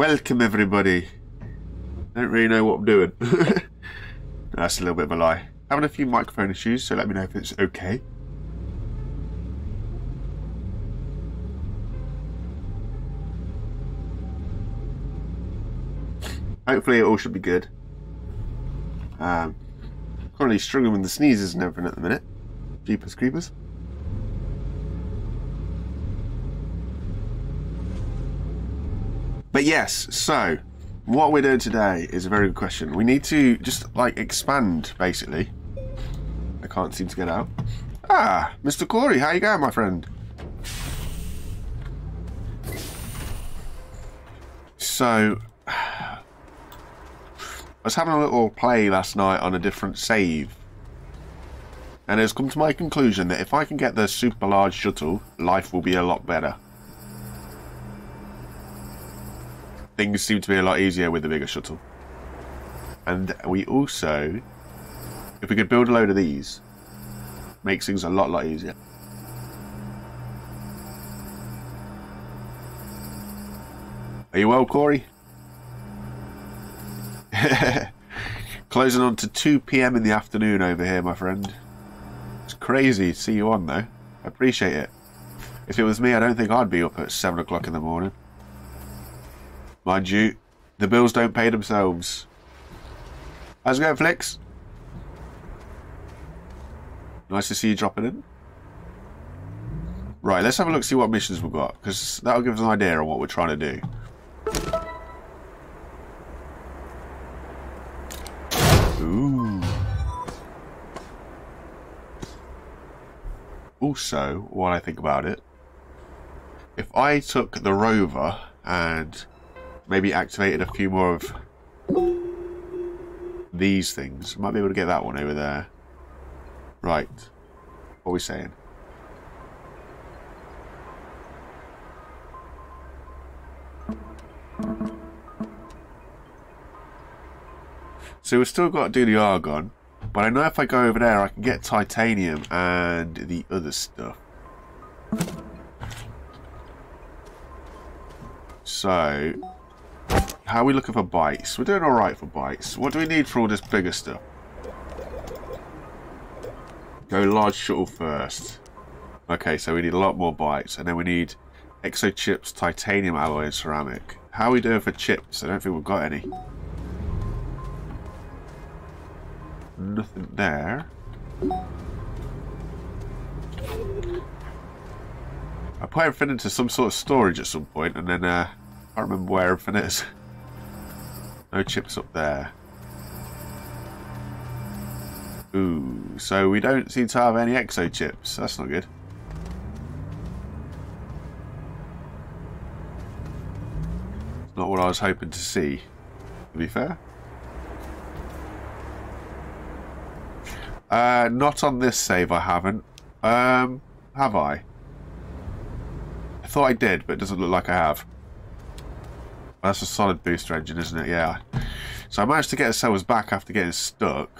Welcome, everybody. Don't really know what I'm doing. That's a little bit of a lie. Having a few microphone issues, so let me know if it's okay. Hopefully it all should be good. Um, currently struggling with the sneezes and everything at the minute. Jeepers creepers. But yes, so what we're doing today is a very good question. We need to just like expand basically. I can't seem to get out. Ah, Mr. Corey, how you going, my friend? So, I was having a little play last night on a different save. And it's come to my conclusion that if I can get the super large shuttle, life will be a lot better. Things seem to be a lot easier with the bigger shuttle. And we also, if we could build a load of these, makes things a lot, lot easier. Are you well, Corey? Closing on to 2 p.m. in the afternoon over here, my friend. It's crazy to see you on, though. I appreciate it. If it was me, I don't think I'd be up at 7 o'clock in the morning. Mind you, the bills don't pay themselves. How's it going, Flicks? Nice to see you dropping in. Right, let's have a look, see what missions we've got, because that'll give us an idea of what we're trying to do. Ooh. Also, while I think about it, if I took the rover and maybe activated a few more of these things. Might be able to get that one over there. Right. What are we saying? So we've still got to do the argon. But I know if I go over there I can get titanium and the other stuff. So, how are we looking for bytes? We're doing alright for bytes. What do we need for all this bigger stuff? Go large shuttle first. Okay, so we need a lot more bytes. And then we need exo chips, titanium alloy, and ceramic. How are we doing for chips? I don't think we've got any. Nothing there. I put everything into some sort of storage at some point, and then uh, can't remember where everything is. No chips up there. Ooh, so we don't seem to have any exo chips. That's not good. It's Not what I was hoping to see, to be fair. Uh, not on this save, I haven't. Um, have I? I thought I did, but it doesn't look like I have. That's a solid booster engine, isn't it? Yeah. So I managed to get ourselves back after getting stuck.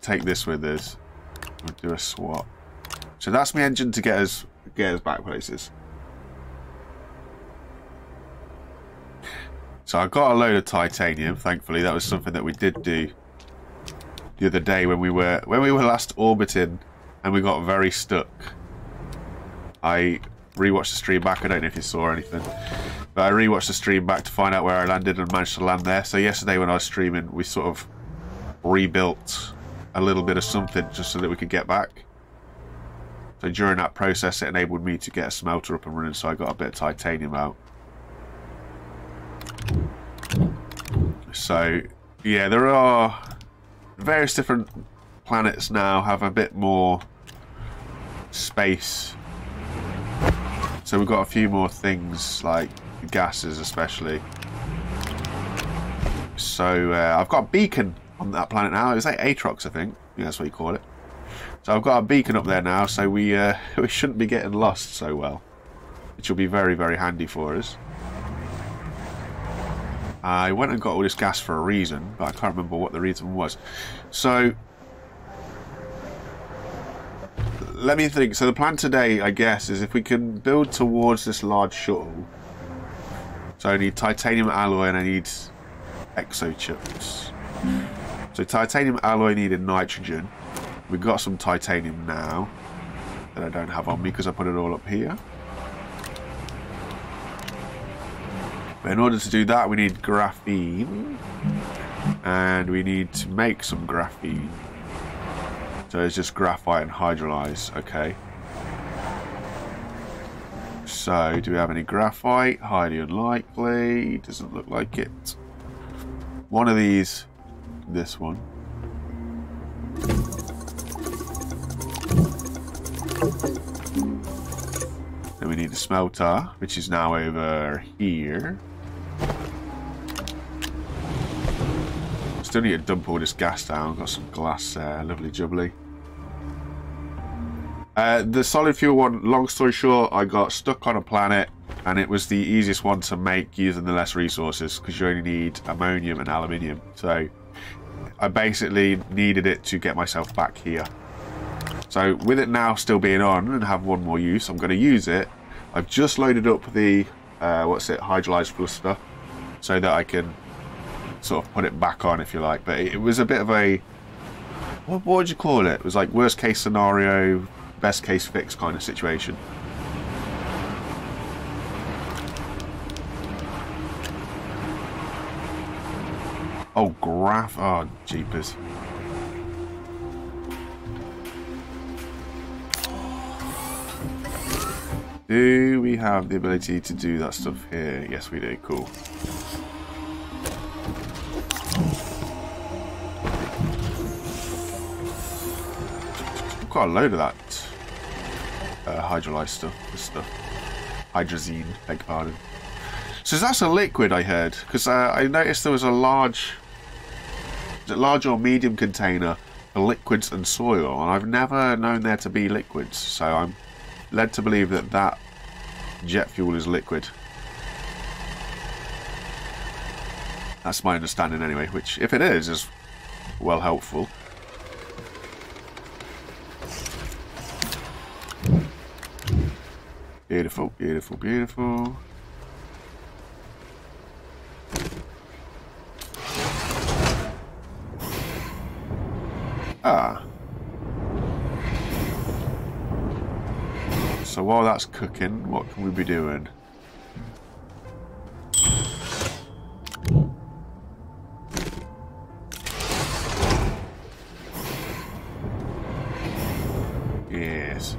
Take this with us. We'll do a swap. So that's my engine to get us get us back places. So I got a load of titanium, thankfully. That was something that we did do the other day when we were when we were last orbiting and we got very stuck. I rewatched the stream back. I don't know if you saw anything. But I rewatched the stream back to find out where I landed and managed to land there. So yesterday when I was streaming, we sort of rebuilt a little bit of something just so that we could get back. So during that process, it enabled me to get a smelter up and running, so I got a bit of titanium out. So, yeah, there are various different planets now have a bit more space. So we've got a few more things, like gases especially. So uh, I've got a beacon on that planet now. It's like Atrox, I think. Yeah, that's what you call it. So I've got a beacon up there now, so we uh, we shouldn't be getting lost so well. Which will be very, very handy for us. I went and got all this gas for a reason, but I can't remember what the reason was. So, let me think. So the plan today, I guess, is if we can build towards this large shuttle. So I need titanium alloy and I need exo chips. So titanium alloy needed nitrogen. We've got some titanium now that I don't have on me because I put it all up here. In order to do that, we need graphene. And we need to make some graphene. So it's just graphite and hydrolyze. Okay. So, do we have any graphite? Highly unlikely. Doesn't look like it. One of these. This one. Then we need a smelter, which is now over here. Still need to dump all this gas down. Got some glass there. Lovely jubbly. Uh, the solid fuel one, long story short, I got stuck on a planet and it was the easiest one to make using the less resources because you only need ammonium and aluminium. So I basically needed it to get myself back here. So with it now still being on and have one more use, I'm going to use it. I've just loaded up the, uh, what's it, hydrolyzed fluster, so that I can sort of put it back on if you like. But it, was a bit of a what, what would you call it? It was like worst case scenario, best case fix kind of situation. Oh, graph. Oh, jeepers. Do we have the ability to do that stuff here? Yes, we do. Cool. got a load of that uh, hydrolyzed stuff. This stuff. Hydrazine, beg pardon. So that's a liquid I heard, because uh, I noticed there was a large, large or medium container for liquids and soil, and I've never known there to be liquids, so I'm led to believe that that jet fuel is liquid. That's my understanding anyway, which, if it is, is well helpful. Beautiful, beautiful, beautiful. Ah. So while that's cooking, what can we be doing? Yes.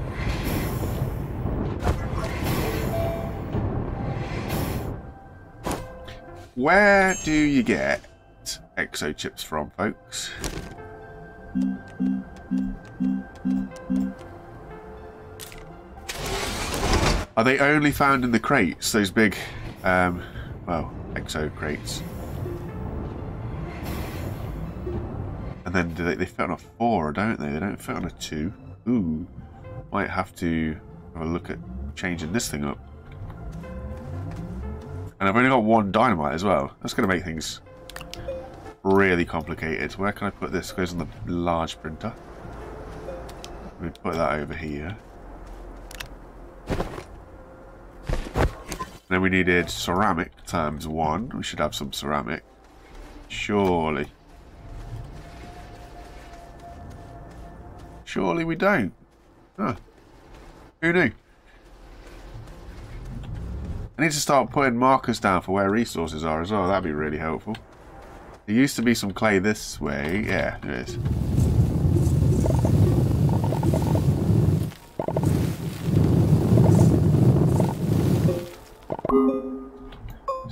Where do you get exo chips from, folks? Are they only found in the crates? Those big, um, well, exo crates. And then do they, they fit on a four, don't they? They don't fit on a two. Ooh, might have to have a look at changing this thing up. And I've only got one dynamite as well. That's going to make things really complicated. Where can I put this? Goes on the large printer. Let me put that over here. Then we needed ceramic times one. We should have some ceramic. Surely. Surely we don't. Huh. Who knew? I need to start putting markers down for where resources are as well. That'd be really helpful. There used to be some clay this way. Yeah, there is.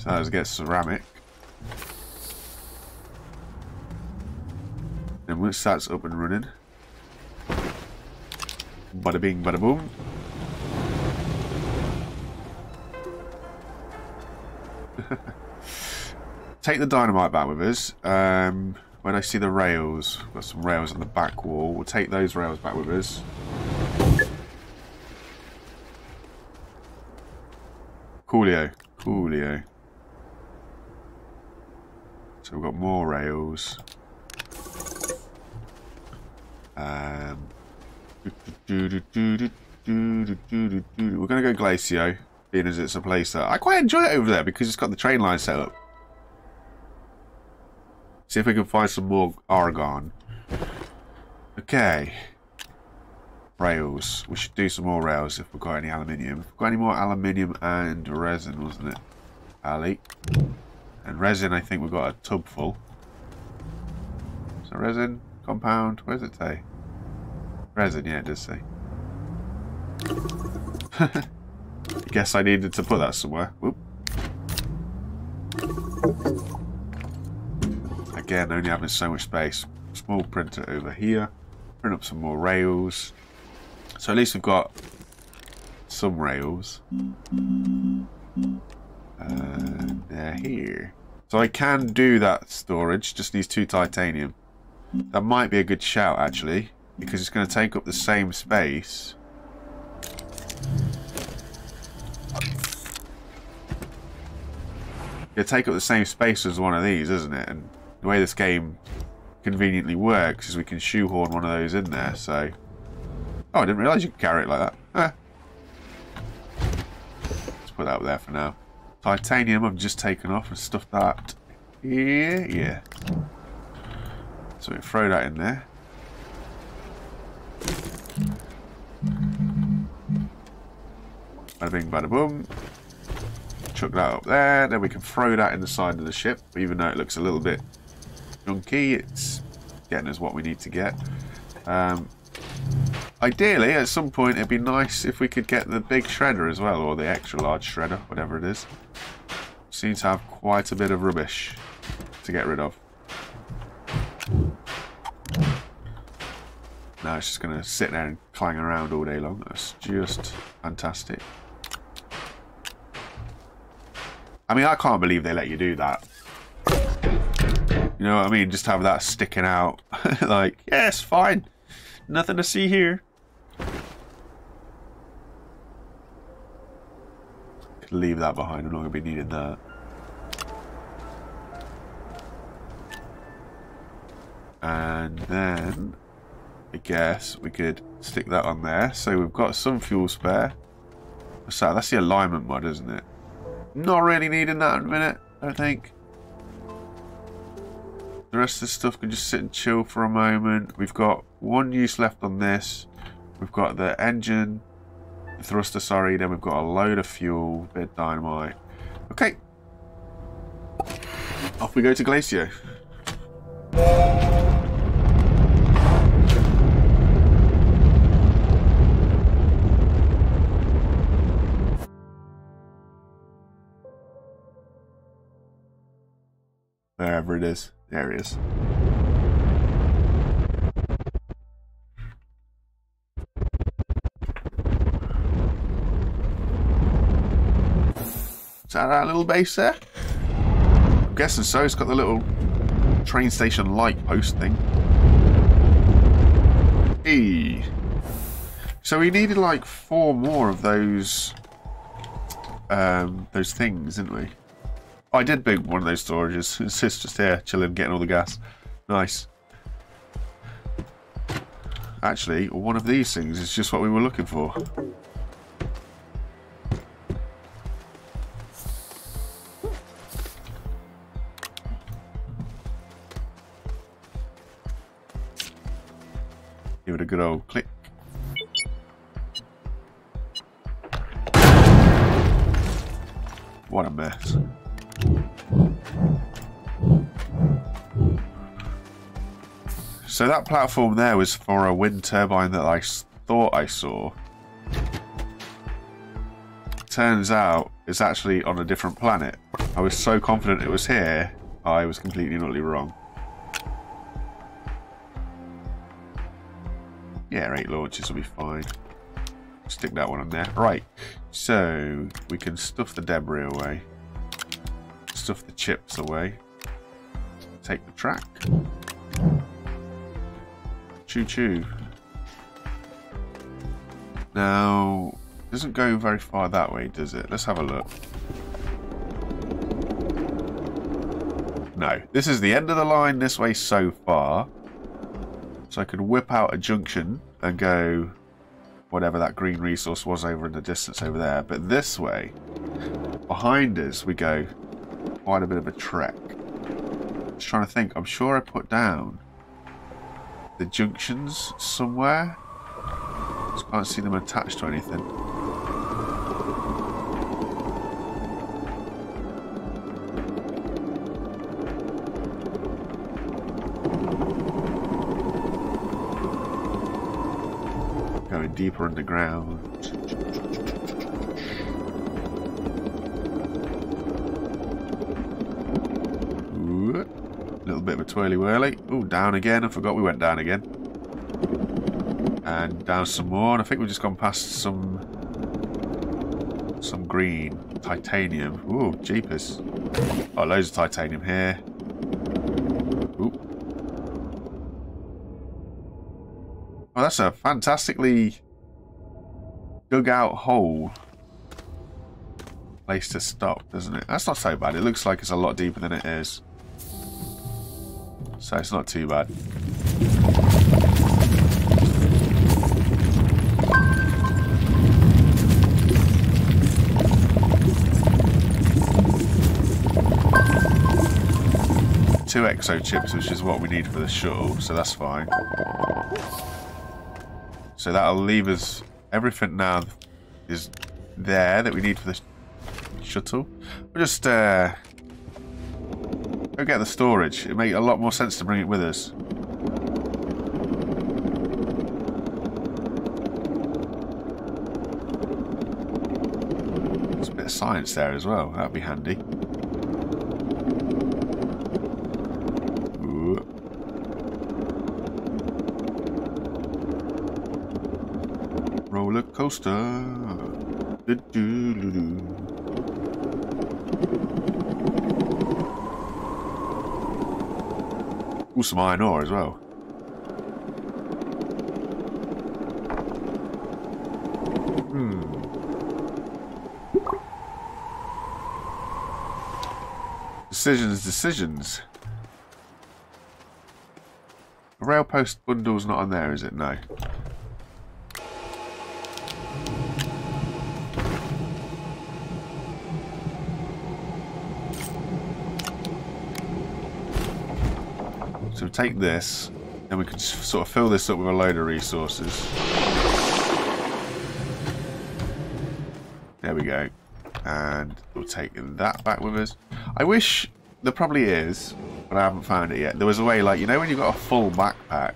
So let's get ceramic. And once that's up and running, bada bing, bada boom. Take the dynamite back with us. Um, when I see the rails, We've got some rails on the back wall. We'll take those rails back with us. Coolio. Coolio. So we've got more rails. Um, we're going to go Glacio, being as it's a place that I quite enjoy it over there because it's got the train line set up. See if we can find some more argon. Okay. Rails. We should do some more rails if we've got any aluminium. If we've got any more aluminium and resin, wasn't it? Ali. And resin, I think we've got a tub full. So resin, compound, where does it say? Resin, yeah, it does say. I guess I needed to put that somewhere. Whoop. Again, only having so much space. Small printer over here. Print up some more rails. So at least we've got some rails. And they're here. So I can do that storage, just needs two titanium. That might be a good shout, actually, because it's going to take up the same space. It'll take up the same space as one of these, isn't it? And the way this game conveniently works is we can shoehorn one of those in there, so... Oh, I didn't realise you could carry it like that. Eh. Let's put that up there for now. Titanium I've just taken off and stuffed that here. Yeah. So we throw that in there. Bada bing, bada boom. Chuck that up there. Then we can throw that in the side of the ship. Even though it looks a little bit junky, it's getting us what we need to get. Um, ideally, at some point, it'd be nice if we could get the big shredder as well, or the extra large shredder, whatever it is. Seems to have quite a bit of rubbish to get rid of. Now it's just going to sit there and clang around all day long. That's just fantastic. I mean, I can't believe they let you do that. You know what I mean? Just have that sticking out. like, yes, fine. Nothing to see here. Leave that behind. I'm not going to be needing that. And then, I guess we could stick that on there. So we've got some fuel spare. What's that? That's the alignment mod, isn't it? Not really needing that in a minute, I don't think. The rest of the stuff can just sit and chill for a moment. We've got one use left on this. We've got the engine, thruster, sorry. Then we've got a load of fuel, bit of dynamite. Okay. Off we go to Glacio. Wherever it is. There he is. Is that that little base there? I'm guessing so. It's got the little train station light post thing. E. So we needed like four more of those um, those things, didn't we? Oh, I did big one of those storages. It's just here, chilling, getting all the gas. Nice. Actually, one of these things is just what we were looking for. Good old click. What a mess. So that platform there was for a wind turbine that I thought I saw. Turns out it's actually on a different planet. I was so confident it was here, I was completely and utterly wrong. Yeah, eight launches will be fine. Stick that one on there. Right, so we can stuff the debris away. Stuff the chips away. Take the track. Choo choo. Now, doesn't go very far that way, does it? Let's have a look. No. This is the end of the line this way so far. So I could whip out a junction and go whatever that green resource was over in the distance over there. But this way, behind us, we go quite a bit of a trek. Just trying to think. I'm sure I put down the junctions somewhere. Just can't see them attached to anything. Deeper underground. Ooh, little bit of a twirly whirly. Oh, down again. I forgot we went down again. And down some more. And I think we've just gone past some some green titanium. Ooh, jeepers. Oh, loads of titanium here. Ooh. Oh, that's a fantastically dug out hole place to stop, doesn't it? That's not so bad. It looks like it's a lot deeper than it is. So it's not too bad. Two exo chips, which is what we need for the shuttle, so that's fine. So that'll leave us everything now is there that we need for the shuttle. We'll just uh, go get the storage. It make a lot more sense to bring it with us. There's a bit of science there as well. That'd be handy. Ooh. Roller coaster. Do -do -do. Ooh, some iron ore as well. Hmm. Decisions, decisions. The rail post bundle's not on there, is it? No. Take this, then we can sort of fill this up with a load of resources. There we go. And we'll take that back with us. I wish there probably is, but I haven't found it yet. There was a way, like, you know when you've got a full backpack?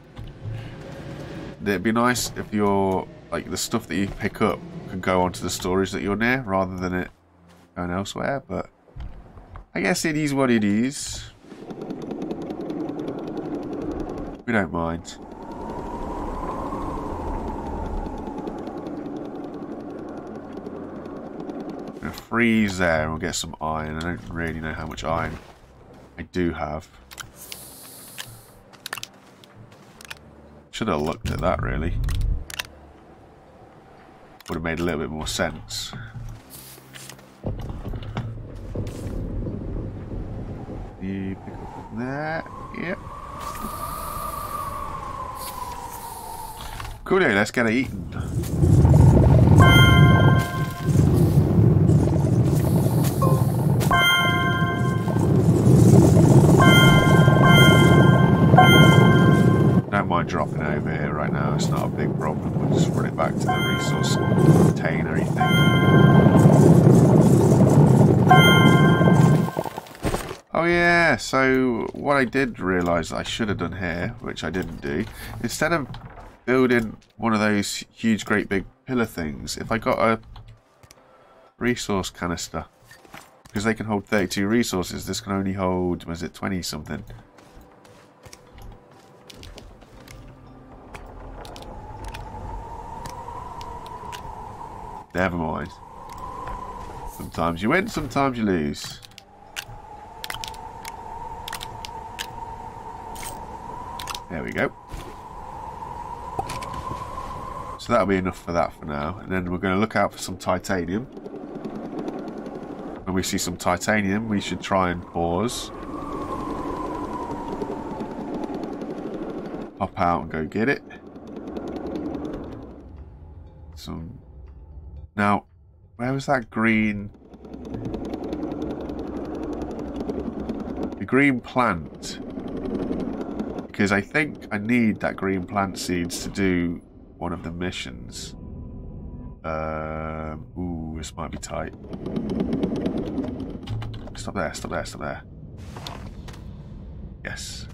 It'd be nice if your, like, the stuff that you pick up could go onto the storage that you're near, rather than it going elsewhere, but... I guess it is what it is. We don't mind. Gonna freeze there and we'll get some iron. I don't really know how much iron I do have. Should have looked at that really. Would have made a little bit more sense. You pick up that. Yep. Coolio, let's get it eaten. Don't mind dropping over here right now, it's not a big problem. We'll just run it back to the resource container thing. Oh yeah, so what I did realise I should have done here, which I didn't do, instead of building one of those huge great big pillar things, if I got a resource canister, because they can hold 32 resources, this can only hold, was it 20 something? Never mind. Sometimes you win, sometimes you lose. There we go. So that'll be enough for that for now. And then we're going to look out for some titanium. When we see some titanium, we should try and pause. Pop out and go get it. Some... Now, where was that green... The green plant because I think I need that green plant seeds to do one of the missions. Um, ooh, this might be tight. Stop there, stop there, stop there. Yes.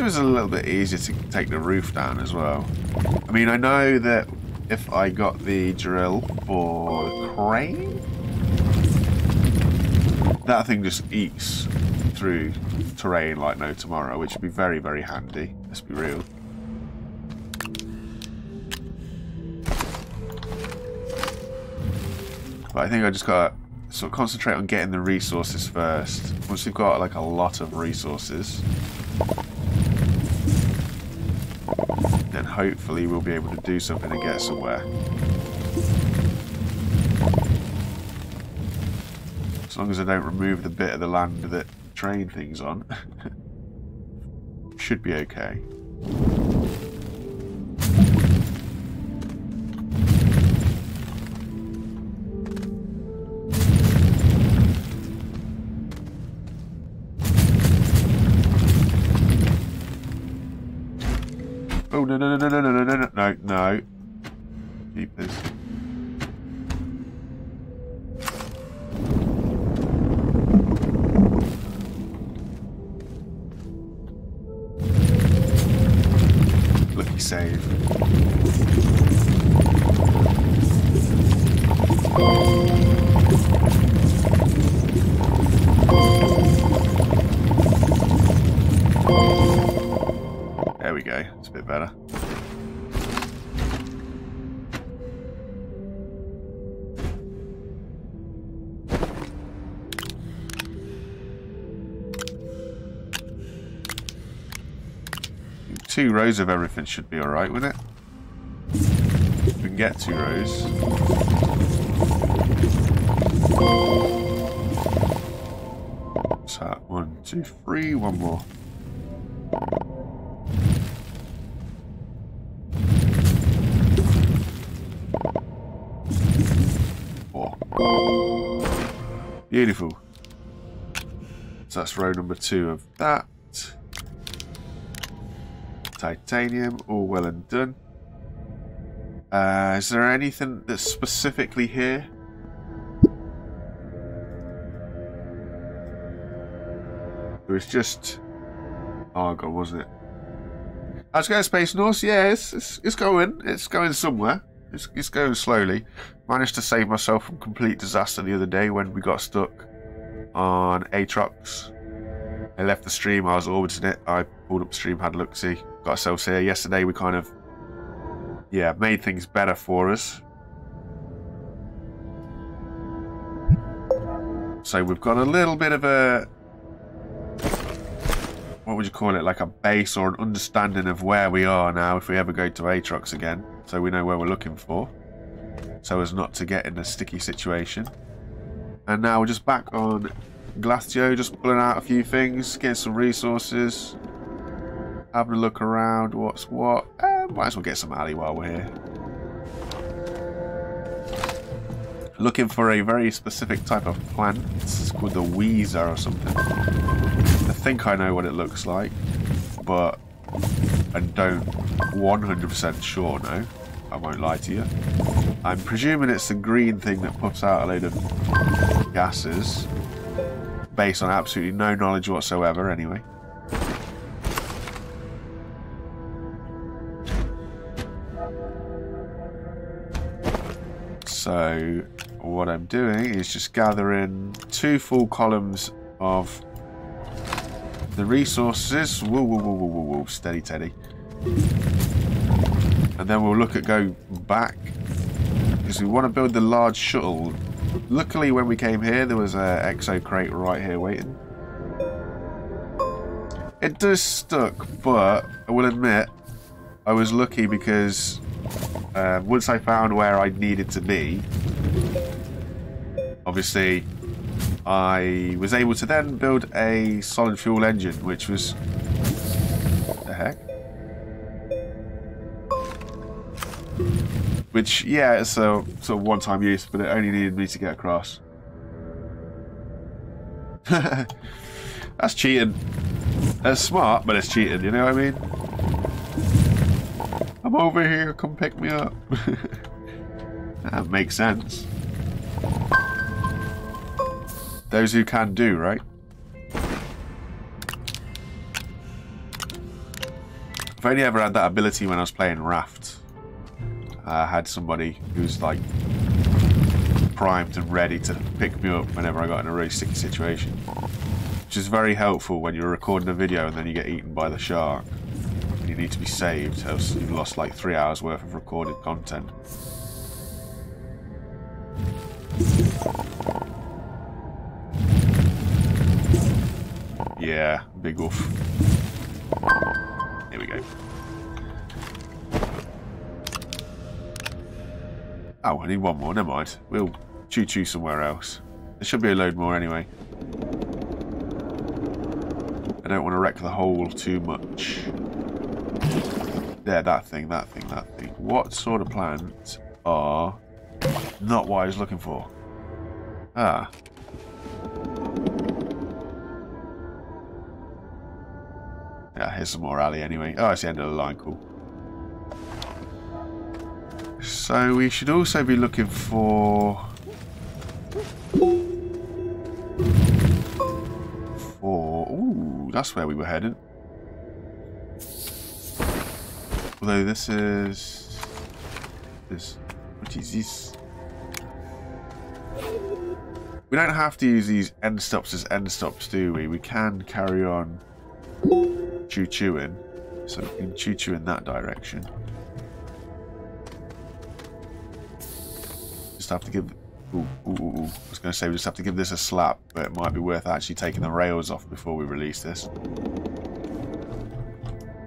It was a little bit easier to take the roof down as well. I mean, I know that if I got the drill for crane, that thing just eats through terrain like no tomorrow, which would be very, very handy. Let's be real. But I think I just got to sort of concentrate on getting the resources first. Once we've got like a lot of resources, then hopefully we'll be able to do something and get somewhere. As long as I don't remove the bit of the land that train things on, should be okay. da da da da da da Two rows of everything should be alright, wouldn't it? We can get two rows. What's that? One, two, three, one more. Beautiful. So that's row number two of that. Titanium, all well and done. Uh, is there anything that's specifically here? It was just Argon, wasn't it? Let's go Space North. Yeah, it's, it's, it's going. It's going somewhere. It's, it's going slowly. Managed to save myself from complete disaster the other day when we got stuck on Atrox. I left the stream, I was orbiting it. I pulled up the stream, had a look see. Got ourselves here. Yesterday we kind of, yeah, made things better for us. So we've got a little bit of a, what would you call it, like a base or an understanding of where we are now if we ever go to Atrox again. So we know where we're looking for. So as not to get in a sticky situation. And now we're just back on Glacio, just pulling out a few things, getting some resources. Having a look around, what's what. Uh, might as well get some alley while we're here. Looking for a very specific type of plant. It's called the Weezer or something. I think I know what it looks like, but I don't 100% sure no. I won't lie to you. I'm presuming it's the green thing that puts out a load of gases, based on absolutely no knowledge whatsoever anyway. So what I'm doing is just gathering two full columns of the resources. Whoa, whoa, whoa, whoa, whoa, whoa. Steady, Teddy. And then we'll look at go back. Because we want to build the large shuttle luckily, when we came here, there was a exo crate right here waiting. It does stuck, but I will admit, I was lucky because uh, once I found where I needed to be, obviously, I was able to then build a solid fuel engine, which was... What the heck? Which, yeah, it's a sort of one-time use, but it only needed me to get across. That's cheating. That's smart, but it's cheating, you know what I mean? I'm over here, come pick me up. that makes sense. Those who can do, right? I've only ever had that ability when I was playing Raft. I had somebody who's like primed and ready to pick me up whenever I got in a really sticky situation. Which is very helpful when you're recording a video and then you get eaten by the shark. You need to be saved, you've lost like three hours worth of recorded content. Yeah, big wolf. Here we go. Oh, I need one more. Never mind. We'll choo-choo somewhere else. There should be a load more anyway. I don't want to wreck the hole too much. There, that thing, that thing, that thing. What sort of plants are not what I was looking for? Ah. Yeah, here's some more alley anyway. Oh, it's the end of the line, cool. So we should also be looking for... For... Ooh, that's where we were heading. Although this is... This... What is this? We don't have to use these end stops as end stops, do we? We can carry on choo-chooing. So we can choo-choo in that direction. Just have to give... Ooh, ooh, ooh. I was going to say we just have to give this a slap, but it might be worth actually taking the rails off before we release this.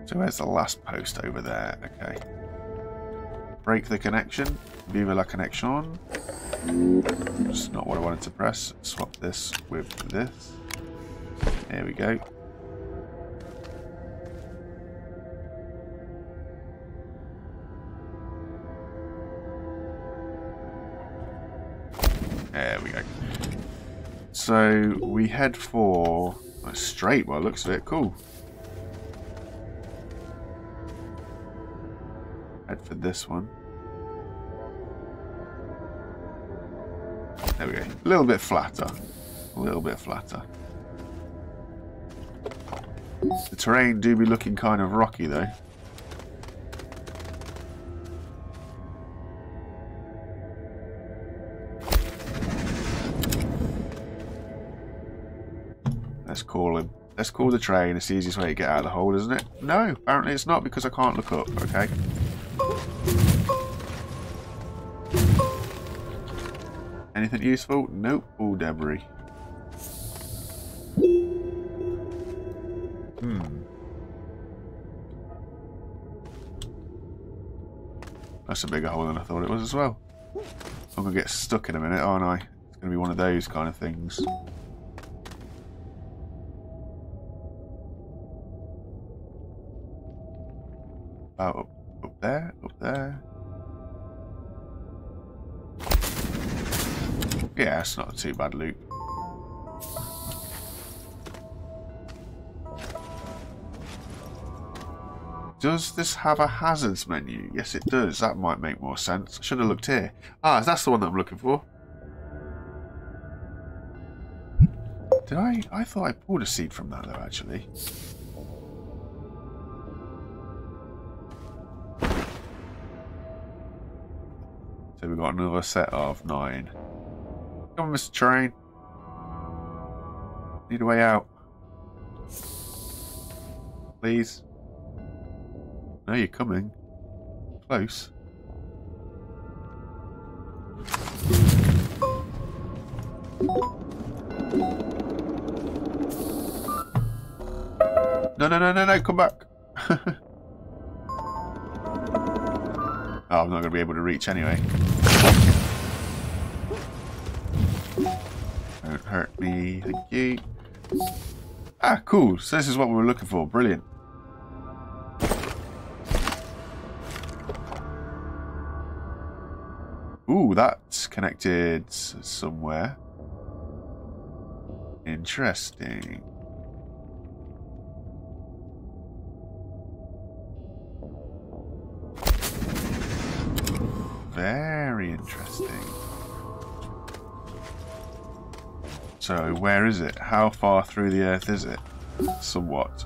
So where's the last post over there? Okay. Break the connection. Vive la connection. Just not what I wanted to press. Swap this with this. There we go. There we go. So we head for a straight by looks of it. Cool. Head for this one. There we go. A little bit flatter. A little bit flatter. The terrain do be looking kind of rocky though. Let's call him. Let's call the train. It's the easiest way to get out of the hole, isn't it? No, apparently it's not because I can't look up, okay? Anything useful? Nope. All debris. Hmm. That's a bigger hole than I thought it was as well. I'm going to get stuck in a minute, aren't I? It's going to be one of those kind of things. Oh, up, up there, up there. Yeah, it's not too bad loot. Does this have a hazards menu? Yes, it does. That might make more sense. Should have looked here. Ah, that's the one that I'm looking for. Did I? I thought I pulled a seed from that, though, actually. So we've got another set of nine. Come on, Mr. Train. Need a way out. Please. Now you're coming. Close. No, no, no, no, no, come back. oh, I'm not going to be able to reach anyway. Don't hurt me, thank you. Ah, cool. So this is what we were looking for. Brilliant. Ooh, that's connected somewhere. Interesting. Very interesting. So, where is it? How far through the Earth is it? Somewhat.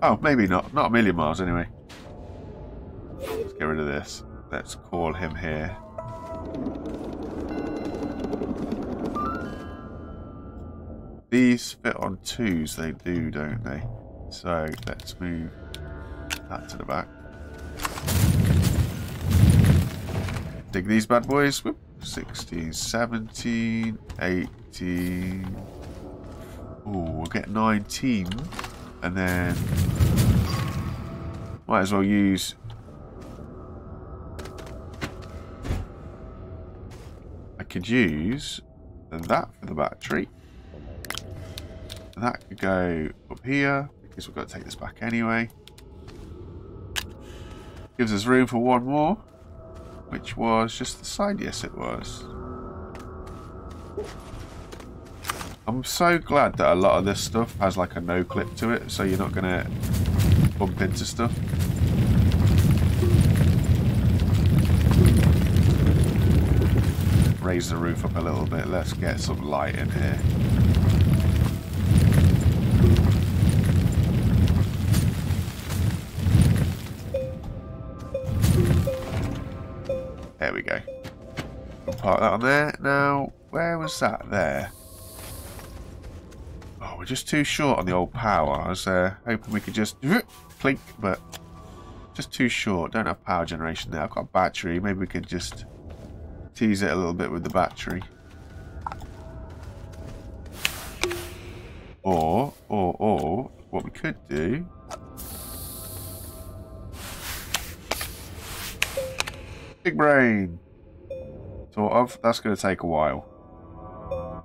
Oh, maybe not. Not a million miles, anyway. Let's get rid of this. Let's call him here. These fit on twos, they do, don't they? So, let's move that to the back. Dig these bad boys. Whoop. 16, 17, 18. Oh, we'll get 19. And then might as well use I could use that for the battery. That could go up here because we've got to take this back anyway. Gives us room for one more, which was just the side. Yes, it was. I'm so glad that a lot of this stuff has like a no clip to it, so you're not going to bump into stuff. Raise the roof up a little bit, let's get some light in here. Park that on there. Now, where was that there? Oh, we're just too short on the old power. I was uh, hoping we could just clink, but just too short. Don't have power generation there. I've got a battery. Maybe we could just tease it a little bit with the battery. Or, or, or, what we could do... Big brain! Sort of. That's going to take a while.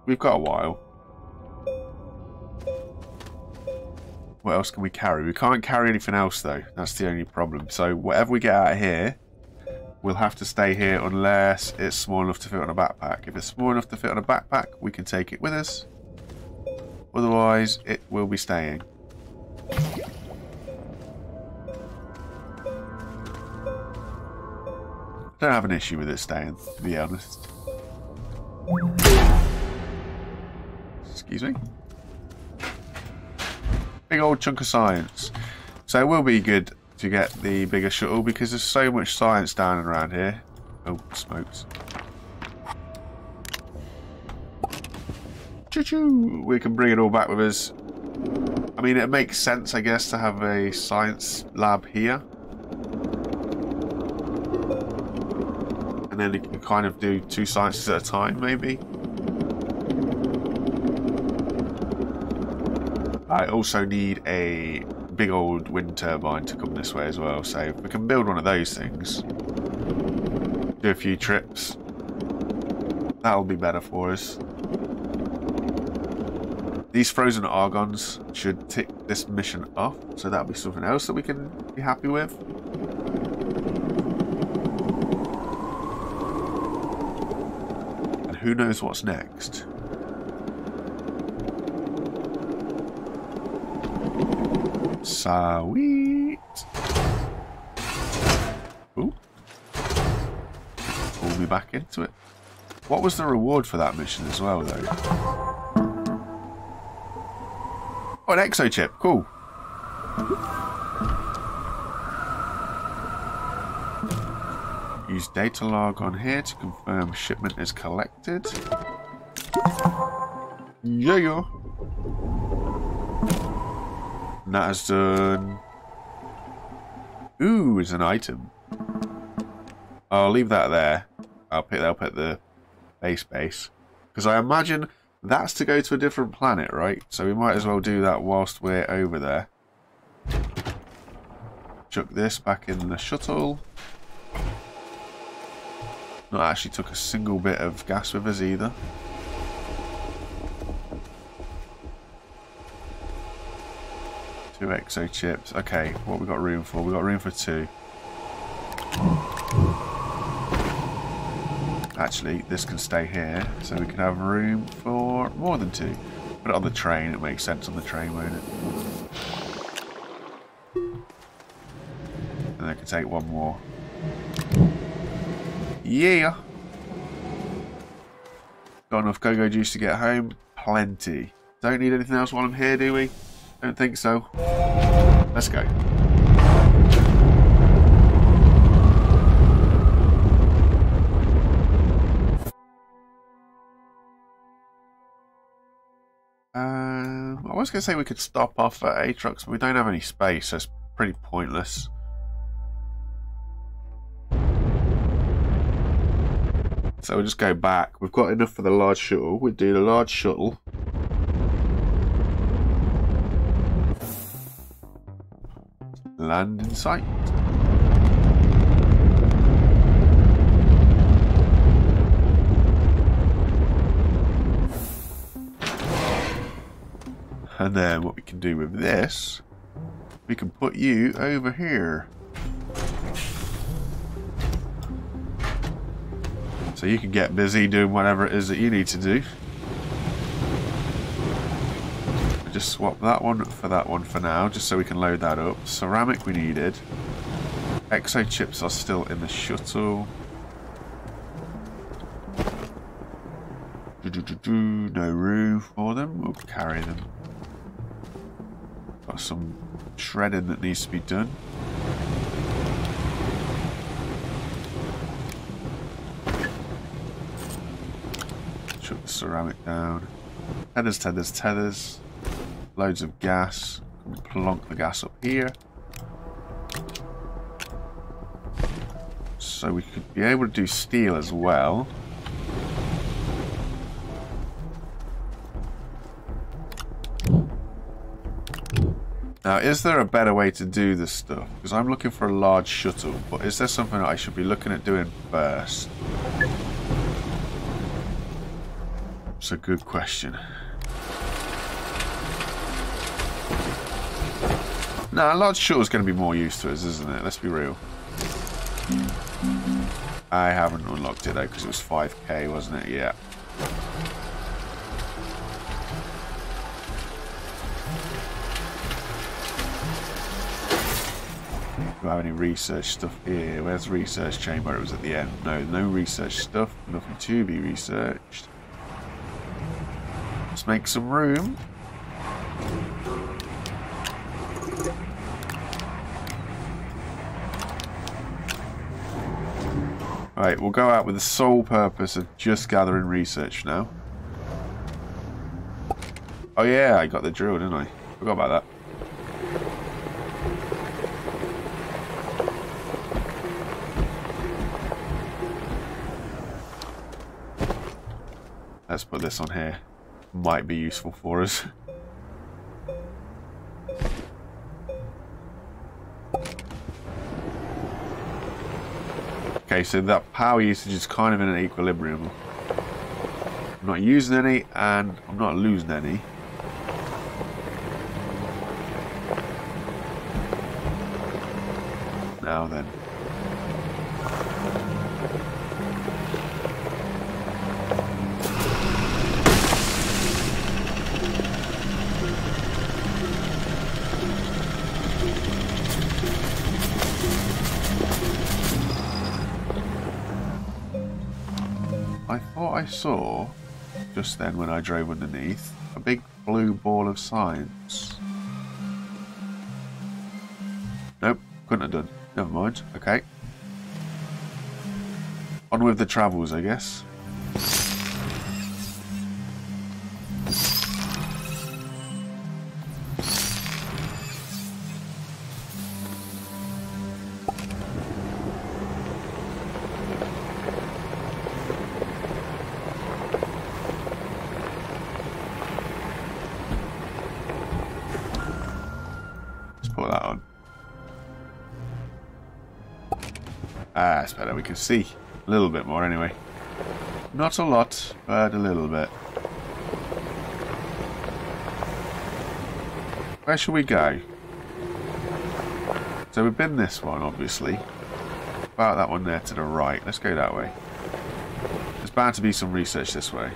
We've got a while. What else can we carry? We can't carry anything else though. That's the only problem. So whatever we get out of here, we'll have to stay here unless it's small enough to fit on a backpack. If it's small enough to fit on a backpack, we can take it with us. Otherwise, it will be staying. Don't have an issue with it staying, to be honest. Excuse me big old chunk of science. So it will be good to get the bigger shuttle because there's so much science down around here. Oh, smokes. Choo-choo! We can bring it all back with us. I mean, it makes sense, I guess, to have a science lab here. And then you can kind of do two sciences at a time, maybe. I also need a big old wind turbine to come this way as well. So we can build one of those things, do a few trips, that'll be better for us. These frozen argons should tick this mission off, so that'll be something else that we can be happy with. Who knows what's next? Sweet. Ooh. Pull me back into it. What was the reward for that mission as well, though? Oh, an exo chip. Cool. Use data log on here to confirm shipment is collected. Yeah, yeah. That has done... Ooh, is an item. I'll leave that there. I'll pick that up at the base base. Because I imagine that's to go to a different planet, right? So we might as well do that whilst we're over there. Chuck this back in the shuttle. Not actually took a single bit of gas with us either. Two exo chips. Okay, what we got room for? We got room for two. Actually, this can stay here, so we can have room for more than two. Put it on the train, it makes sense on the train, won't it? And I can take one more. Yeah! Got enough go-go juice to get home? Plenty. Don't need anything else while I'm here, do we? Don't think so. Let's go. Um, I was going to say we could stop off at Atrox, but we don't have any space, so it's pretty pointless. So we'll just go back. We've got enough for the large shuttle. We'll do the large shuttle. Land in sight. And then what we can do with this, we can put you over here. You can get busy doing whatever it is that you need to do. Just swap that one for that one for now, just so we can load that up. Ceramic we needed. Exo chips are still in the shuttle. Do, do, do, no room for them. We'll carry them. Got some shredding that needs to be done. Ceramic down. Tethers, tethers, tethers. Loads of gas. Plonk the gas up here. So we could be able to do steel as well. Now, is there a better way to do this stuff? Because I'm looking for a large shuttle, but is there something I should be looking at doing first? It's a good question. Now, a large shuttle is going to be more used to us, isn't it? Let's be real. I haven't unlocked it though, because it was 5k, wasn't it? Yeah. Do I have any research stuff here? Where's the research chamber? It was at the end. No, no research stuff. Nothing to be researched. Make some room. Right, we'll go out with the sole purpose of just gathering research now. Oh yeah, I got the drill, didn't I? Forgot about that. Let's put this on here. Might be useful for us. Okay, so that power usage is kind of in an equilibrium. I'm not using any, and I'm not losing any. Now then. Saw, just then when I drove underneath, a big blue ball of science. Nope, couldn't have done. Never mind. Okay. On with the travels, I guess. Can see a little bit more anyway. Not a lot, but a little bit. Where should we go? So we've been this one, obviously. About that one there to the right. Let's go that way. There's bound to be some research this way.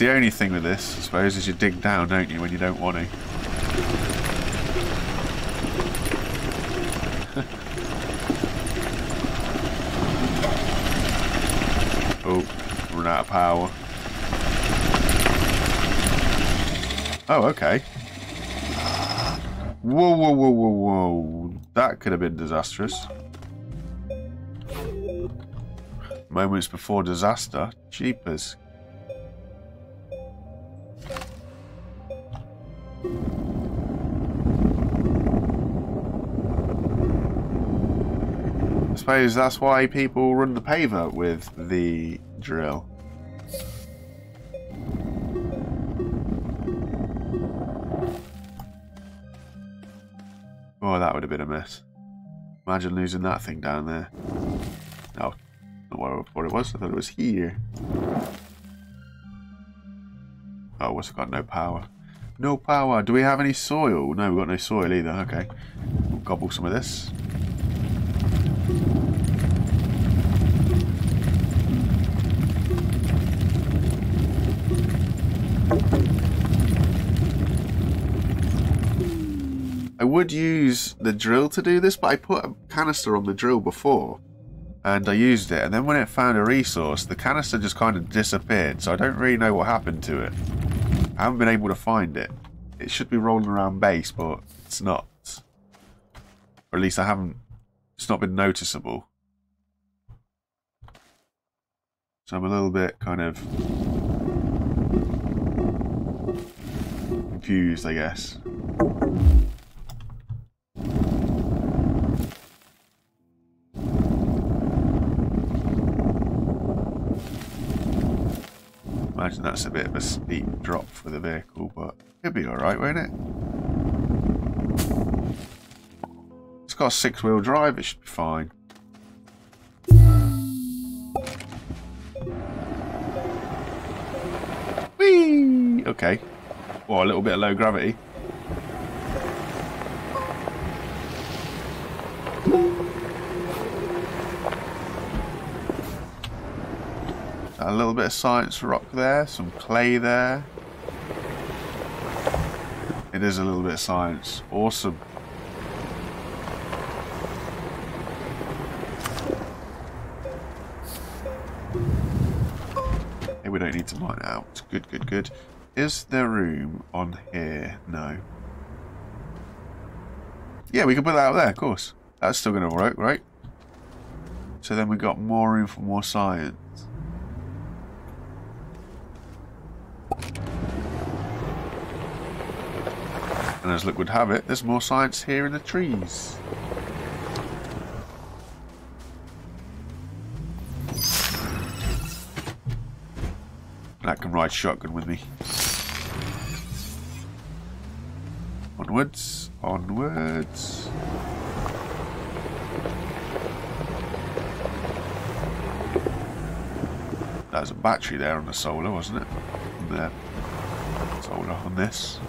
The only thing with this, I suppose, is you dig down, don't you, when you don't want to. oh, run out of power. Oh, okay. Whoa, whoa, whoa, whoa, whoa. That could have been disastrous. Moments before disaster. Jeepers. Suppose that's why people run the paver with the drill. Oh, that would have been a mess. Imagine losing that thing down there. Oh, not what it was. I thought it was here. Oh, what's got? No power. No power. Do we have any soil? No, we've got no soil either. Okay. We'll gobble some of this. I would use the drill to do this, but I put a canister on the drill before and I used it and then when it found a resource the canister just kind of disappeared so I don't really know what happened to it. I haven't been able to find it. It should be rolling around base but it's not. Or at least I haven't, it's not been noticeable. So I'm a little bit kind of confused I guess. Imagine that's a bit of a steep drop for the vehicle, but it'll be alright, won't it? It's got a six-wheel drive, it should be fine. Whee! Okay. Well, a little bit of low gravity. A little bit of science rock there, some clay there. It is a little bit of science. Awesome. Hey, we don't need to mine out. Good, good, good. Is there room on here? No. Yeah, we can put that out there, of course. That's still going to work, right? So then we got more room for more science. And as luck would have it, there's more science here in the trees. I can ride shotgun with me. Onwards, onwards. There's a battery there on the solar, wasn't it? There. Solar on this.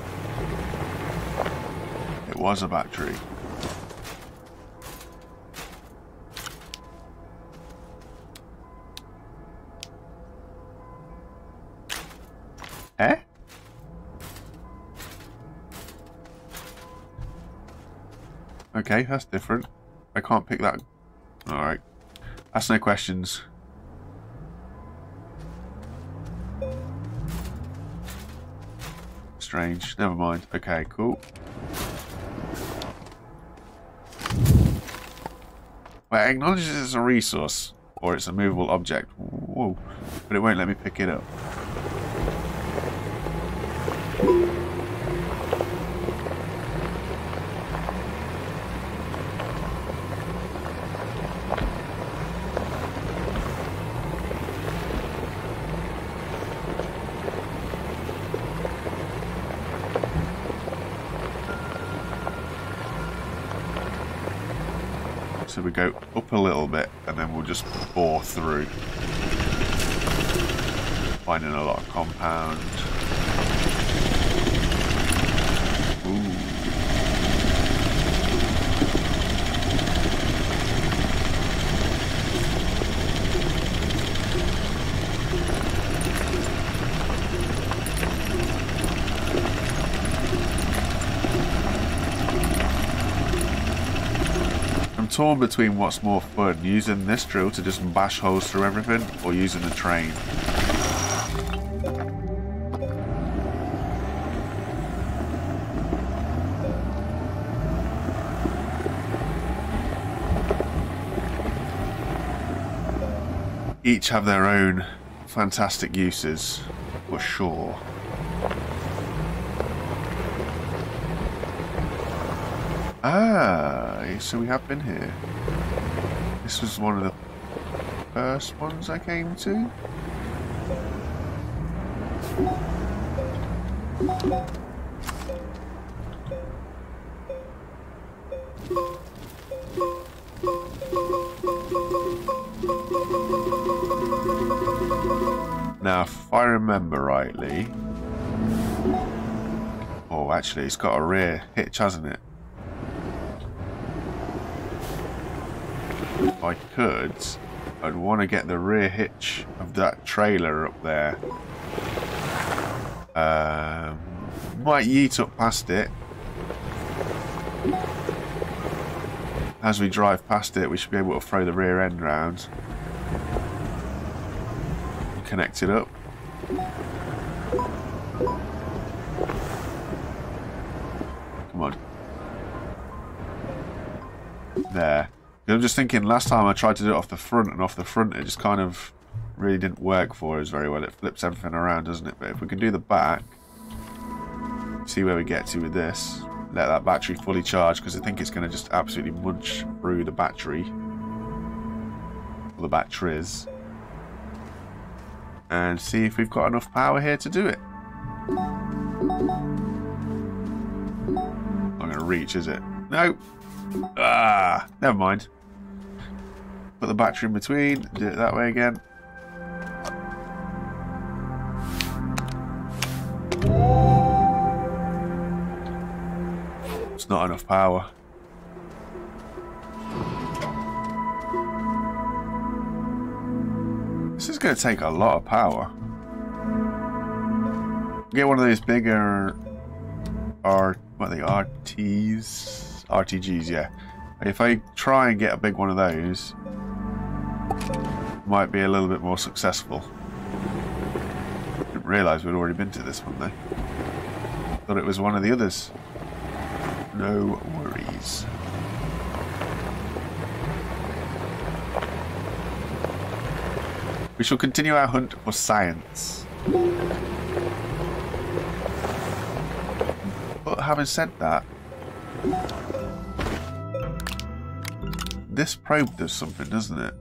It was a battery. Eh? Okay, that's different. I can't pick that. Alright. That's no questions. Strange. Never mind. Okay, cool. Well, it acknowledges it's a resource, or it's a movable object. Whoa. But it won't let me pick it up. We'll just bore through. Finding a lot of compound. Torn between what's more fun, using this drill to just bash holes through everything, or using the train. Each have their own fantastic uses, for sure. Ah, so we have been here. This was one of the first ones I came to. Now, if I remember rightly... Oh, actually, it's got a rear hitch, hasn't it? I could, I'd want to get the rear hitch of that trailer up there. Um, might yeet up past it. As we drive past it, we should be able to throw the rear end round. Connect it up. I'm just thinking, last time I tried to do it off the front, and off the front it just kind of really didn't work for us very well. It flips everything around, doesn't it? But if we can do the back, see where we get to with this, let that battery fully charge, because I think it's going to just absolutely munch through the battery, or the batteries, and see if we've got enough power here to do it. Not going to reach, is it? No. Ah, never mind. Put the battery in between, do it that way again. It's not enough power. This is going to take a lot of power. Get one of those bigger R what are they RTs RTGs, yeah. If I try and get a big one of those, might be a little bit more successful. Didn't realise we'd already been to this one though. Thought it was one of the others. No worries. We shall continue our hunt for science. But having said that, this probe does something, doesn't it?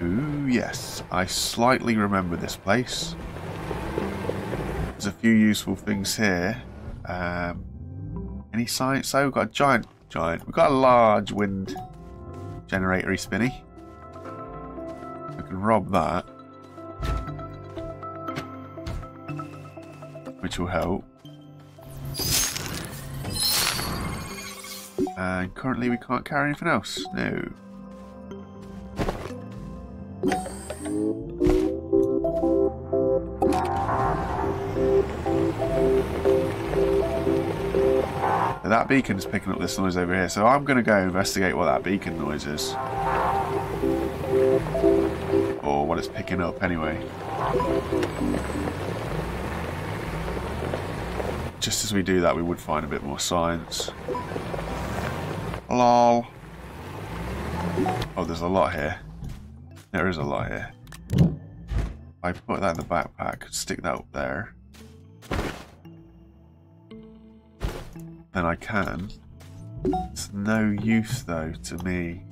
Ooh, yes. I slightly remember this place. There's a few useful things here. Um, any science? So we've got a giant, giant. We've got a large wind generatory spinny. We can rob that. Which will help. And currently we can't carry anything else. No. That beacon is picking up this noise over here, so I'm going to go investigate what that beacon noise is. Or what it's picking up anyway. Just as we do that, we would find a bit more science. Lol. Oh, there's a lot here. There is a lot here. I put that in the backpack, stick that up there. Then I can It's no use though to me.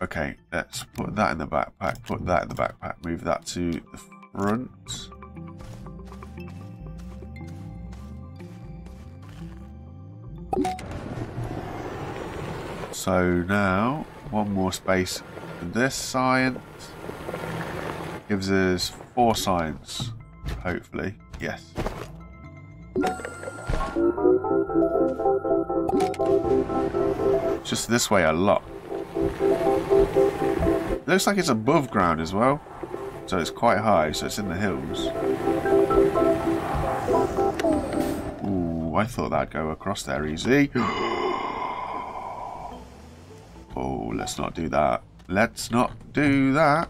Okay, let's put that in the backpack, put that in the backpack, move that to the front. So now, one more space this science. Gives us four science, hopefully. Yes. Just this way a lot. Looks like it's above ground as well. So it's quite high, so it's in the hills. Ooh, I thought that'd go across there easy. oh, let's not do that. Let's not do that.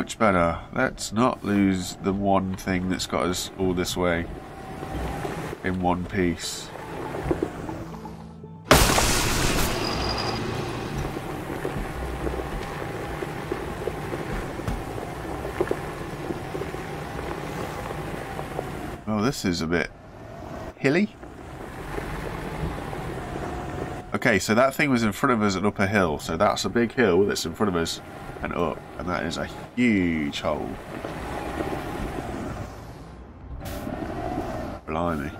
Much better. Let's not lose the one thing that's got us all this way in one piece. Oh, this is a bit hilly. Okay, so that thing was in front of us and up a hill. So that's a big hill that's in front of us and up. And that is a huge hole. Blimey.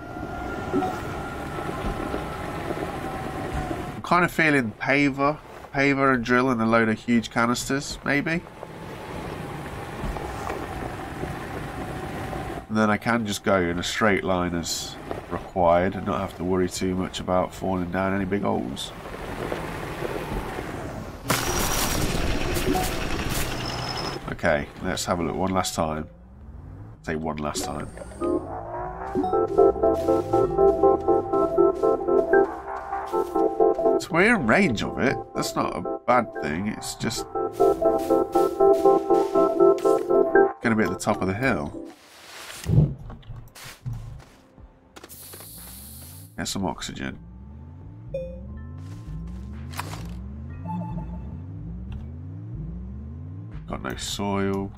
I'm kind of feeling paver, paver and drill and a load of huge canisters, maybe. And then I can just go in a straight line as required and not have to worry too much about falling down any big holes. Okay, let's have a look one last time. Say one last time. So we're in range of it. That's not a bad thing. It's just going to be at the top of the hill. Get some oxygen. Got no soil.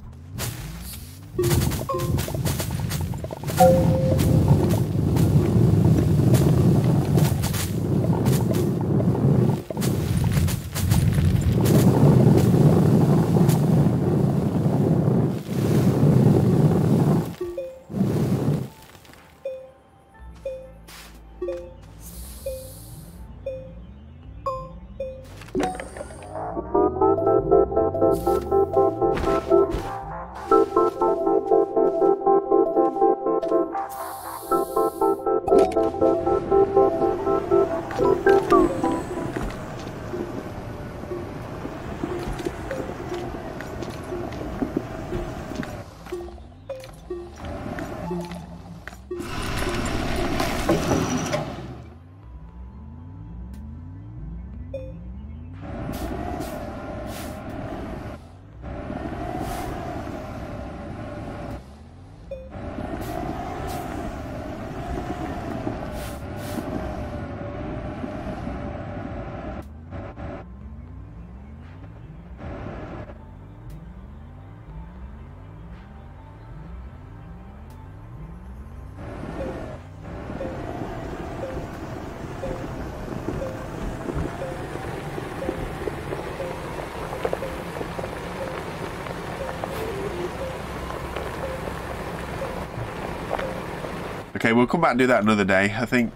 Okay, we'll come back and do that another day. I think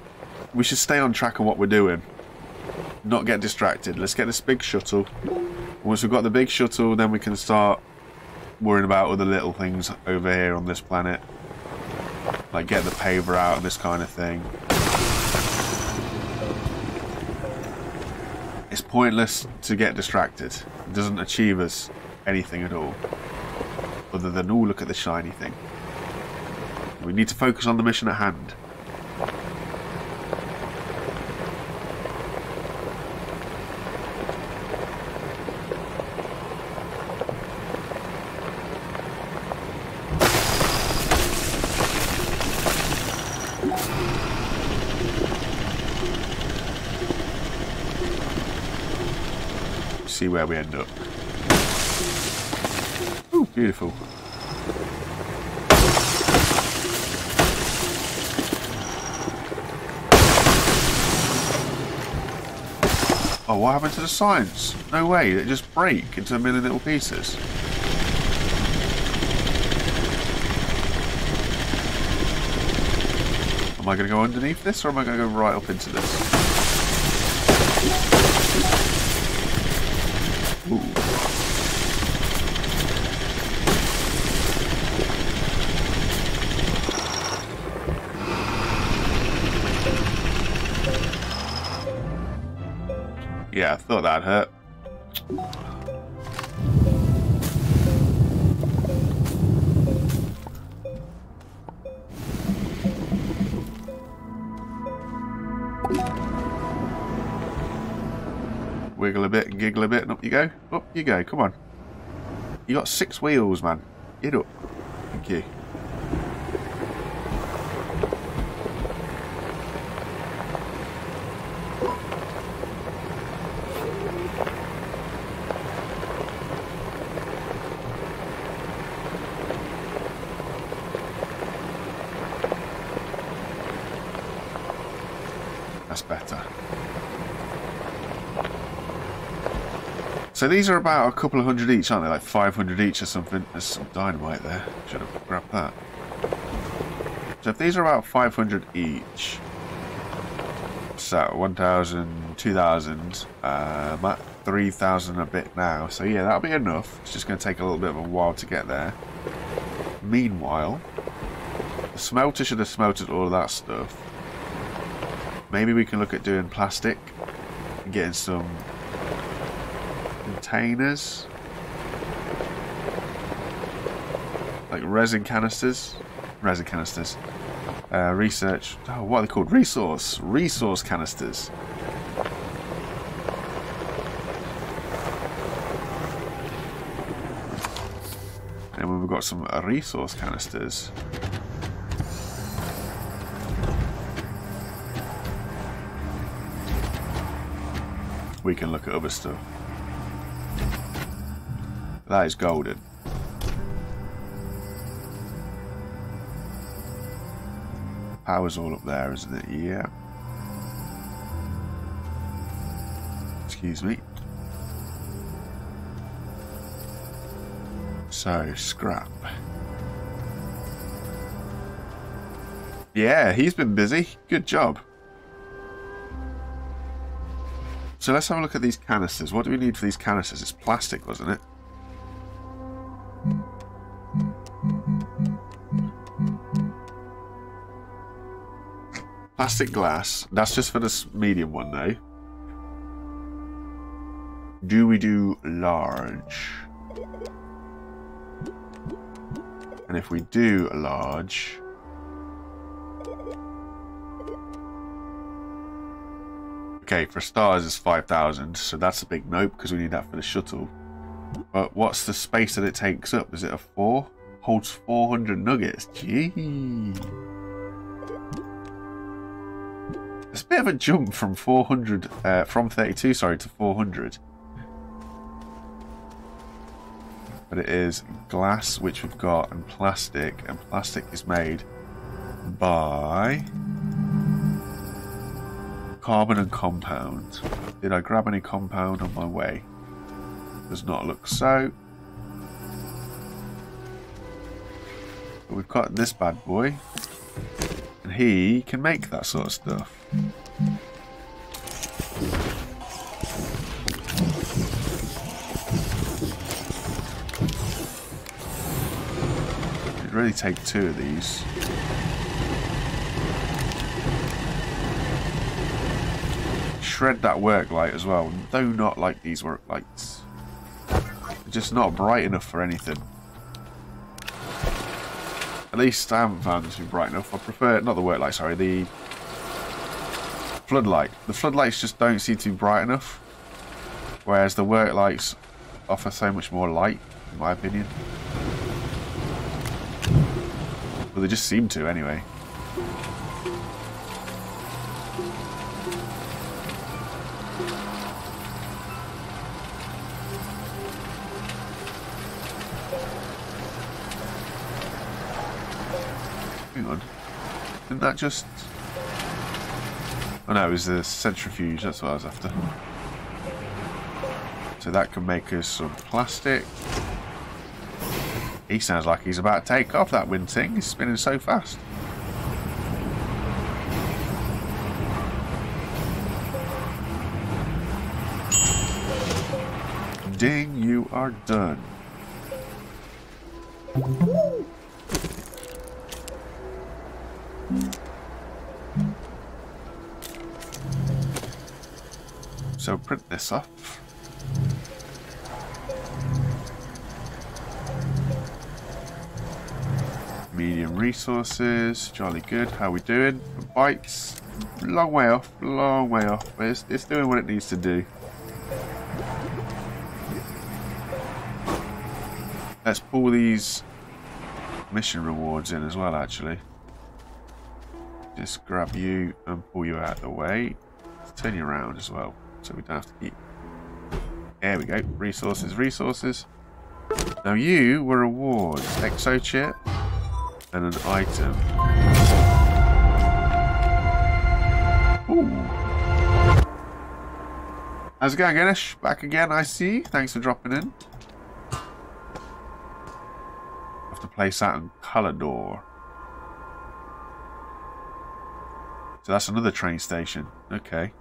we should stay on track of what we're doing. Not get distracted. Let's get this big shuttle. Once we've got the big shuttle, then we can start worrying about other little things over here on this planet. Like get the paver out and this kind of thing. It's pointless to get distracted. It doesn't achieve us anything at all. Other than, oh, look at the shiny thing. We need to focus on the mission at hand. see where we end up. Ooh, beautiful. Oh, what happened to the science? No way, it just break into a million little pieces. Am I going to go underneath this or am I going to go right up into this? Thought that'd hurt. Wiggle a bit and giggle a bit and up you go. Up you go, come on. You got six wheels, man. Get up. Thank you. So these are about a couple of hundred each, aren't they? Like 500 each or something. There's some dynamite there. Should have grabbed that. So if these are about 500 each, so 1,000, 2,000, uh, I'm at 3,000 a bit now. So yeah, that'll be enough. It's just going to take a little bit of a while to get there. Meanwhile, the smelter should have smelted all of that stuff. Maybe we can look at doing plastic getting some containers. Like resin canisters. Resin canisters. Uh, research. Oh, what are they called? Resource. Resource canisters. And we've got some resource canisters. We can look at other stuff. That is golden. Power's all up there, isn't it? Yeah. Excuse me. So, scrap. Yeah, he's been busy. Good job. So let's have a look at these canisters. What do we need for these canisters? It's plastic, wasn't it? Plastic glass. That's just for this medium one though. Do we do large? And if we do large... Okay, for stars it's 5,000, so that's a big nope because we need that for the shuttle. But what's the space that it takes up? Is it a 4? Holds 400 nuggets. Gee. It's a bit of a jump from 400, uh, from 32, sorry, to 400. But it is glass, which we've got, and plastic, and plastic is made by carbon and compound. Did I grab any compound on my way? Does not look so. But we've got this bad boy, and he can make that sort of stuff. It'd really take two of these. Shred that work light as well. though not like these work lights. They're just not bright enough for anything. At least I haven't found them to be bright enough. I prefer, not the work light, sorry, the floodlight. The floodlights just don't seem to be bright enough. Whereas the work lights offer so much more light, in my opinion. Well, they just seem to, anyway. Didn't that just... Oh no, it was the centrifuge, that's what I was after. So that can make us some plastic. He sounds like he's about to take off that wind thing. He's spinning so fast. Ding, you are done. So print this off. Medium resources, jolly good. How we doing? Bytes, long way off, long way off. But it's, it's doing what it needs to do. Let's pull these mission rewards in as well, actually. Just grab you and pull you out of the way. Let's turn you around as well, so we don't have to keep... There we go. Resources, resources. Now you were rewards. Exo chip and an item. Ooh. How's it going, Ganesh? Back again, I see. Thanks for dropping in. Have to place that in Calidor. So that's another train station. Okay.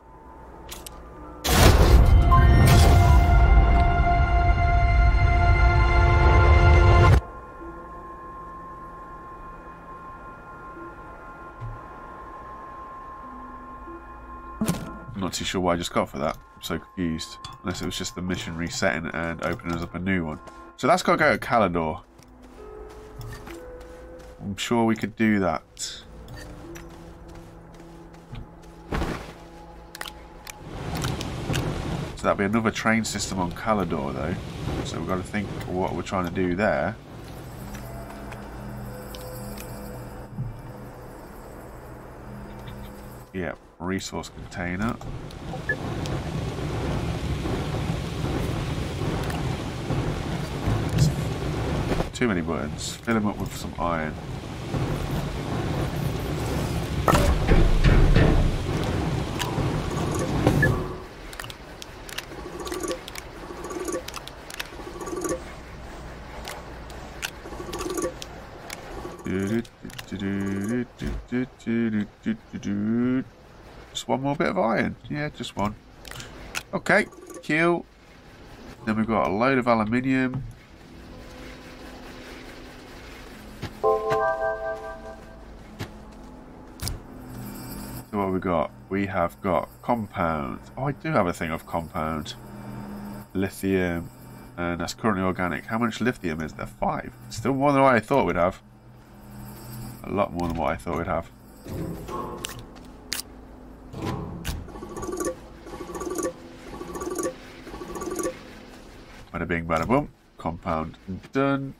Not too sure what I just got for that. I'm so confused. Unless it was just the mission resetting and opening us up a new one. So that's got to go to Calidor. I'm sure we could do that. So that'll be another train system on Calidor though. So we've got to think what we're trying to do there. Resource container. Too many buttons. Fill them up with some iron. One more bit of iron. Yeah, just one. Okay, kill. Then we've got a load of aluminium. So what we got? We have got compound. Oh, I do have a thing of compound. Lithium. And that's currently organic. How much lithium is there? Five. Still more than what I thought we'd have. A lot more than what I thought we'd have. Bada bing, bada boom. Compound done.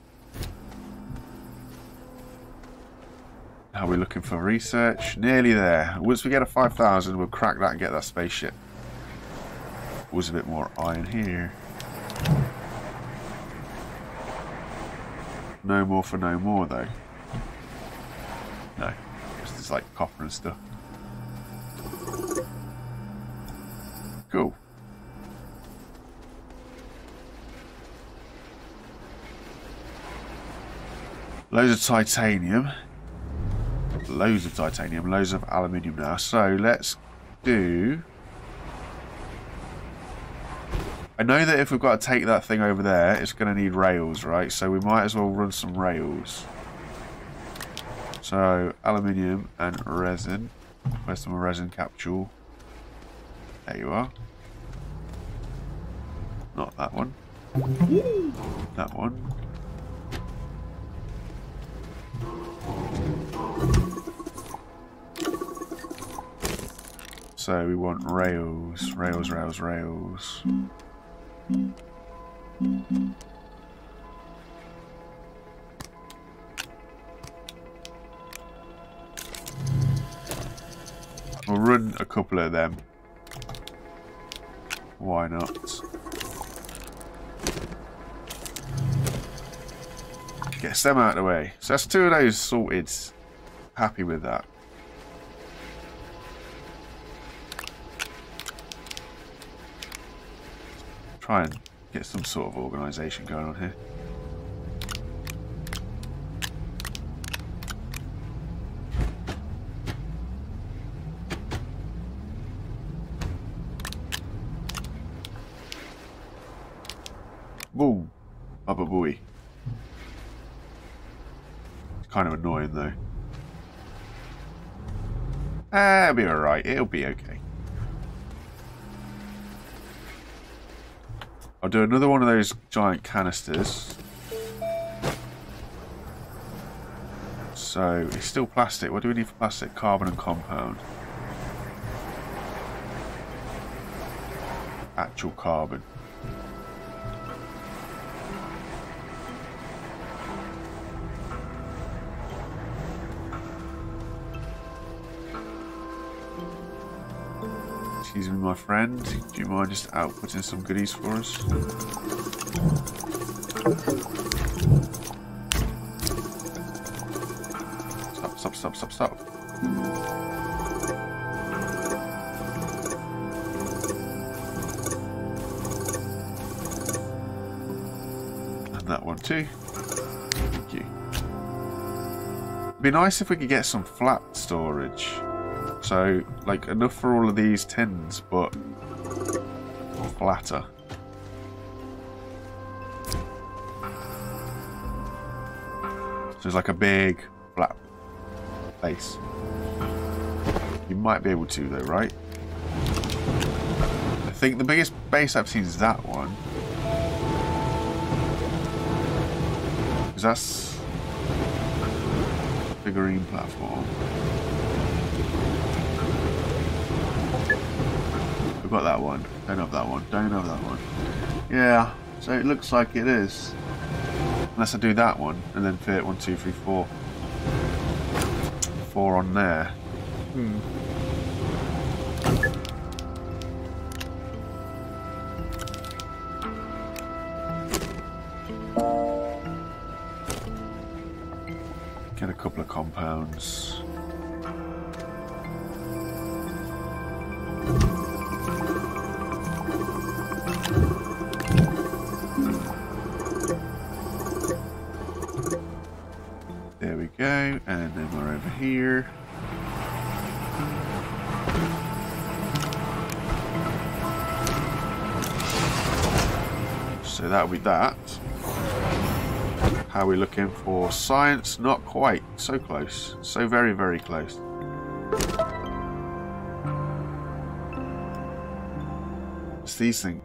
Are we looking for research? Nearly there. Once we get a 5,000, we'll crack that and get that spaceship. Was a bit more iron here. No more for no more, though. No. It's just like copper and stuff. Cool. Loads of titanium. Loads of titanium, loads of aluminium now. So let's do... I know that if we've got to take that thing over there, it's going to need rails, right? So we might as well run some rails. So, aluminium and resin. Where's some resin capsule? There you are. Not that one. That one. So we want rails, rails, rails, rails. We'll run a couple of them. Why not? Get them out of the way. So that's two of those sorted. happy with that. Try and get some sort of organisation going on here. Boom. Baba Booey. It's kind of annoying though. Ah, it'll be alright. It'll be okay. I'll do another one of those giant canisters. So, it's still plastic. What do we need for plastic? Carbon and compound. Actual carbon. My friend. Do you mind just outputting some goodies for us? Stop, stop, stop, stop, stop. And that one too. Thank you. It'd be nice if we could get some flat storage. So, like, enough for all of these tins, but flatter. So it's like a big, flat base. You might be able to, though, right? I think the biggest base I've seen is that one. Because that's figurine platform. We've got that one. Don't have that one. Don't have that one. Yeah, so it looks like it is. Unless I do that one and then fit one, two, three, four. Four on there. Hmm. That'll be that. How are we looking for science? Not quite. So close. So very, very close. It's these things.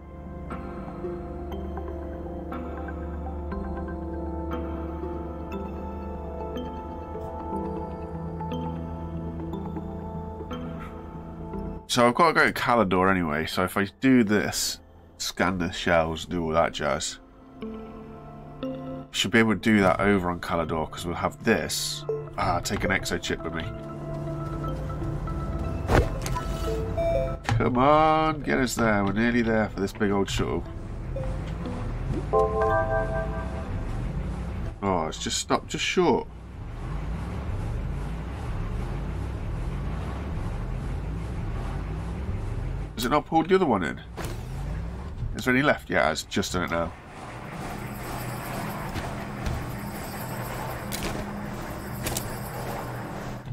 So I've got to go to Calidor anyway, so if I do this, scan the shells, do all that jazz, should be able to do that over on Calidor because we'll have this. Ah, take an exo chip with me. Come on, get us there. We're nearly there for this big old shuttle. Oh, it's just stopped just short. Has it not pulled the other one in? Is there any left? Yeah, it's just done it now.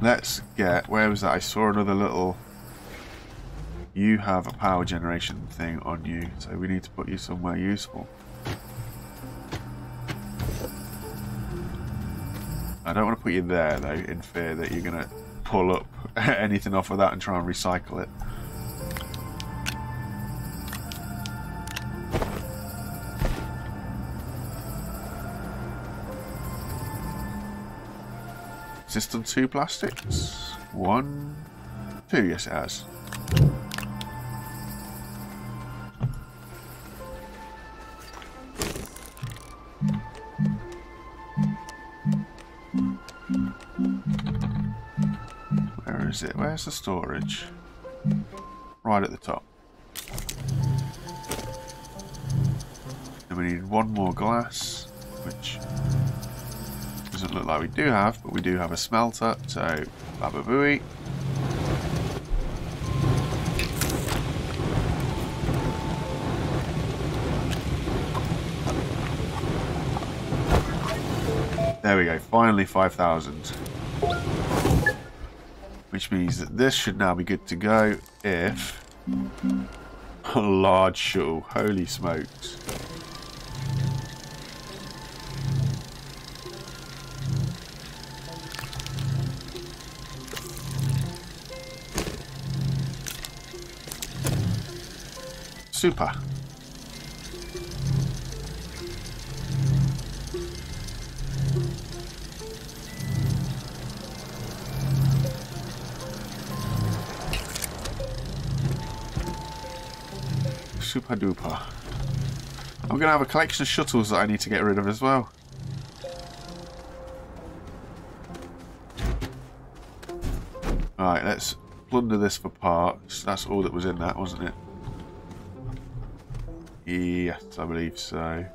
Let's get... Where was that? I saw another little... You have a power generation thing on you, so we need to put you somewhere useful. I don't want to put you there, though, in fear that you're going to pull up anything off of that and try and recycle it. Has this two plastics? One, two, yes it has. Where is it? Where's the storage? Right at the top. We need one more glass, doesn't look like we do have, but we do have a smelter, so Baba Booey. There we go, finally 5,000. Which means that this should now be good to go if... A large shuttle, holy smokes. Super. Super duper. I'm going to have a collection of shuttles that I need to get rid of as well. Alright, let's plunder this for parts. That's all that was in that, wasn't it? Yes, I believe so.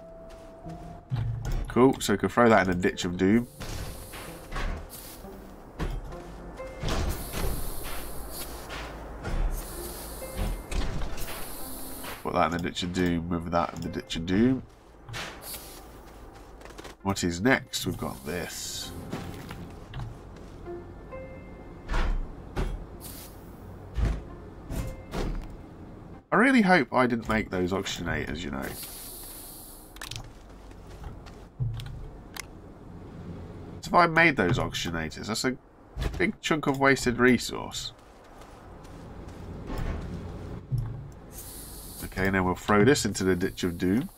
Cool, so we can throw that in a ditch of doom. Put that in the ditch of doom, move that in the ditch of doom. What is next? We've got this. Really hope I didn't make those oxygenators, you know. So if I made those oxygenators, that's a big chunk of wasted resource. Okay, now we'll throw this into the ditch of doom.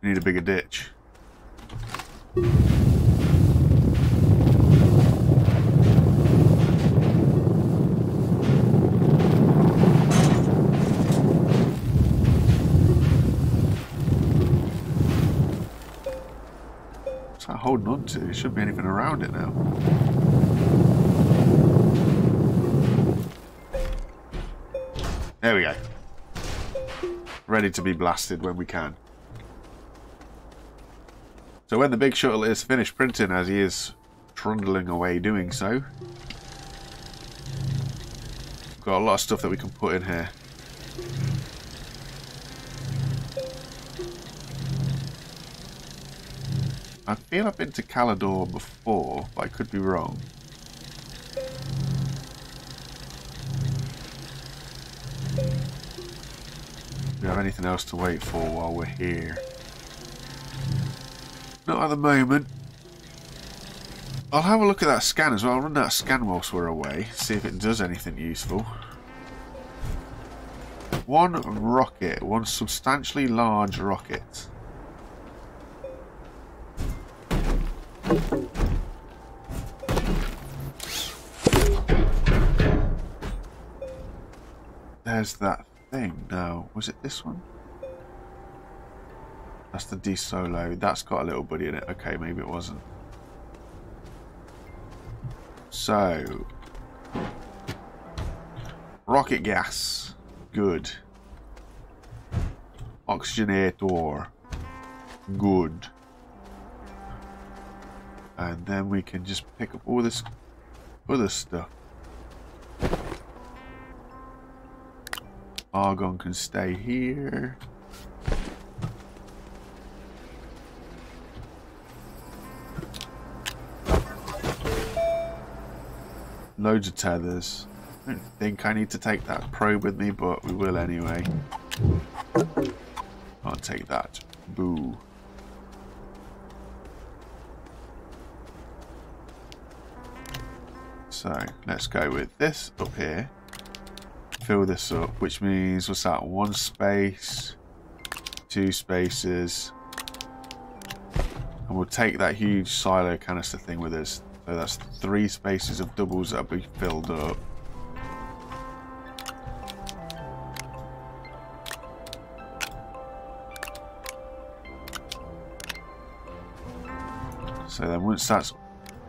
We need a bigger ditch. Holding on to. There shouldn't be anything around it now. There we go. Ready to be blasted when we can. So when the big shuttle is finished printing, as he is trundling away doing so, got a lot of stuff that we can put in here. I feel I've been to Calidor before, but I could be wrong. Do we have anything else to wait for while we're here? Not at the moment. I'll have a look at that scan as well. I'll run that scan whilst we're away, see if it does anything useful. One rocket, one substantially large rocket. There's that thing now. Was it this one? That's the Desolo. That's got a little buddy in it. Okay, maybe it wasn't. So... Rocket gas. Good. Oxygenator. Good. And then we can just pick up all this other stuff. Argon can stay here. Loads of tethers. I don't think I need to take that probe with me, but we will anyway. I'll take that. Boo. So let's go with this up here. Fill this up, which means what's that? One space, two spaces. And we'll take that huge silo canister thing with us. So that's three spaces of doubles that'll be filled up. So then once that's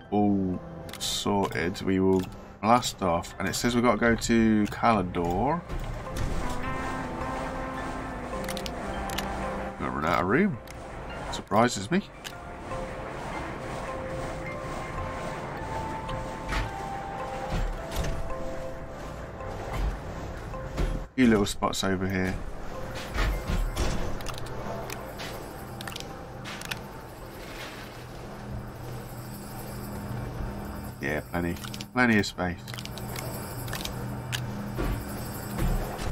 all sorted, we will blast off. And it says we've got to go to Calidor. Gonna run out of room. Surprises me. A few little spots over here. Yeah, plenty. Plenty of space.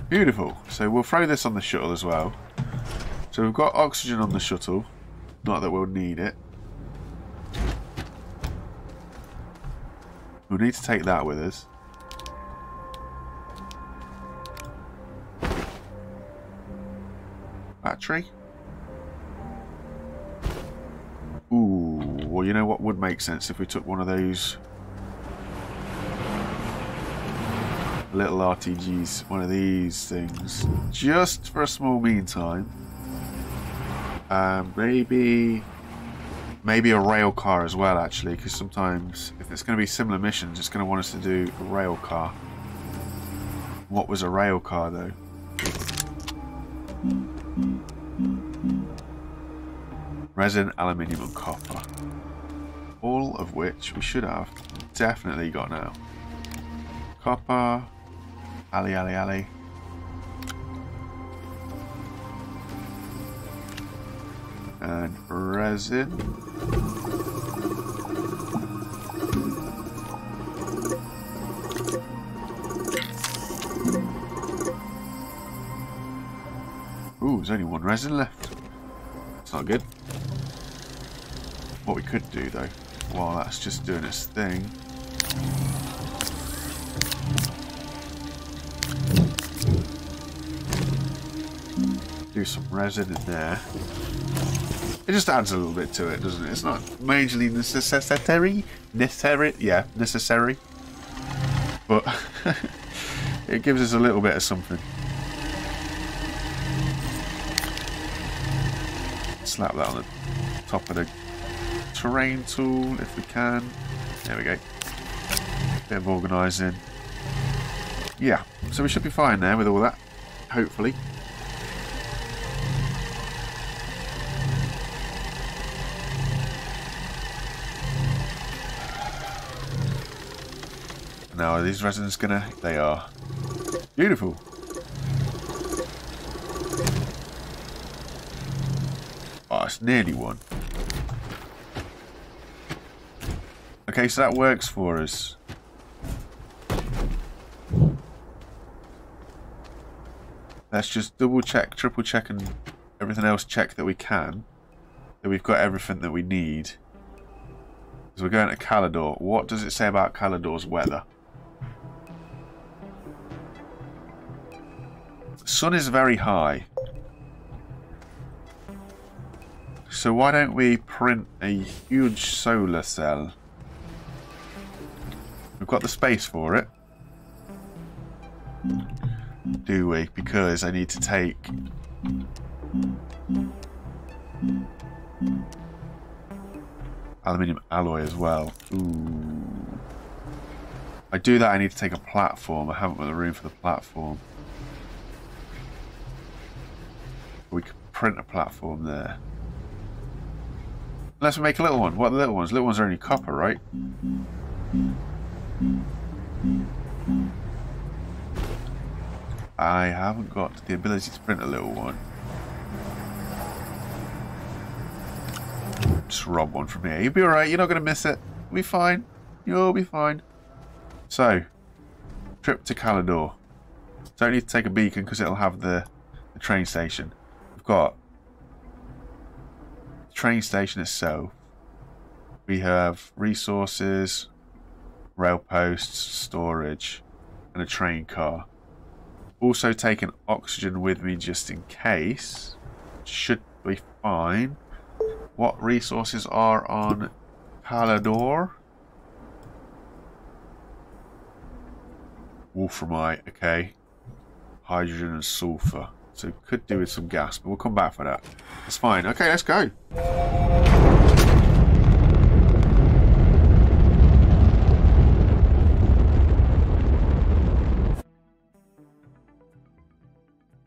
Beautiful. So we'll throw this on the shuttle as well. So we've got oxygen on the shuttle. Not that we'll need it. We'll need to take that with us. Battery? Ooh, well you know what would make sense if we took one of those little RTGs, one of these things, just for a small meantime. Um, maybe, maybe a rail car as well, actually, because sometimes if it's going to be similar missions, it's going to want us to do a rail car. What was a rail car, though? Resin, aluminium and copper. All of which we should have definitely got now. Copper, alley, alley, alley. And resin. Ooh, there's only one resin left. It's not good. What we could do though, while that's just doing its thing, do some resin in there. It just adds a little bit to it, doesn't it? It's not majorly necessary. Necessary, yeah, necessary. But it gives us a little bit of something. Slap that on the top of the terrain tool if we can. There we go. Bit of organising. Yeah, so we should be fine there with all that, hopefully. Are these resins gonna... They are. Beautiful. Oh, it's nearly one. Okay, so that works for us. Let's just double check, triple check and everything else check that we can. That we've got everything that we need. So we're going to Calidor. What does it say about Calidor's weather? Sun is very high. So why don't we print a huge solar cell? We've got the space for it. Do we? Because I need to take... Aluminium alloy as well. Ooh. I do that, I need to take a platform. I haven't got the room for the platform. We could print a platform there. Let's make a little one. What are the little ones? Little ones are only copper, right? I haven't got the ability to print a little one. Just rob one from here. You'll be alright, you're not going to miss it. You'll be fine. You'll be fine. So, trip to Calidor. Don't need to take a beacon because it'll have the, the train station. Got the train station itself. We have resources, rail posts, storage, and a train car. Also taking oxygen with me just in case. Should be fine. What resources are on Calidor? Wolframite, okay. Hydrogen and sulfur. So could do with some gas, but we'll come back for that. That's fine. Okay, let's go.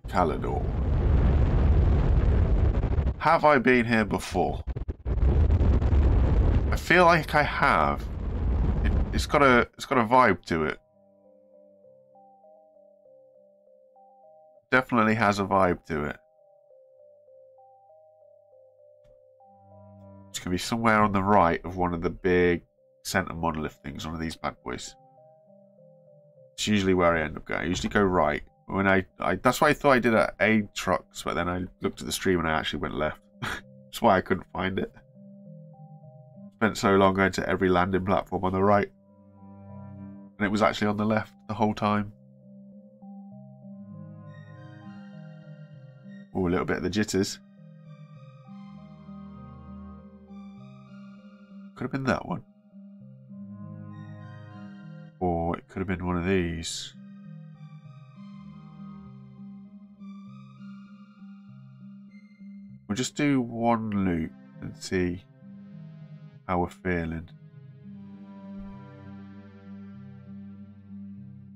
Calidor. Have I been here before? I feel like I have. It, it's got a it's got a vibe to it. Definitely has a vibe to it. It's gonna be somewhere on the right of one of the big center monolith things, one of these bad boys. It's usually where I end up going. I usually go right. When I, I that's why I thought I did at Atrox, but then I looked at the stream and I actually went left. that's why I couldn't find it. Spent so long going to every landing platform on the right. And it was actually on the left the whole time. Oh, a little bit of the jitters. Could have been that one. Or it could have been one of these. We'll just do one loop and see how we're feeling.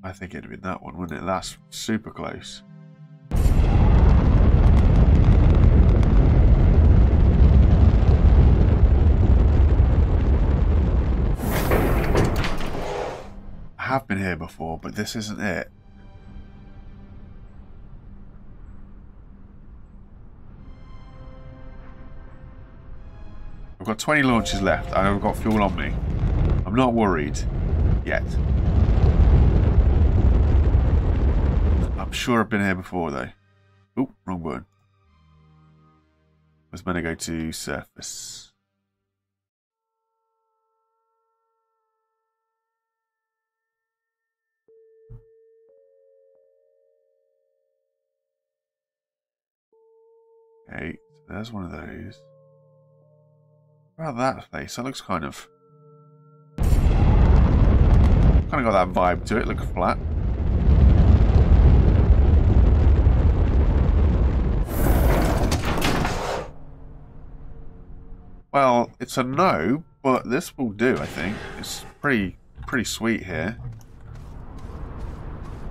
I think it'd have been that one, wouldn't it? That's super close. have been here before, but this isn't it. I've got 20 launches left and I've got fuel on me. I'm not worried. Yet. I'm sure I've been here before though. Oh, wrong button. I was meant to go to surface. Okay, so there's one of those. What about that place? That looks kind of... Kind of got that vibe to it, look flat. Well, it's a no, but this will do, I think. It's pretty, pretty sweet here.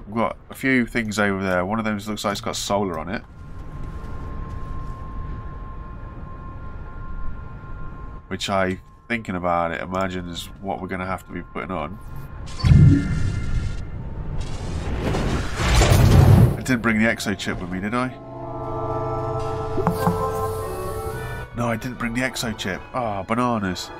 We've got a few things over there. One of them looks like it's got solar on it. Which I, thinking about it, imagine is what we're going to have to be putting on. I didn't bring the exo chip with me, did I? No, I didn't bring the exo chip. Ah, oh, bananas.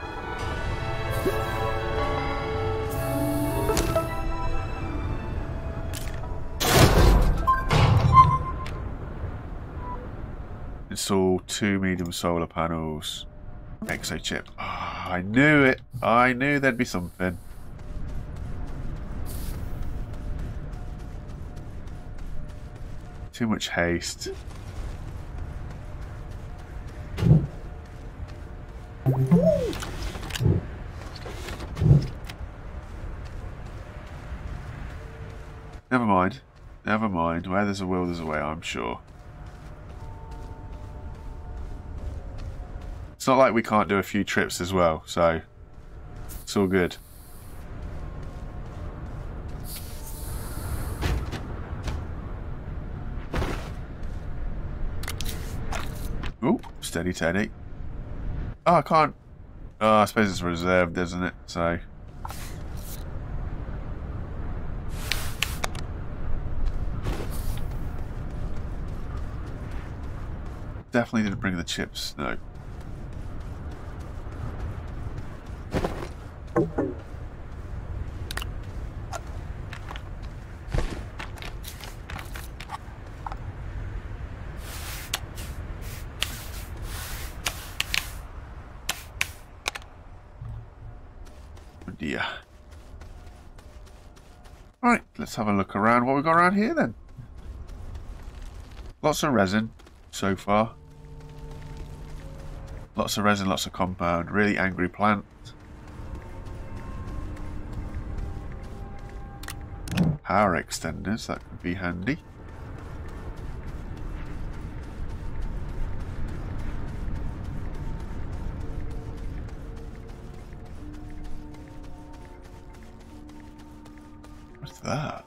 Install two medium solar panels. Exo chip. Oh, I knew it. I knew there'd be something. Too much haste. Never mind. Never mind. Where there's a will, there's a way, I'm sure. It's not like we can't do a few trips as well, so it's all good. Oh, steady Teddy. Oh, I can't. Oh, I suppose it's reserved, isn't it? So. Definitely didn't bring the chips, no. Oh, dear. Right, let's have a look around. What we've got around here then? Lots of resin so far. Lots of resin, lots of compound. Really angry plant. Power extenders, that could be handy. What's that?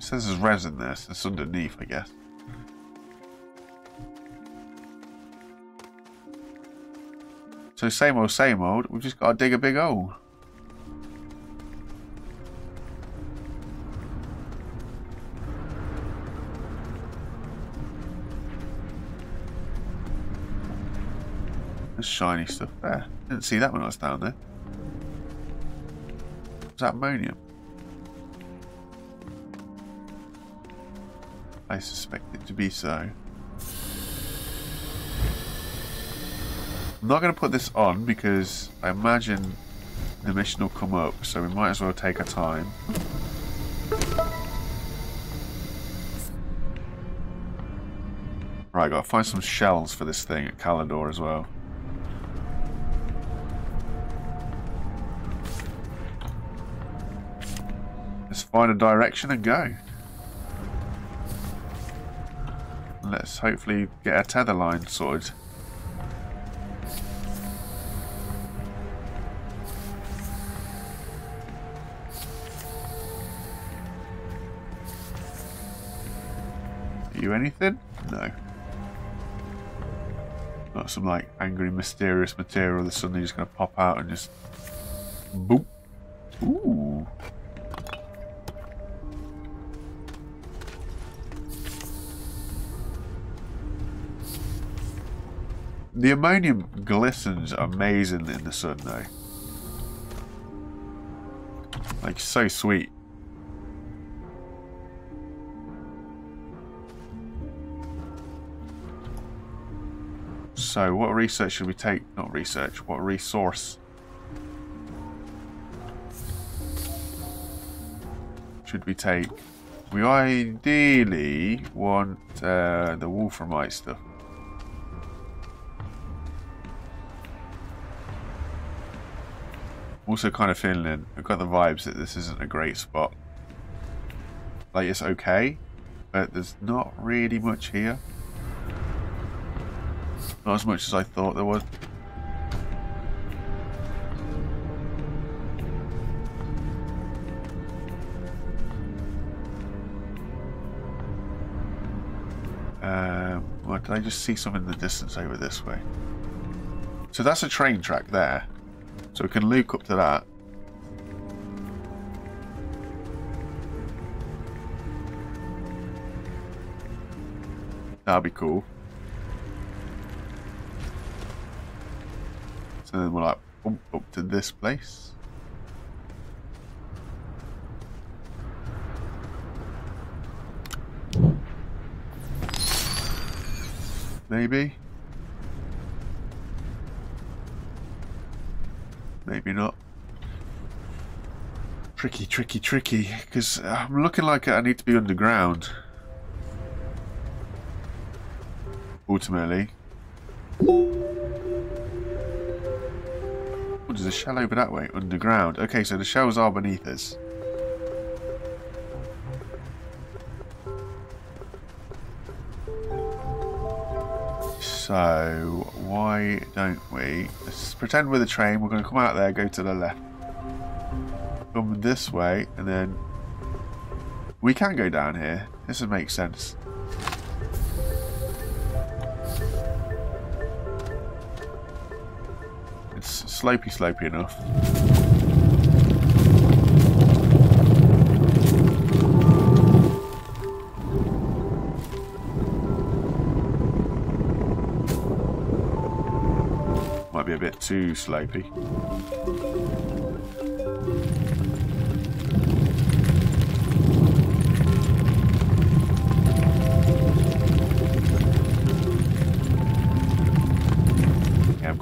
says there's resin there, so it's underneath, I guess. So same old, same old. We've just got to dig a big hole. There's shiny stuff there. Didn't see that when I was down there. That ammonium? I suspect it to be so. I'm not going to put this on because I imagine the mission will come up, so we might as well take our time. Right, gotta find some shells for this thing at Calidor as well. Let's find a direction and go. Let's hopefully get a tether line sorted. Anything? No. Not some like angry mysterious material that's suddenly just going to pop out and just... Boop. Ooh. The ammonium glistens amazingly in the sun though. Like so sweet. So what research should we take? Not research, what resource? Should we take? We ideally want uh, the wolframite stuff. also kind of feeling, I've got the vibes that this isn't a great spot. Like, it's okay, but there's not really much here. Not as much as I thought there was. Um, well, did I just see something in the distance over this way? So that's a train track there. So we can luke up to that. That'd be cool. So then we'll like bump up to this place. Maybe. Maybe not. Tricky, tricky, tricky. Because I'm looking like I need to be underground. Ultimately. Is a shell over that way? Underground. Okay, so the shells are beneath us. So, why don't we... Let's pretend we're the train. We're going to come out there, go to the left. Come this way, and then... We can go down here. This would make sense. Slopey, slopey enough. Might be a bit too slopey.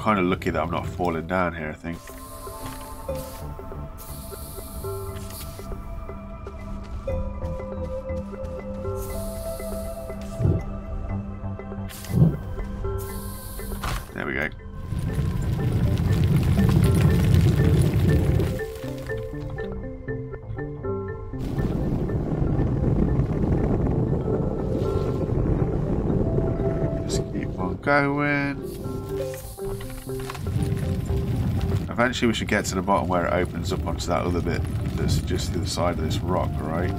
Kind of lucky that I'm not falling down here, I think. There we go. Just keep on going. Eventually we should get to the bottom where it opens up onto that other bit that's just to the side of this rock, right?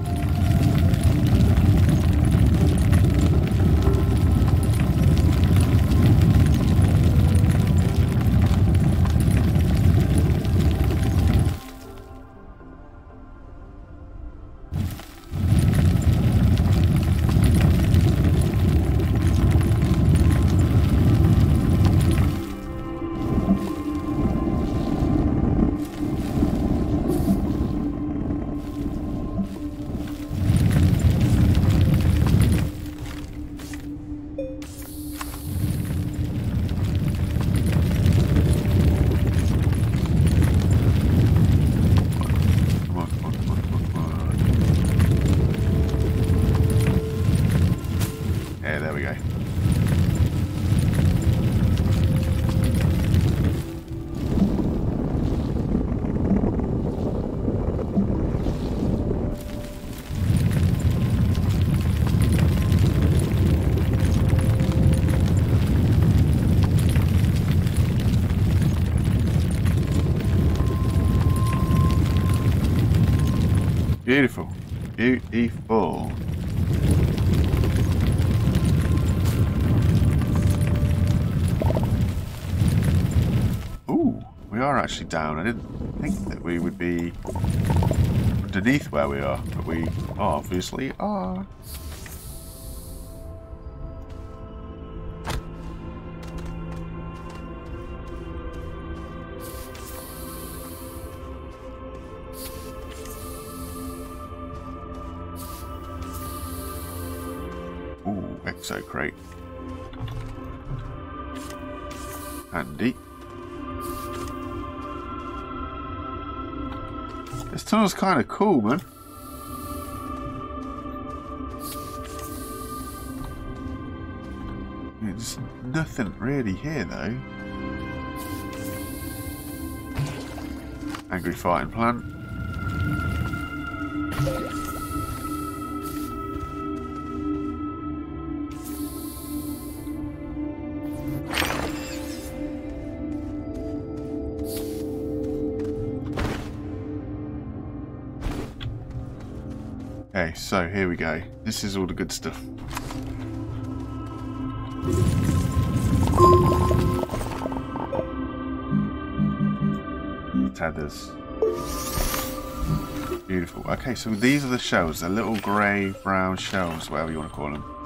Down. I didn't think that we would be underneath where we are, but we obviously are. Ooh, exo crate. Handy. Tunnel's kind of cool, man. There's nothing really here, though. Angry fighting plant. So here we go. This is all the good stuff. Tethers. Beautiful. Okay, so these are the shells. They're little grey, brown shells, whatever you want to call them.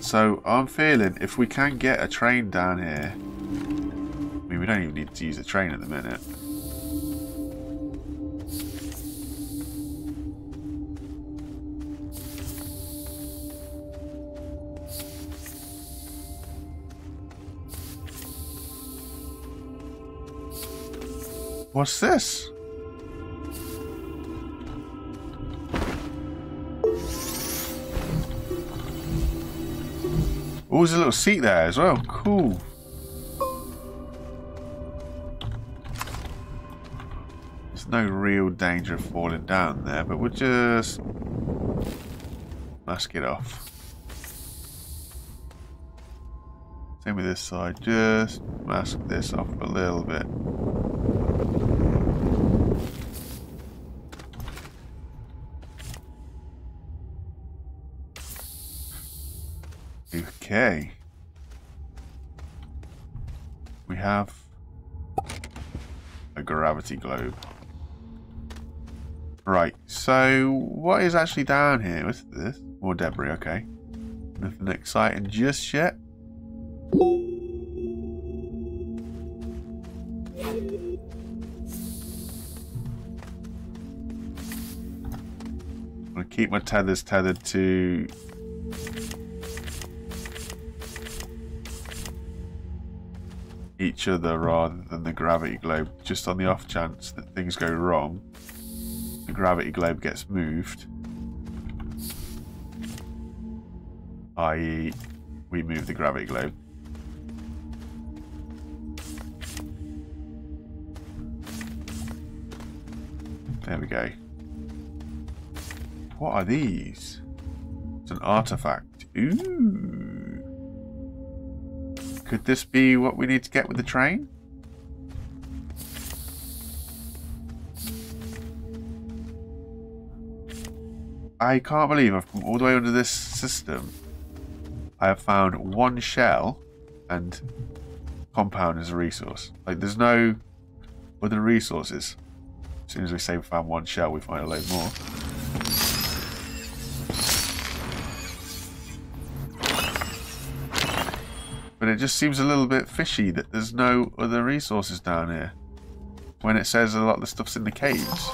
So I'm feeling if we can get a train down here, I mean we don't even need to use a train at the minute. What's this? Oh, there's a little seat there as well. Cool. There's no real danger of falling down there, but we'll just mask it off. Same with this side. Just mask this off a little bit. Globe. Right, so what is actually down here? What's this? More debris, okay. Nothing exciting just yet. I'm gonna keep my tethers tethered to each other rather than the gravity globe, just on the off chance that things go wrong. The gravity globe gets moved. I.e., we move the gravity globe. There we go. What are these? It's an artifact. Ooh. Could this be what we need to get with the train? I can't believe I've come all the way under this system. I have found one shell and compound as a resource. Like, there's no other resources. As soon as we say we found one shell, we find a load more. But it just seems a little bit fishy that there's no other resources down here. When it says a lot of the stuff's in the caves.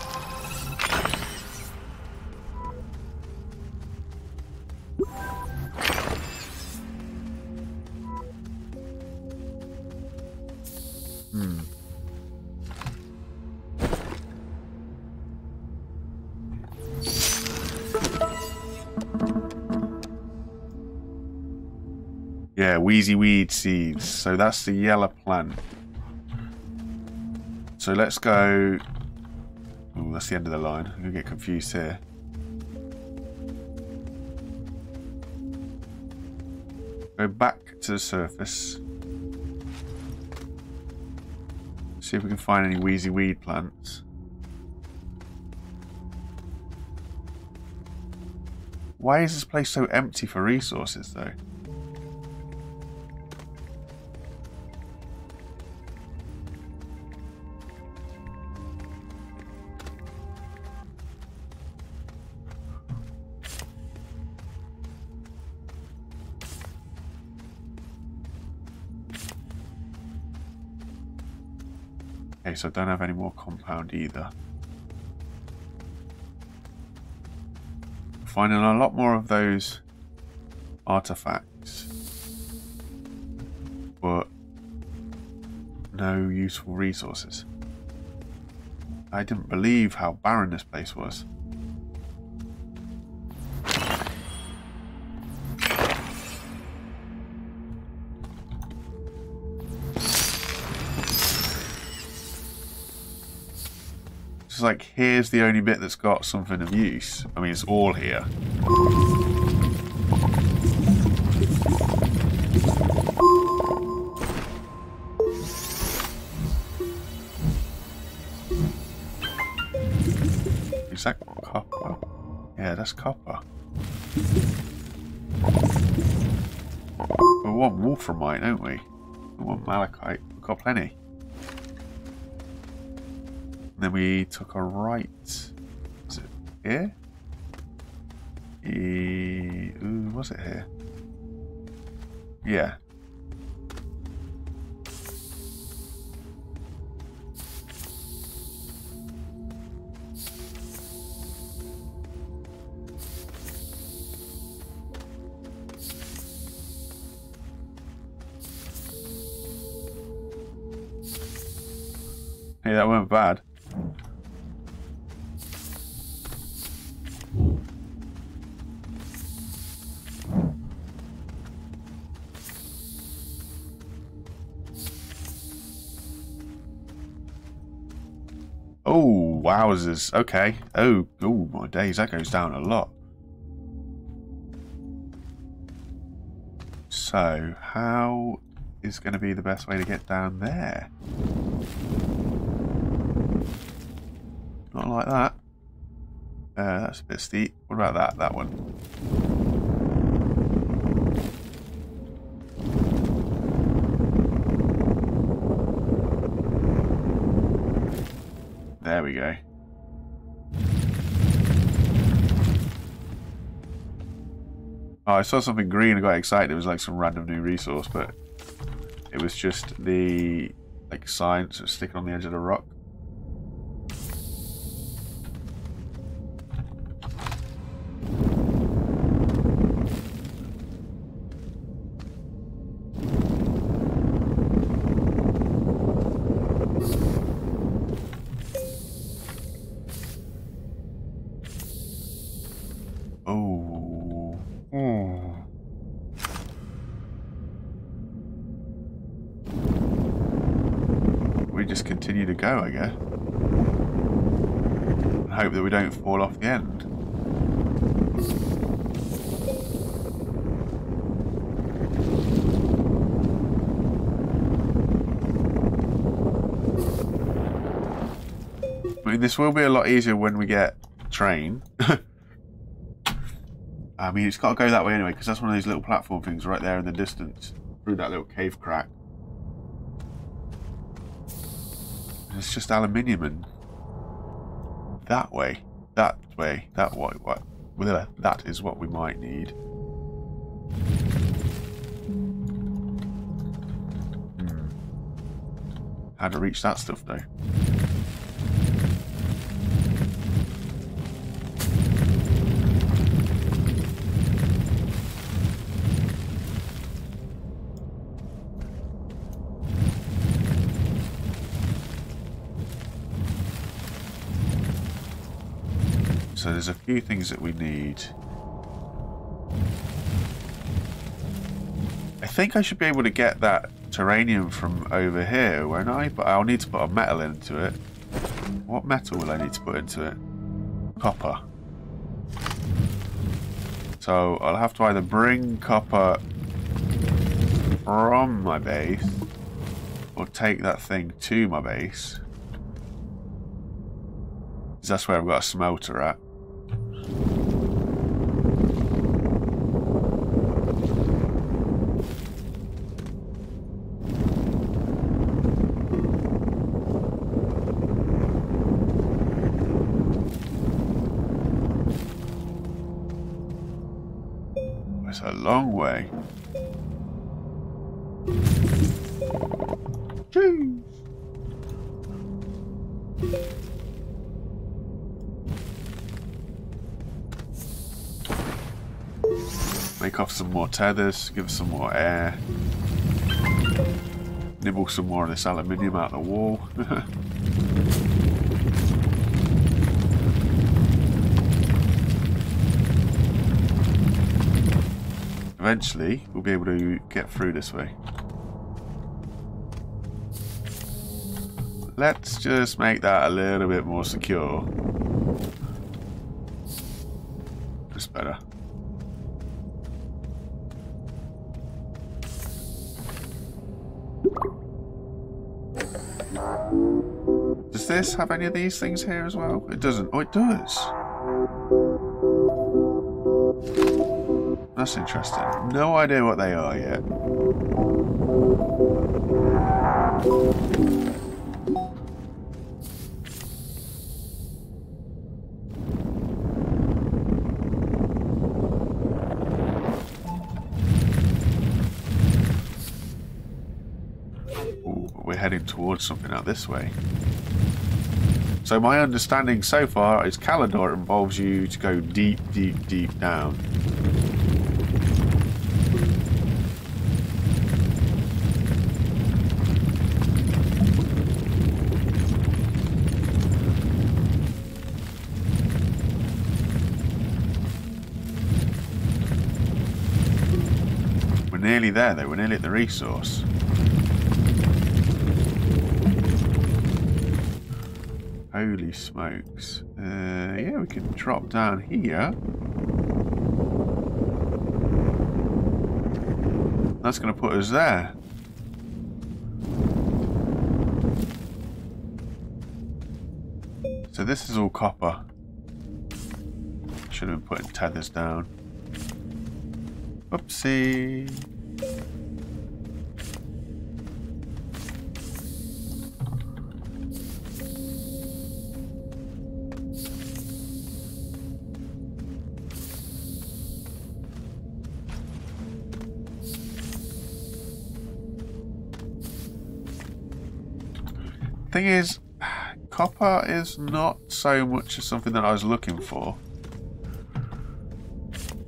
Wheezy weed seeds. So that's the yellow plant. So let's go... Oh, that's the end of the line. I'm going to get confused here. Go back to the surface. See if we can find any wheezy weed plants. Why is this place so empty for resources though? Okay, so I don't have any more compound either. Finding a lot more of those artifacts. But no useful resources. I didn't believe how barren this place was. Like, here's the only bit that's got something of use. I mean, it's all here. Is that copper? Yeah, that's copper. We want wolframite, don't we? We want malachite. We've got plenty. Then we took a right. Is it here? E Ooh, was it here? Yeah. Hey, that weren't bad. Wowzers. Okay. Oh, oh my days, that goes down a lot. So, how is going to be the best way to get down there? Not like that. Uh, that's a bit steep. What about that? That one. There we go. Oh, I saw something green and got excited. It was like some random new resource, but it was just the like sign sort of sticking on the edge of the rock. End. I mean, this will be a lot easier when we get train. I mean, it's got to go that way anyway, because that's one of these little platform things right there in the distance, through that little cave crack. And it's just aluminium and that way, that way, that what, well, that is what we might need. Hmm. How to reach that stuff though? There's a few things that we need. I think I should be able to get that terranium from over here, won't I? But I'll need to put a metal into it. What metal will I need to put into it? Copper. So I'll have to either bring copper from my base or take that thing to my base. Because That's where I've got a smelter at. It's a long way. Some more tethers, give some more air. Nibble some more of this aluminium out of the wall. Eventually, we'll be able to get through this way. Let's just make that a little bit more secure. This have any of these things here as well? It doesn't. Oh, it does. That's interesting. No idea what they are yet. Something out this way. So my understanding so far is Calidor involves you to go deep, deep, deep down. We're nearly there though, we're nearly at the resource. Holy smokes. Uh, yeah, we can drop down here. That's going to put us there. So this is all copper. Should have been putting tethers down. Oopsie. Thing is, copper is not so much something that I was looking for.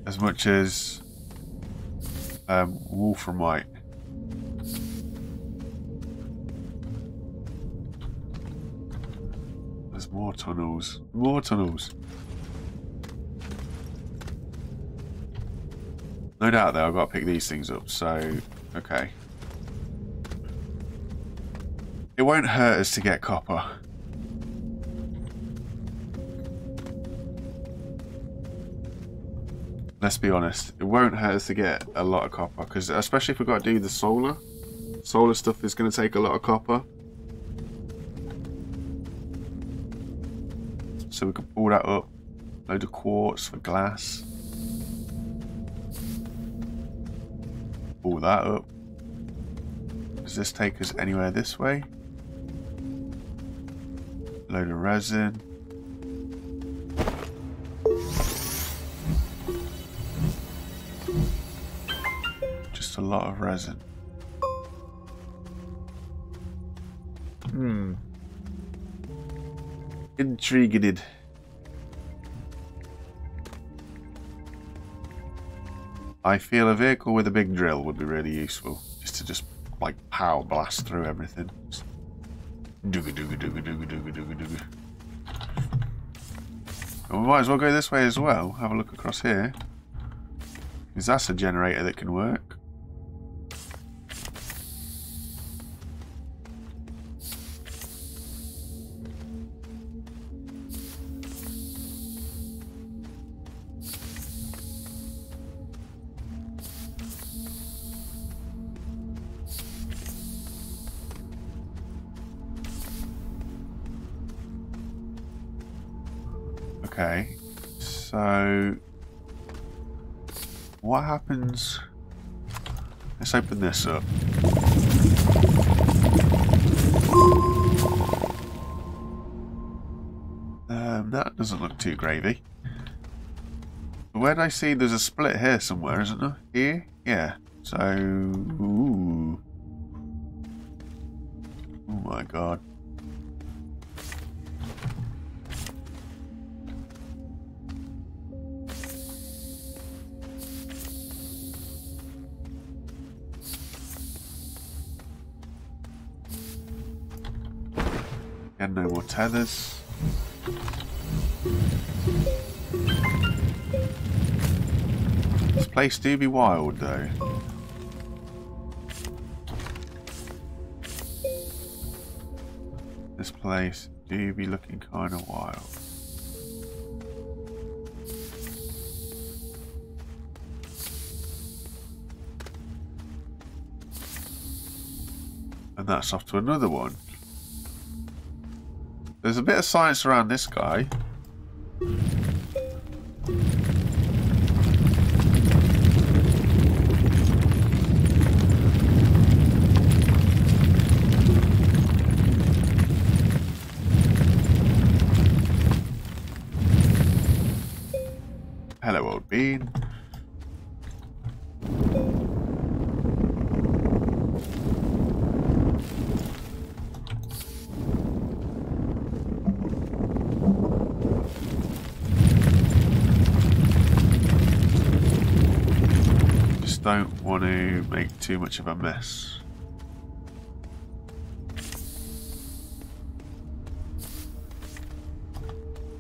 As much as um, wolframite. There's more tunnels. More tunnels. No doubt though, I've got to pick these things up, so... Okay. It won't hurt us to get copper. Let's be honest, it won't hurt us to get a lot of copper, because especially if we've got to do the solar. Solar stuff is going to take a lot of copper. So we can pull that up. Load of quartz for glass. Pull that up. Does this take us anywhere this way? Load of resin. Just a lot of resin. Hmm. Intrigued. I feel a vehicle with a big drill would be really useful. Just to just like power blast through everything. Dooga dooga dooga dooga dooga dooga dooga. And we might as well go this way as well. Have a look across here. Because that's a generator that can work. Let's open this up. Um, that doesn't look too gravy. Did I see there's a split here somewhere, isn't there? Here? Yeah. So... Ooh. Oh my god. Tethers. This place do be wild though. This place do be looking kind of wild. And that's off to another one. There's a bit of science around this guy. Too much of a mess.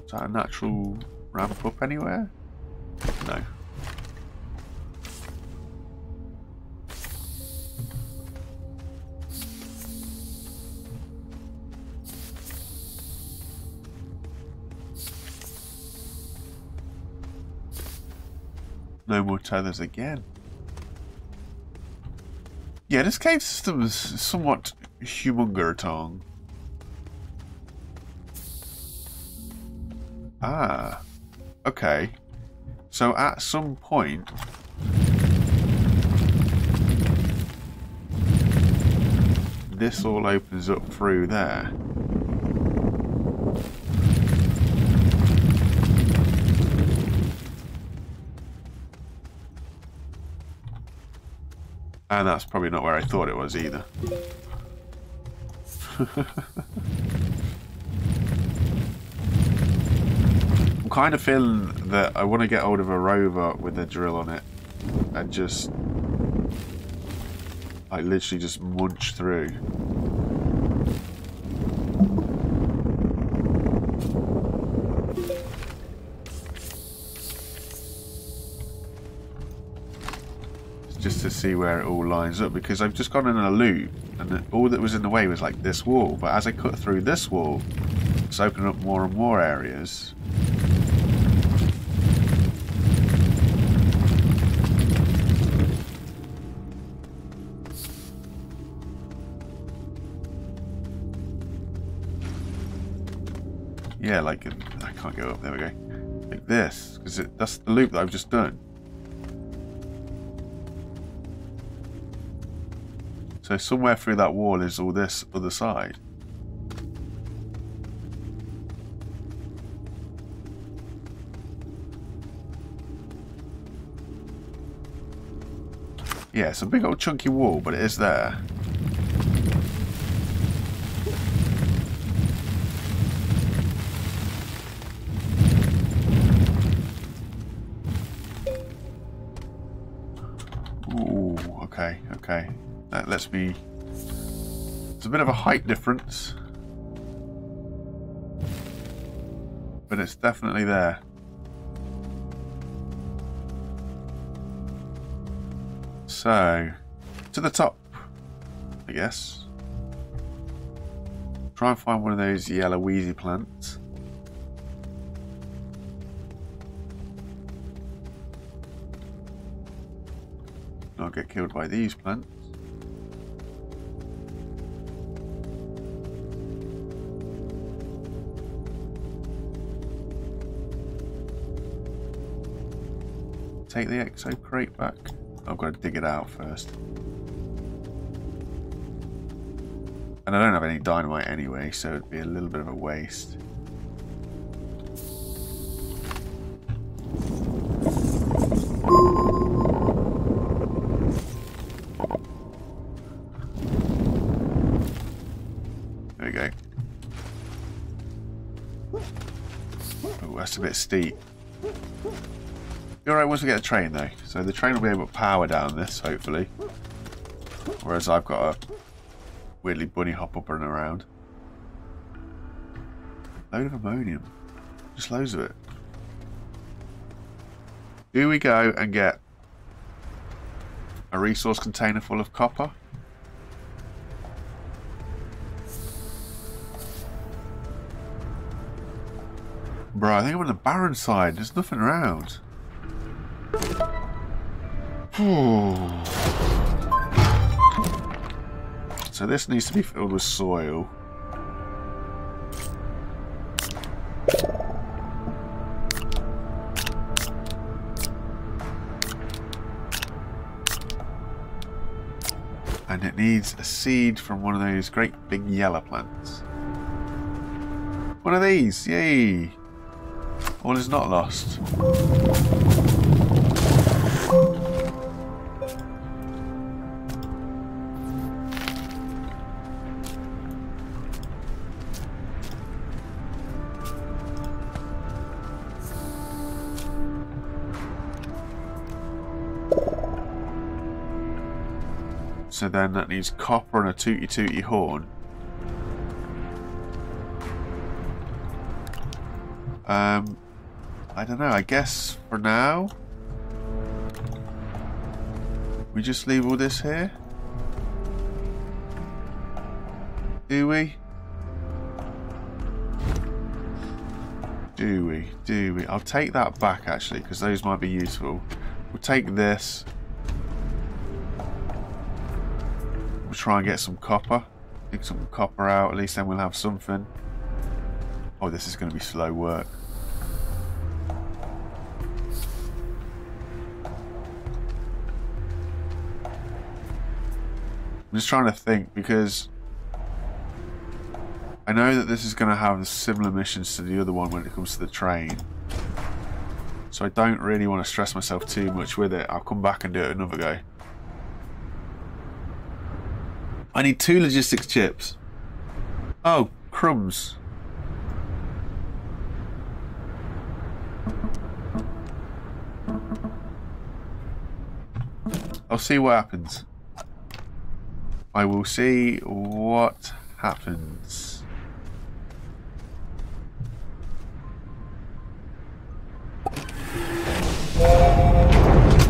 Is that a natural ramp up anywhere? No. No more tethers again. Yeah, this cave system is somewhat humongous. Ah. Okay. So at some point... This all opens up through there. And that's probably not where I thought it was either. I'm kind of feeling that I want to get hold of a rover with a drill on it and just I literally just munch through. See where it all lines up because I've just gone in a loop and all that was in the way was like this wall but as I cut through this wall it's opening up more and more areas Yeah, like, I can't go up, there we go. Like this, because that's the loop that I've just done. So somewhere through that wall is all this other side. Yeah, it's a big old chunky wall, but it is there. It's a bit of a height difference. But it's definitely there. So, to the top, I guess. Try and find one of those yellow wheezy plants. Not get killed by these plants. Take the exo crate back? I've got to dig it out first. And I don't have any dynamite anyway, so it'd be a little bit of a waste. There we go. Oh, that's a bit steep. Be alright once we get a train though. So the train will be able to power down this, hopefully. Whereas I've got a weirdly bunny hop up and around. Load of ammonium. Just loads of it. Here we go and get a resource container full of copper? Bro, I think I'm on the barren side. There's nothing around. Hmm. so this needs to be filled with soil. And it needs a seed from one of those great big yellow plants. One of these, yay! All is not lost. Then that needs copper and a tooty tooty horn. Um, I don't know. I guess for now, we just leave all this here. Do we? Do we? Do we? I'll take that back actually, because those might be useful. We'll take this. Try and get some copper. Dig some copper out, at least then we'll have something. Oh, this is going to be slow work. I'm just trying to think because I know that this is going to have similar missions to the other one when it comes to the train. So I don't really want to stress myself too much with it. I'll come back and do it another go. I need two logistics chips. Oh, crumbs. I'll see what happens. I will see what happens.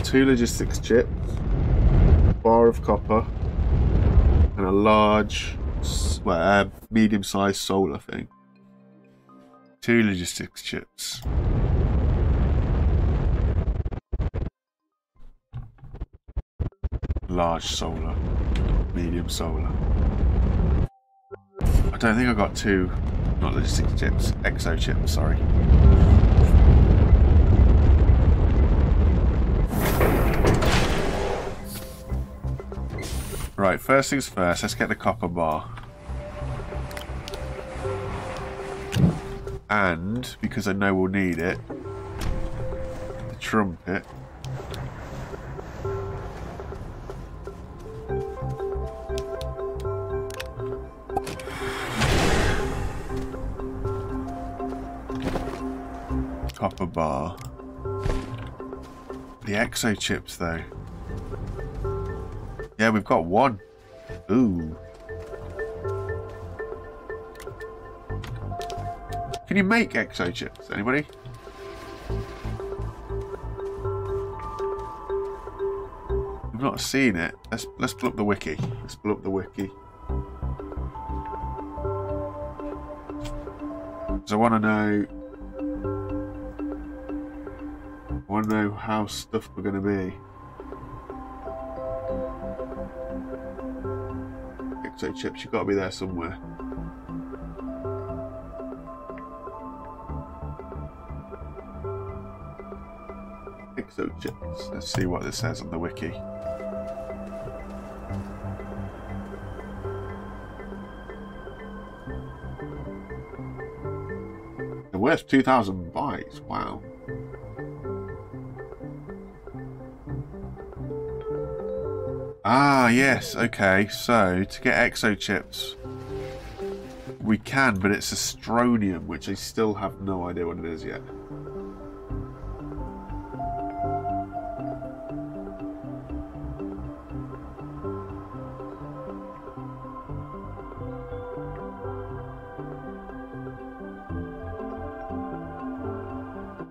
Two logistics chips, bar of copper, and a large, well, uh, medium-sized solar thing. Two logistics chips. Large solar medium solar. I don't think I got two, not logistics chips, exo chips, sorry. Right, first things first, let's get the copper bar. And, because I know we'll need it, the trumpet. copper bar. The exo chips, though. Yeah, we've got one. Ooh. Can you make exo chips? Anybody? We've not seen it. Let's let's pull up the wiki. Let's pull up the wiki. So I want to know I want to know how stuffed we're going to be. Exo chips, you've got to be there somewhere. Exochips. Let's see what this says on the wiki. They're worth 2,000 bytes. Wow. Ah, yes, okay. So, to get exochips, we can, but it's astronium, which I still have no idea what it is yet.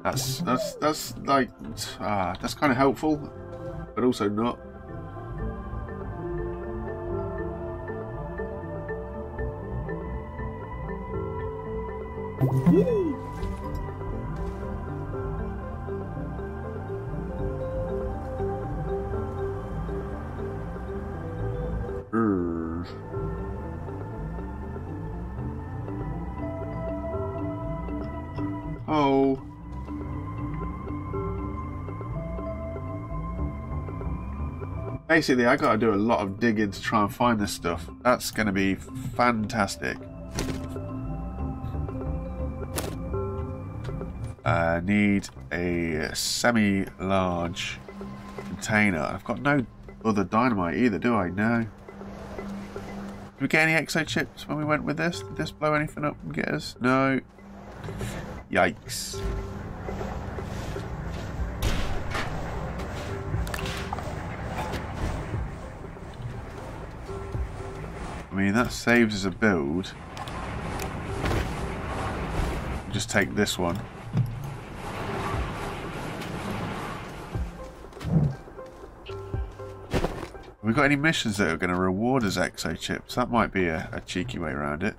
That's that's that's like ah, that's kind of helpful, but also not. Oh. Basically, I gotta do a lot of digging to try and find this stuff. That's gonna be fantastic. Uh, need a semi-large container. I've got no other dynamite either, do I? No. Did we get any exo chips when we went with this? Did this blow anything up and get us? No. Yikes. I mean, that saves us a build. Just take this one. Got any missions that are going to reward us exo chips? That might be a, a cheeky way around it.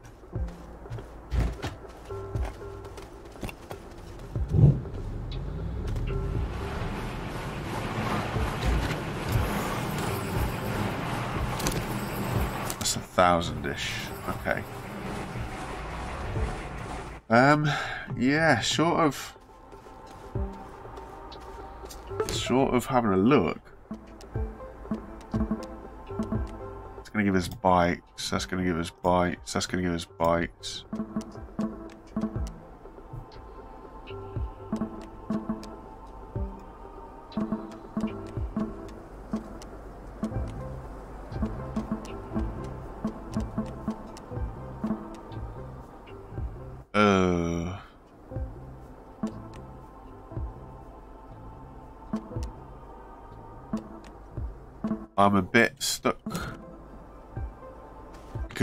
That's a thousand-ish. Okay. Um, yeah, short of... Short of having a look, give us bytes. That's going to give us bytes. That's going to give us bytes.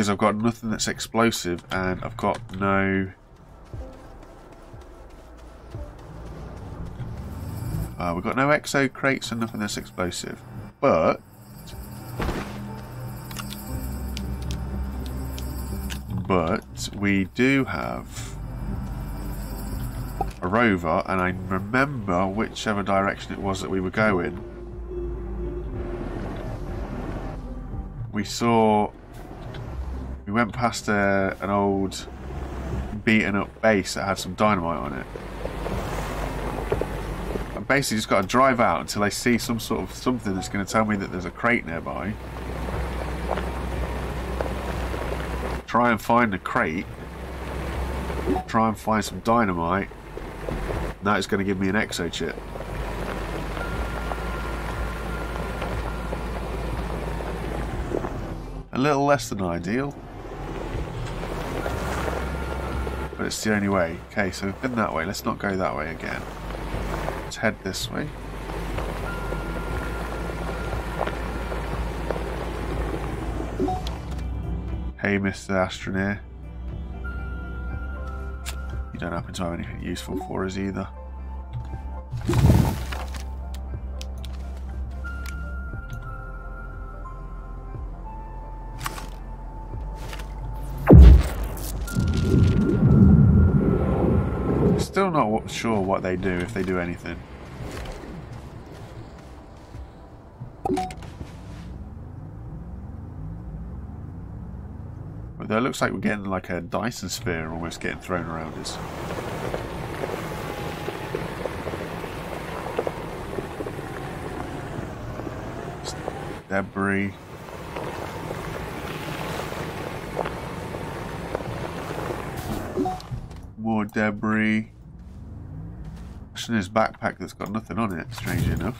Because I've got nothing that's explosive and I've got no... Uh, we've got no exo crates and nothing that's explosive. But... But we do have a rover and I remember whichever direction it was that we were going. We saw we went past a, an old beaten up base that had some dynamite on it. I basically just got to drive out until I see some sort of something that's going to tell me that there's a crate nearby. Try and find a crate. Try and find some dynamite. That is going to give me an exo chip. A little less than ideal. But it's the only way. Okay, so we've been that way. Let's not go that way again. Let's head this way. Hey, Mr. Astroneer. You don't happen to have anything useful for us either. do if they do anything. But that looks like we're getting like a Dyson sphere almost getting thrown around us. Debris. More debris. In his backpack that's got nothing on it, strangely enough.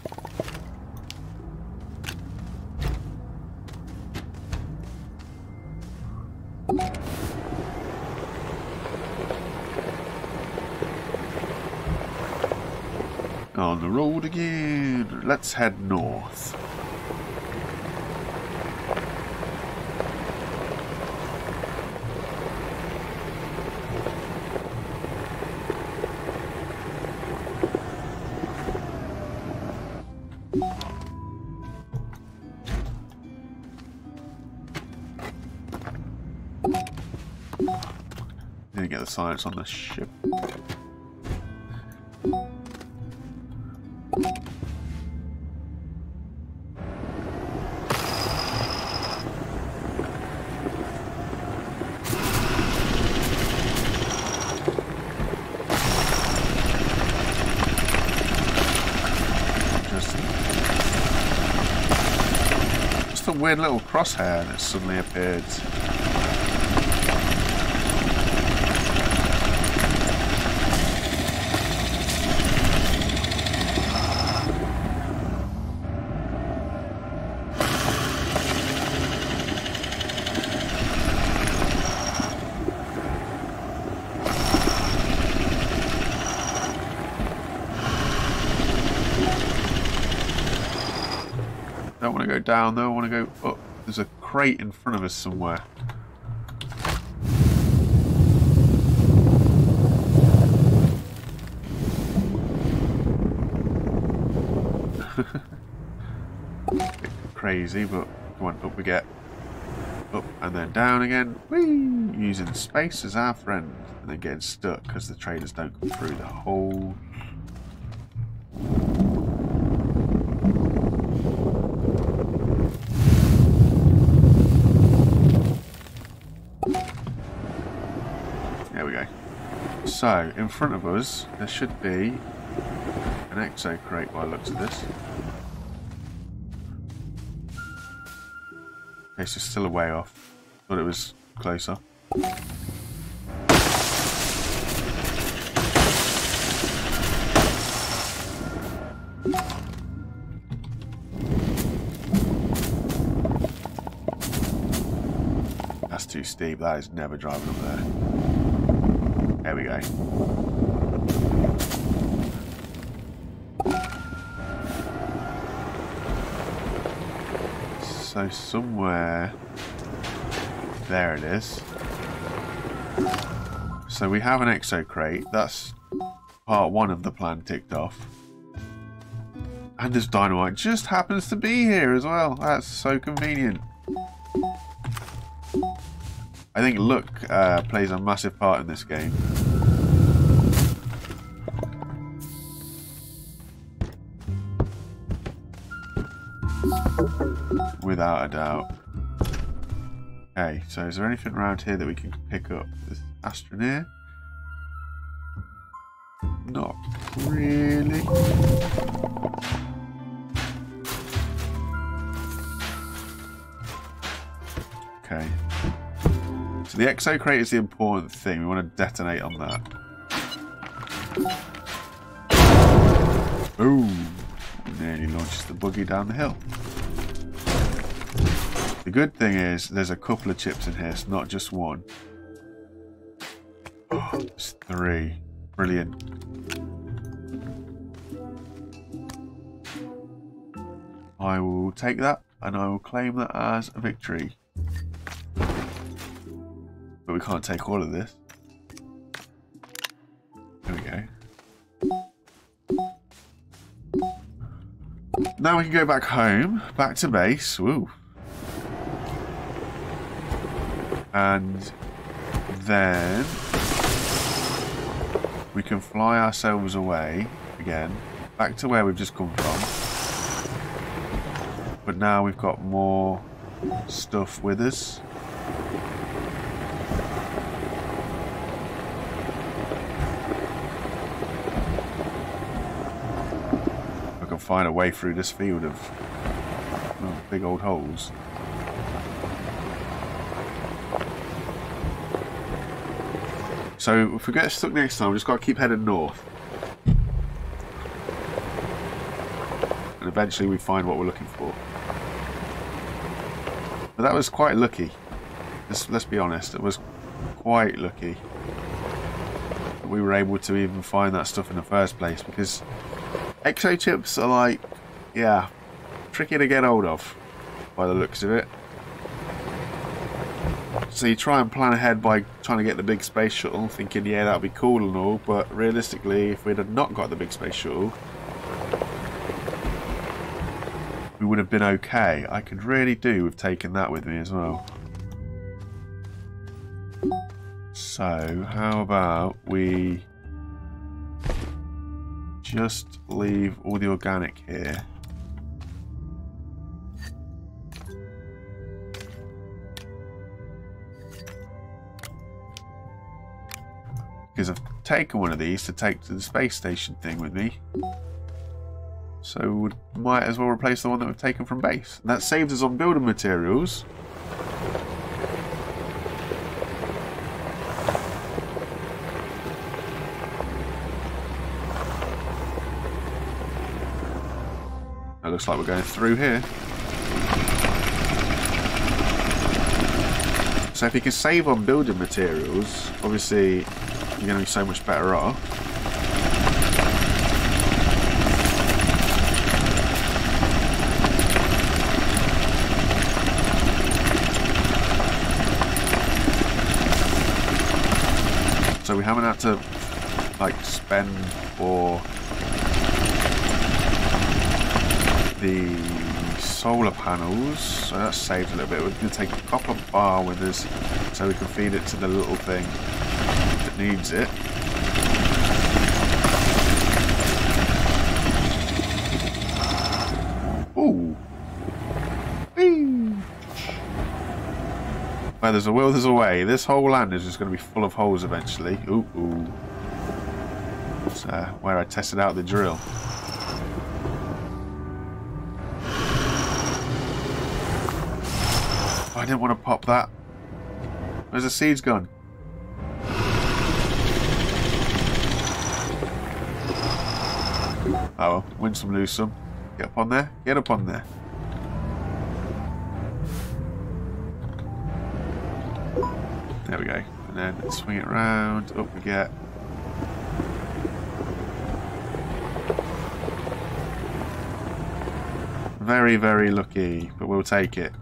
On the road again. Let's head north. Science on the ship. Just, just a weird little crosshair that suddenly appeared. Down though, I want to go up. There's a crate in front of us somewhere. Crazy, but come on, up we get. Up and then down again. Whee! Using space as our friend. And then getting stuck because the traders don't come through the hole. So, in front of us, there should be an exo crate by the looks of this. Okay, so still a way off. Thought it was closer. That's too steep. That is never driving up there. There we go. So somewhere... There it is. So we have an exo crate. That's part one of the plan ticked off. And this dynamite just happens to be here as well. That's so convenient. I think luck uh, plays a massive part in this game. Without a doubt. Okay, so is there anything around here that we can pick up? This Astroneer? Not really. Okay. So the exo crate is the important thing. We want to detonate on that. Boom! Nearly launches the buggy down the hill. The good thing is there's a couple of chips in here, it's not just one. Oh, it's three. Brilliant. I will take that and I will claim that as a victory. But we can't take all of this. There we go. Now we can go back home, back to base. Woo. And then we can fly ourselves away again, back to where we've just come from. But now we've got more stuff with us. Find a way through this field of big old holes. So if we get stuck next time, we just got to keep heading north. And eventually we find what we're looking for. But that was quite lucky. Let's, let's be honest, it was quite lucky we were able to even find that stuff in the first place because exo chips are like, yeah, tricky to get hold of by the looks of it. So you try and plan ahead by trying to get the big space shuttle, thinking, yeah, that'll be cool and all, but realistically, if we'd have not got the big space shuttle, we would have been okay. I could really do with taking that with me as well. So, how about we just leave all the organic here. Because I've taken one of these to take to the space station thing with me. So we might as well replace the one that we've taken from base. And that saves us on building materials. Looks like we're going through here. So if you can save on building materials, obviously you're going to be so much better off. So we haven't had to like spend for the solar panels, so that saves a little bit. We're going to take a copper bar with us so we can feed it to the little thing that needs it. Ooh. Where there's a will, there's a way. This whole land is just going to be full of holes eventually. Ooh, ooh. Uh, where I tested out the drill. I didn't want to pop that. Where's the seeds gone? Oh well, win some, lose some. Get up on there, get up on there. There we go. And then swing it round, up we get. Very, very lucky, but we'll take it.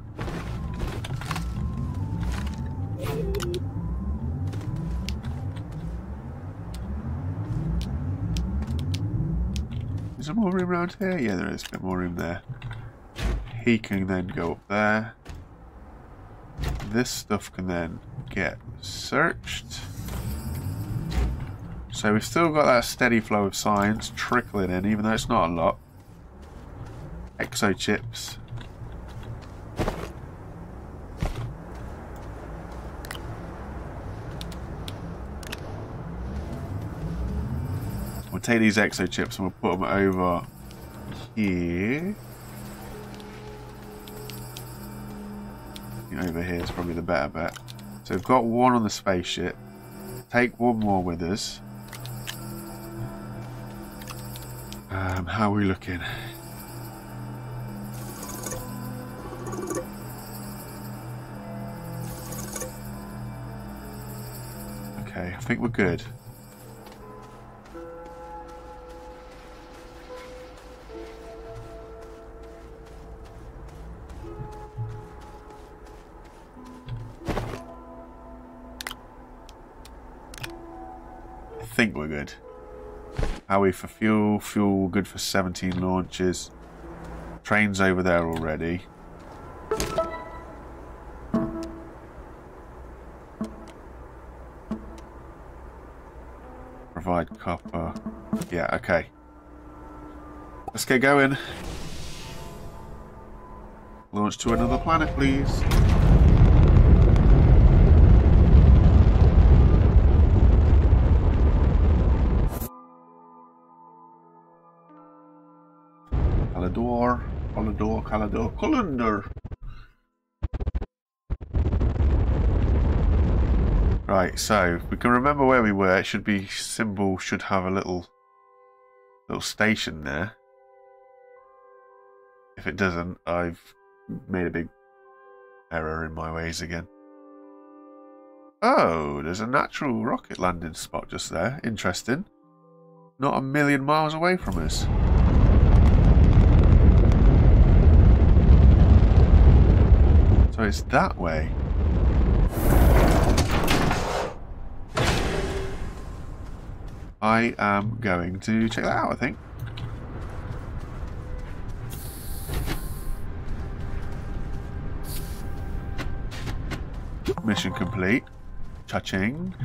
There more room around here? Yeah, there is a bit more room there. He can then go up there. This stuff can then get searched. So we've still got that steady flow of science trickling in, even though it's not a lot. Exo chips. We'll take these exo chips and we'll put them over here. over here is probably the better bet. So we've got one on the spaceship. Take one more with us. Um, how are we looking? Okay, I think we're good. Think we're good. Are we for fuel? Fuel good for 17 launches. Train's over there already. Provide copper. Yeah, okay. Let's get going. Launch to another planet, please. Calidor. Right, so we can remember where we were. It should be symbol should have a little little station there. If it doesn't, I've made a big error in my ways again. Oh, there's a natural rocket landing spot just there. Interesting. Not a million miles away from us. So it's that way. I am going to check that out, I think. Mission complete. Cha-ching.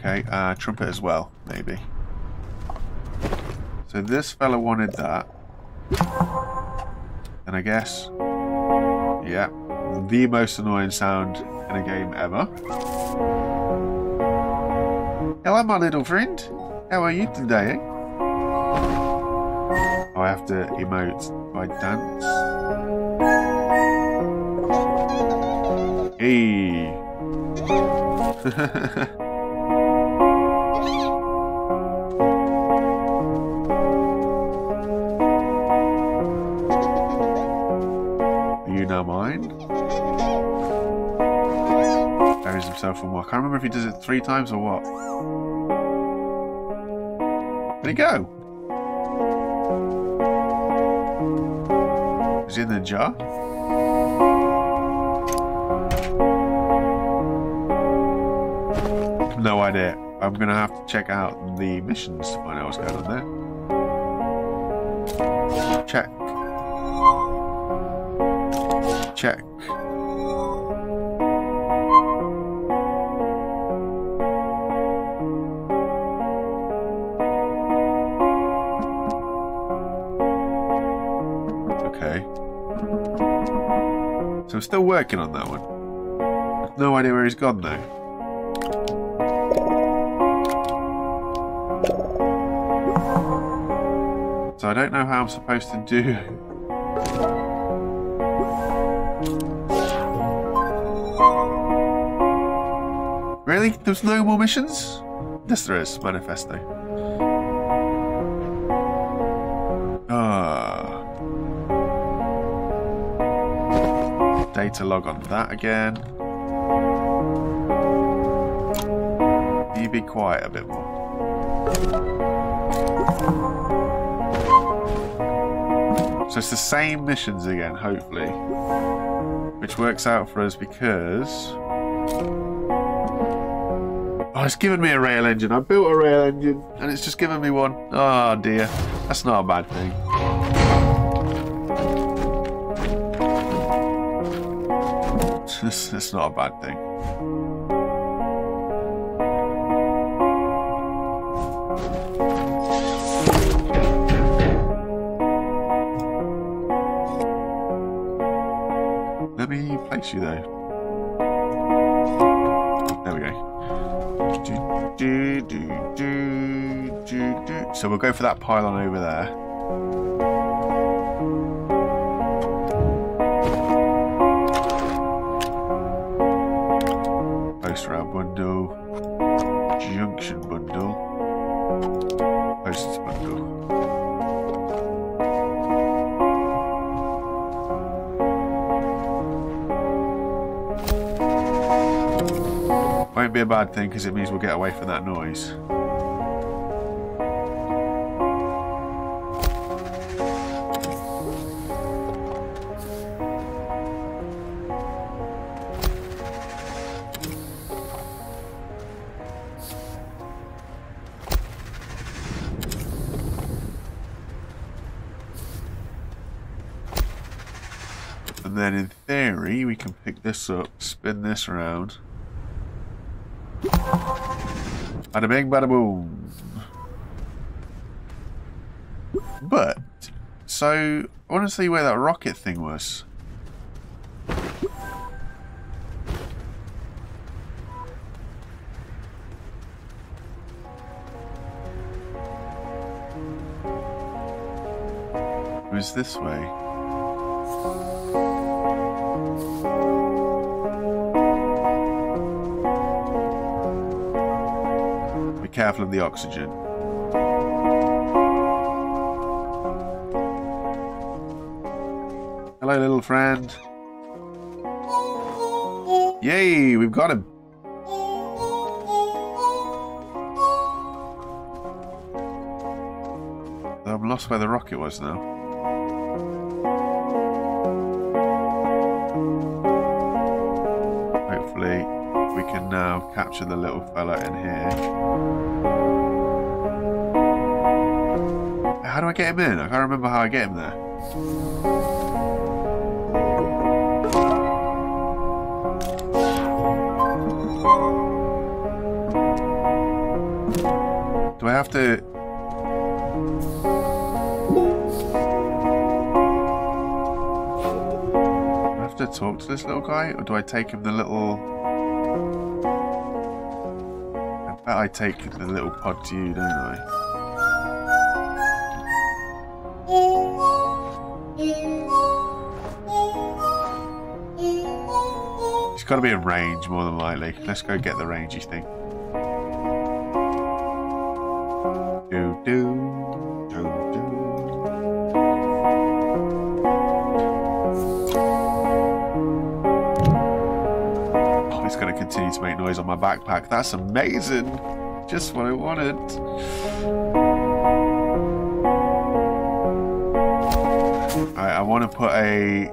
Okay, uh, trumpet as well, maybe. So this fella wanted that. And I guess, yeah, the most annoying sound in a game ever. Hello, my little friend. How are you today? Oh, I have to emote by dance. Hey. himself in what? I can't remember if he does it three times or what. Where'd he go? Is he in the jar? No idea. I'm gonna have to check out the missions to find out what's going on there. Check. Check. I'm still working on that one. No idea where he's gone though. So I don't know how I'm supposed to do Really? There's no more missions? Yes, there is. Manifesto. Data log on that again. You be quiet a bit more. So it's the same missions again, hopefully. Which works out for us because... Oh, it's given me a rail engine. I built a rail engine and it's just given me one. Oh dear. That's not a bad thing. It's not a bad thing. Let me place you there. There we go. Do, do, do. So we'll go for that pylon over there. Thing because it means we'll get away from that noise. And then in theory, we can pick this up, spin this around. Bada bing, bada boom. But, so, I want to see where that rocket thing was. It was this way. The oxygen. Hello, little friend. Yay, we've got him. I'm lost where the rocket was now. Hopefully we can now capture the little fella in here. How do I get him in? I can't remember how I get him there. Do I have to... Do I have to talk to this little guy? Or do I take him the little... I bet I take the little pod to you, don't I? Got to be in range, more than likely. Let's go get the rangey thing. Do do. Oh, going to continue to make noise on my backpack. That's amazing. Just what I wanted. I, I want to put a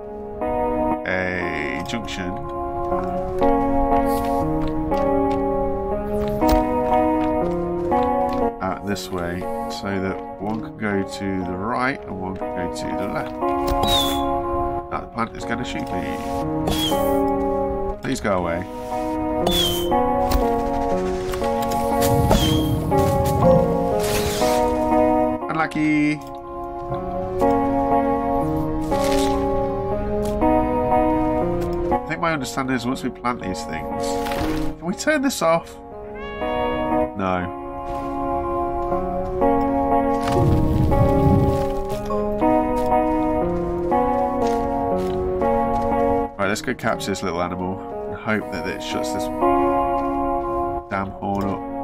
a junction this way so that one can go to the right and one can go to the left. The plant is going to shoot me. Please go away. Unlucky. I think my understanding is once we plant these things, can we turn this off? No. Go capture this little animal and hope that it shuts this damn horn up.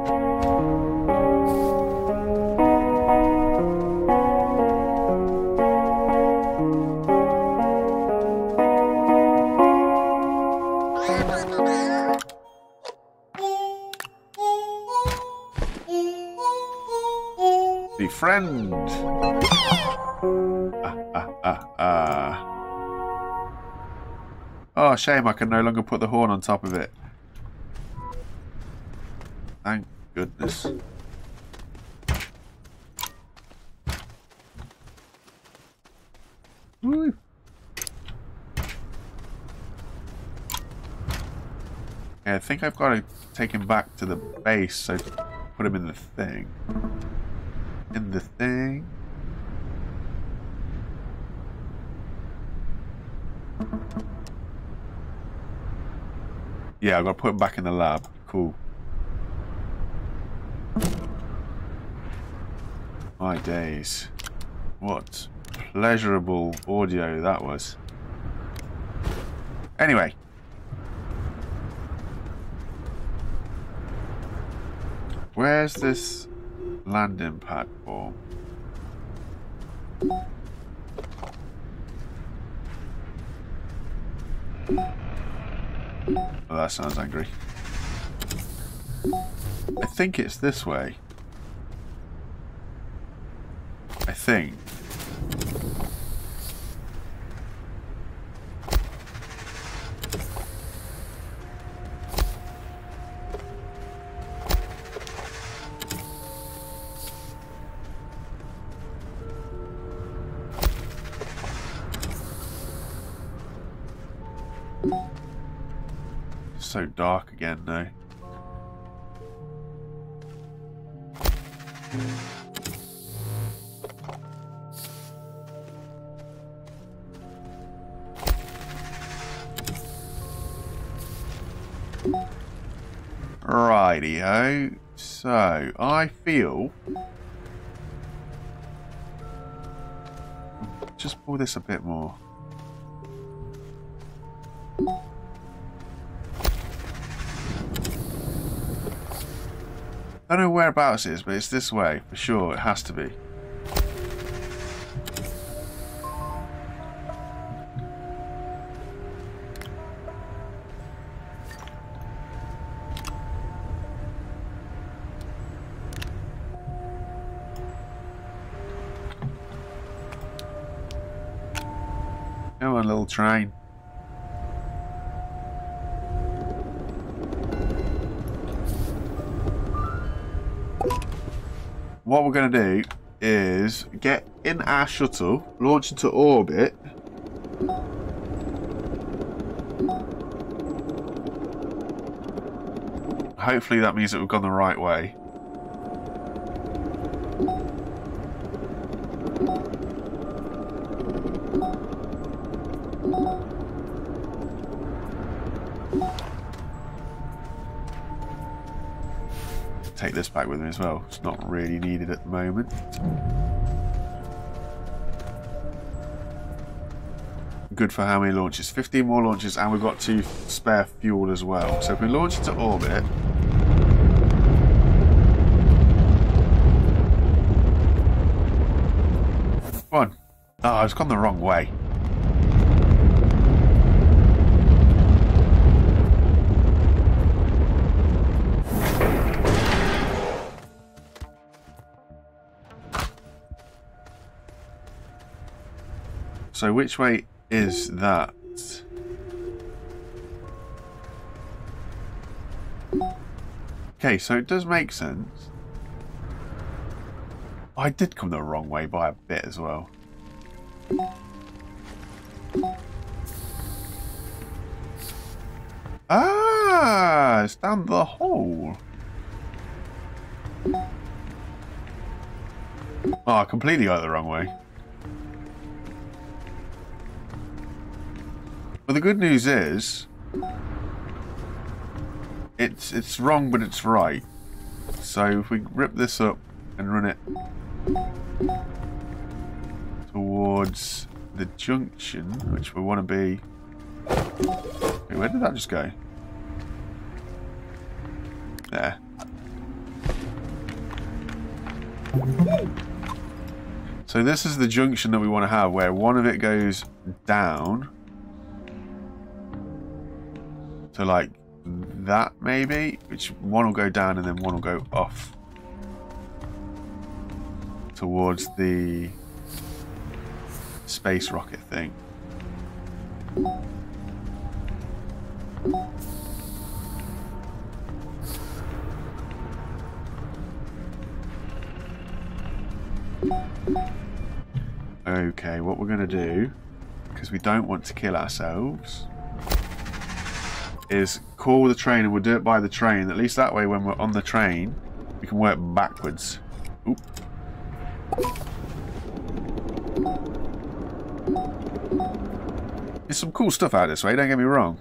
Befriend! Shame I can no longer put the horn on top of it. Thank goodness. Woo. Yeah, I think I've got to take him back to the base, so put him in the thing. In the thing. Yeah, I've got to put him back in the lab. Cool. My days. What pleasurable audio that was. Anyway. Where's this landing platform? That sounds angry. I think it's this way. I think. Again now. Rightio. So, I feel... just pull this a bit more. Whereabouts it is, but it's this way, for sure. It has to be. In our shuttle, launch into orbit. Hopefully that means that we've gone the right way. take this back with me as well. It's not really needed at the moment. Good for how many launches? 15 more launches and we've got two spare fuel as well. So if we launch into orbit... One. Oh, it's gone the wrong way. So which way is that? Okay, so it does make sense. I did come the wrong way by a bit as well. Ah, it's down the hole. Oh, I completely got the wrong way. But the good news is, it's it's wrong, but it's right. So if we rip this up and run it towards the junction, which we want to be... Okay, where did that just go? There. So this is the junction that we want to have, where one of it goes down so like that maybe, which one will go down and then one will go off towards the space rocket thing. Okay, what we're going to do, because we don't want to kill ourselves, is call the train and we'll do it by the train. At least that way when we're on the train, we can work backwards. Oop. There's some cool stuff out this way, don't get me wrong.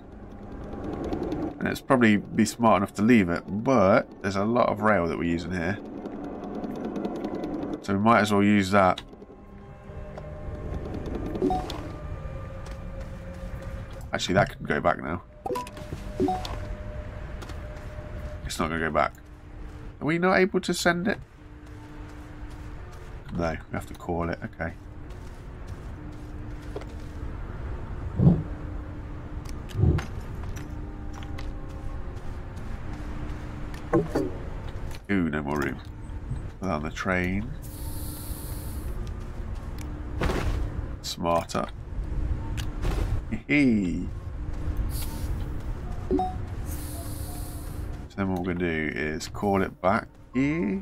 And it's probably be smart enough to leave it, but there's a lot of rail that we're using here. So we might as well use that. Actually, that can go back now. It's not going to go back. Are we not able to send it? No, we have to call it. Okay. Ooh, no more room. on the train. Smarter. Hee So then what we're going to do is call it back here,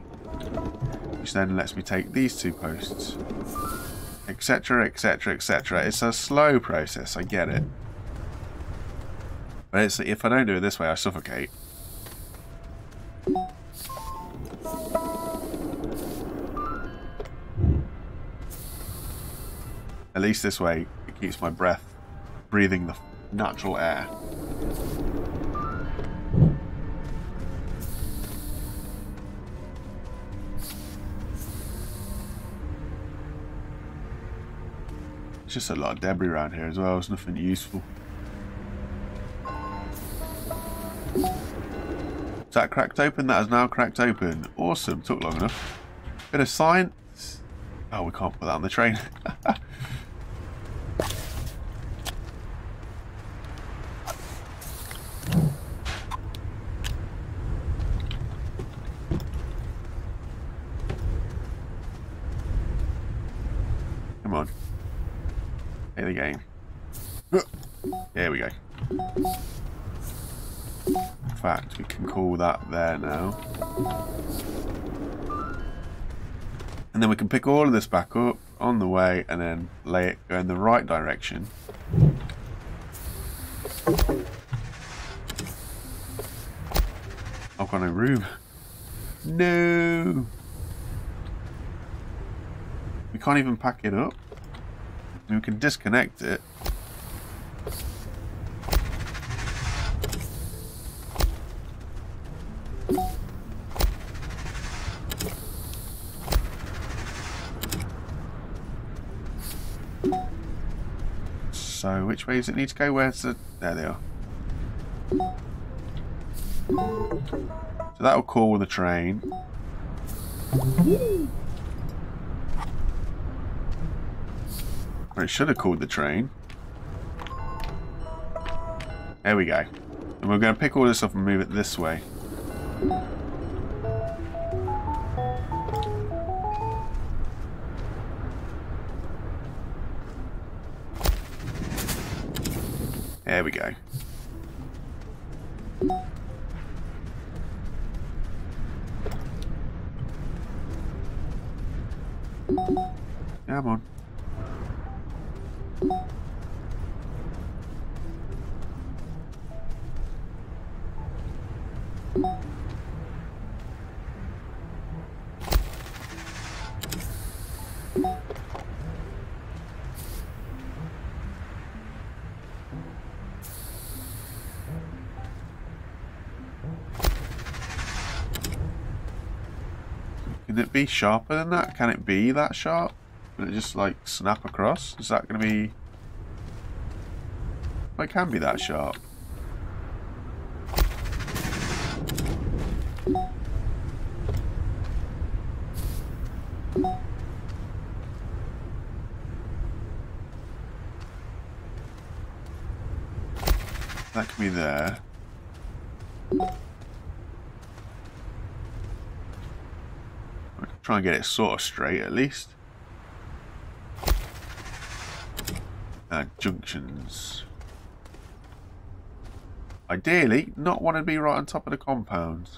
which then lets me take these two posts, etc, etc, etc. It's a slow process, I get it. But if I don't do it this way, I suffocate. At least this way, it keeps my breath breathing the natural air. It's just a lot of debris around here as well. It's nothing useful. Is that cracked open? That is now cracked open. Awesome. Took long enough. Bit of science. Oh, we can't put that on the train. can call that there now. And then we can pick all of this back up on the way and then lay it go in the right direction. I've got no room. No! We can't even pack it up. We can disconnect it. Which way does it need to go? Where's the... There they are. So that'll call the train. Or it should have called the train. There we go. And we're going to pick all this up and move it this way. There we go. Come on. Be sharper than that? Can it be that sharp? It just like snap across? Is that going to be... It can be that sharp. That can be there. Try and get it sort of straight at least. Uh, junctions. Ideally, not want to be right on top of the compound.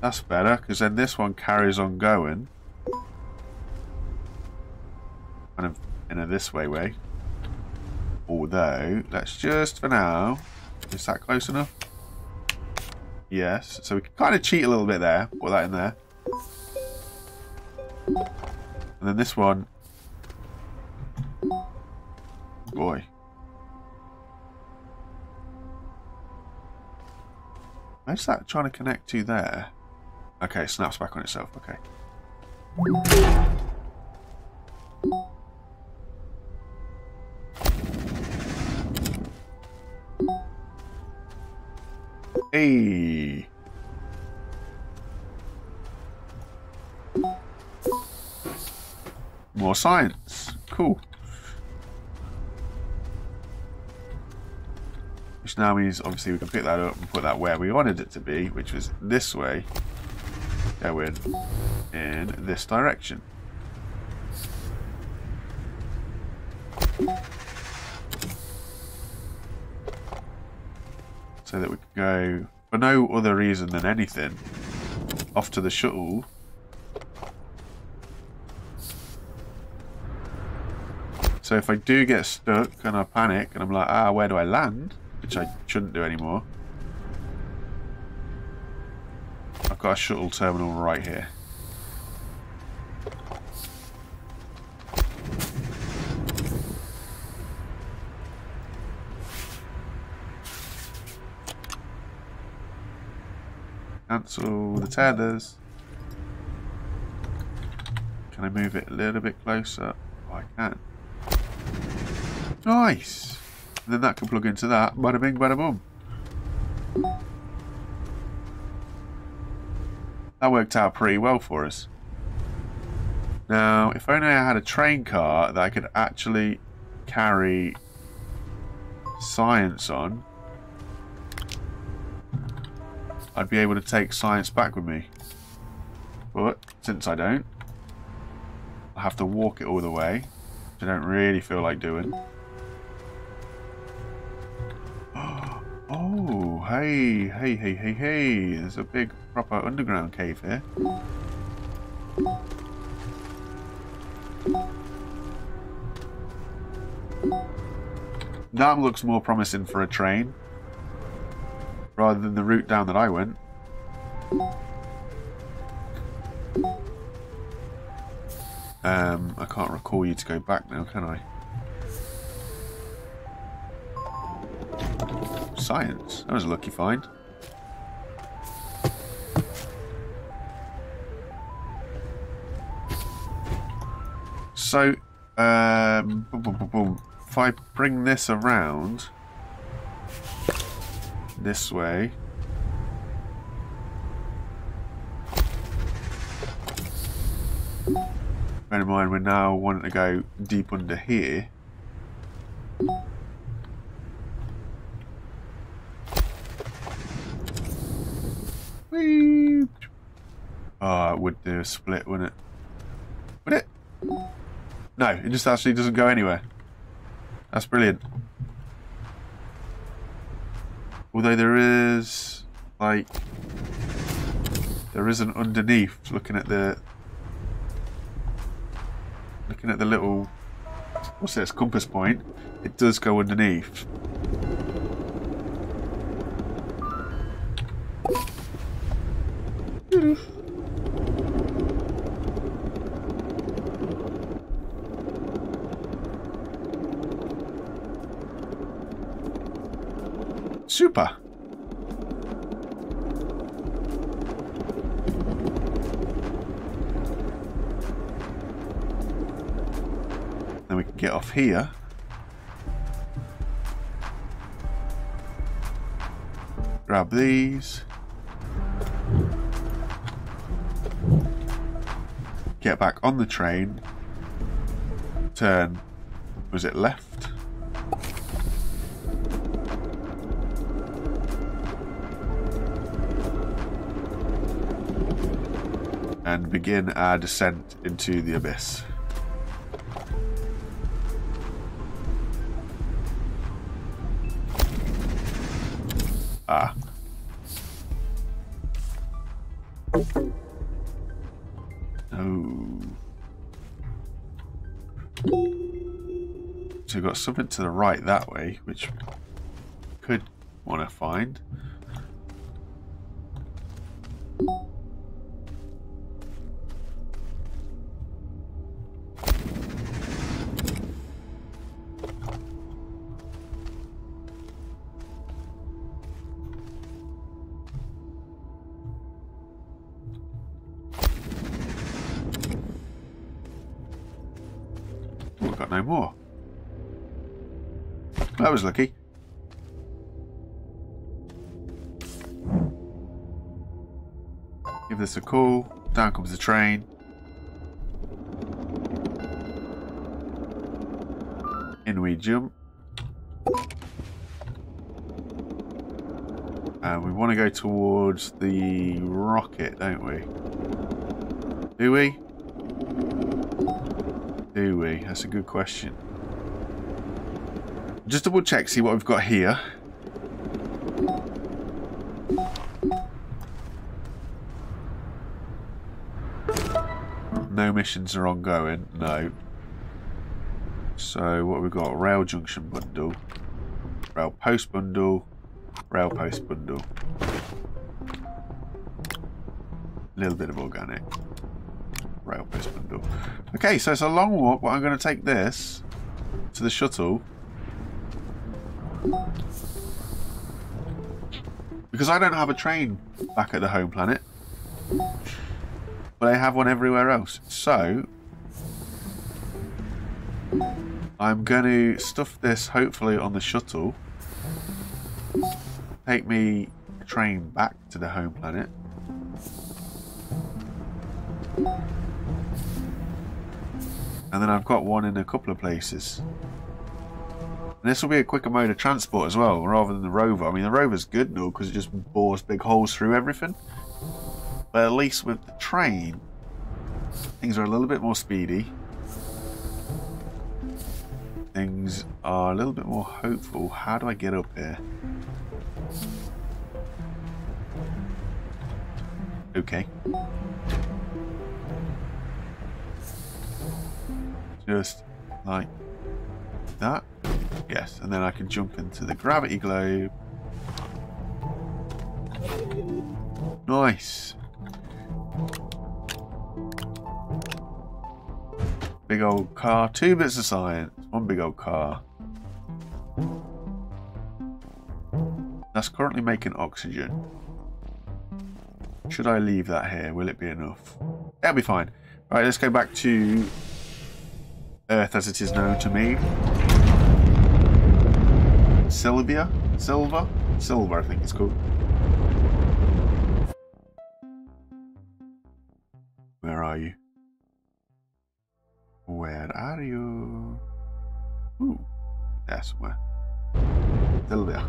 That's better, because then this one carries on going. Kind of in a this way way. Although, let's just for now, is that close enough? Yes, so we can kind of cheat a little bit there, put that in there. And then this one, boy. Where's that trying to connect to there? Okay, snaps back on itself, okay. Hey. More science. Cool. Which now means obviously we can pick that up and put that where we wanted it to be, which was this way. Going in this direction. So that we can go, for no other reason than anything, off to the shuttle. So if I do get stuck and I panic and I'm like, ah, where do I land? Which I shouldn't do anymore. I've got a shuttle terminal right here. Cancel the tethers. Can I move it a little bit closer? Oh, I can. Nice! And then that can plug into that. Bada bing, bada boom. That worked out pretty well for us. Now, if only I had a train car that I could actually carry science on, I'd be able to take science back with me. But since I don't, I have to walk it all the way, which I don't really feel like doing. Oh, hey, hey, hey, hey, hey. There's a big proper underground cave here. That looks more promising for a train rather than the route down that I went. Um, I can't recall you to go back now, can I? Science. That was a lucky find. So, um, if I bring this around this way, bear in mind we're now wanting to go deep under here. Whee! Oh, ah, it would do a split, wouldn't it? Would it? No, it just actually doesn't go anywhere. That's brilliant. Although there is, like, there is an underneath, looking at the, looking at the little, what's this, compass point, it does go underneath. Super. Then we can get off here. Grab these. Get back on the train. Turn. Was it left? And begin our descent into the abyss. Ah. Oh. So we've got something to the right that way, which could want to find. That was lucky. Give this a call. Down comes the train. In we jump. And we want to go towards the rocket, don't we? Do we? Do we? That's a good question. Just double check, see what we've got here. No missions are ongoing, no. So what we've got, rail junction bundle, rail post bundle, rail post bundle. A little bit of organic. Rail post bundle. Okay, so it's a long walk, but I'm going to take this to the shuttle. Because I don't have a train back at the home planet. But I have one everywhere else. So, I'm going to stuff this hopefully on the shuttle. Take me a train back to the home planet. And then I've got one in a couple of places. And this will be a quicker mode of transport as well, rather than the rover. I mean, the rover's good no, because it just bores big holes through everything. But at least with the train, things are a little bit more speedy. Things are a little bit more hopeful. How do I get up here? Okay. Just like that. Yes, and then I can jump into the gravity globe. Nice. Big old car. Two bits of science. One big old car. That's currently making oxygen. Should I leave that here? Will it be enough? That'll be fine. Right, let's go back to Earth as it is known to me. Sylvia? Sylva? Silver, I think it's called. Where are you? Where are you? Ooh, there somewhere. Sylvia.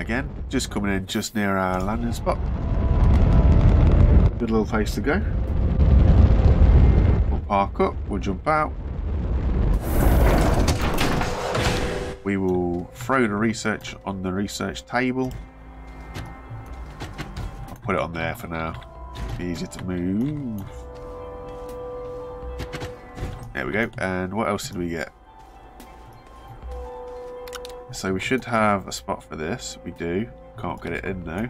Again, just coming in just near our landing spot. Good little place to go. Park up, we'll jump out. We will throw the research on the research table. I'll put it on there for now. Easy to move. There we go. And what else did we get? So we should have a spot for this. We do. Can't get it in though.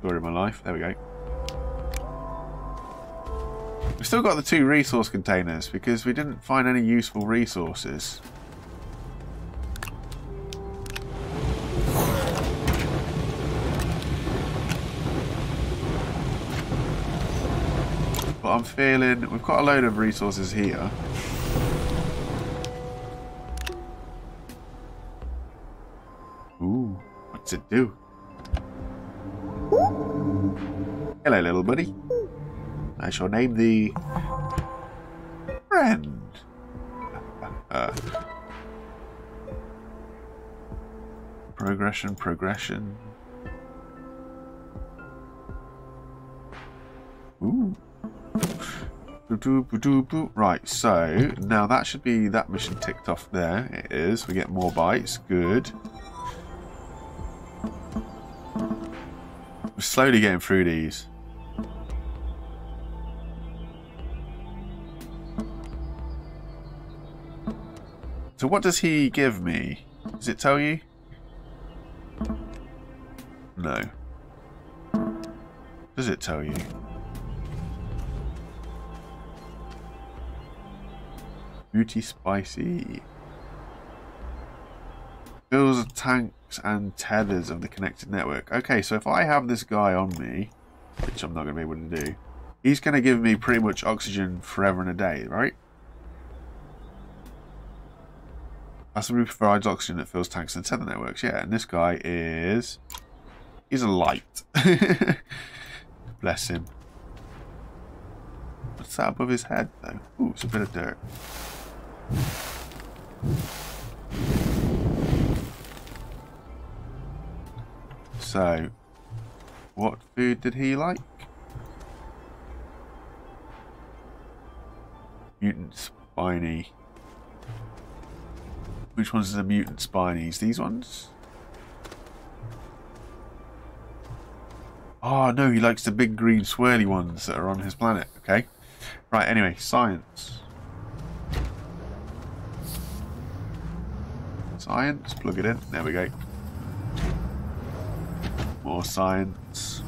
Story of my life. There we go. We've still got the two resource containers because we didn't find any useful resources. But I'm feeling we've got a load of resources here. Ooh, what's it do? Hello, little buddy. I shall name thee friend. Uh, progression, progression. Ooh. Right, so now that should be that mission ticked off there. It is. We get more bytes. Good. We're slowly getting through these. So what does he give me? Does it tell you? No. Does it tell you? Beauty spicy. Fills tanks and tethers of the connected network. Okay, so if I have this guy on me, which I'm not going to be able to do, he's going to give me pretty much oxygen forever and a day, right? What provides oxygen that fills tanks and tether networks. Yeah, and this guy is... He's a light. Bless him. What's that above his head, though? Ooh, it's a bit of dirt. So, what food did he like? Mutant spiny. Which ones are the mutant spinies? These ones? Oh no, he likes the big green swirly ones that are on his planet. Okay. Right, anyway, science. Science, plug it in. There we go. More science.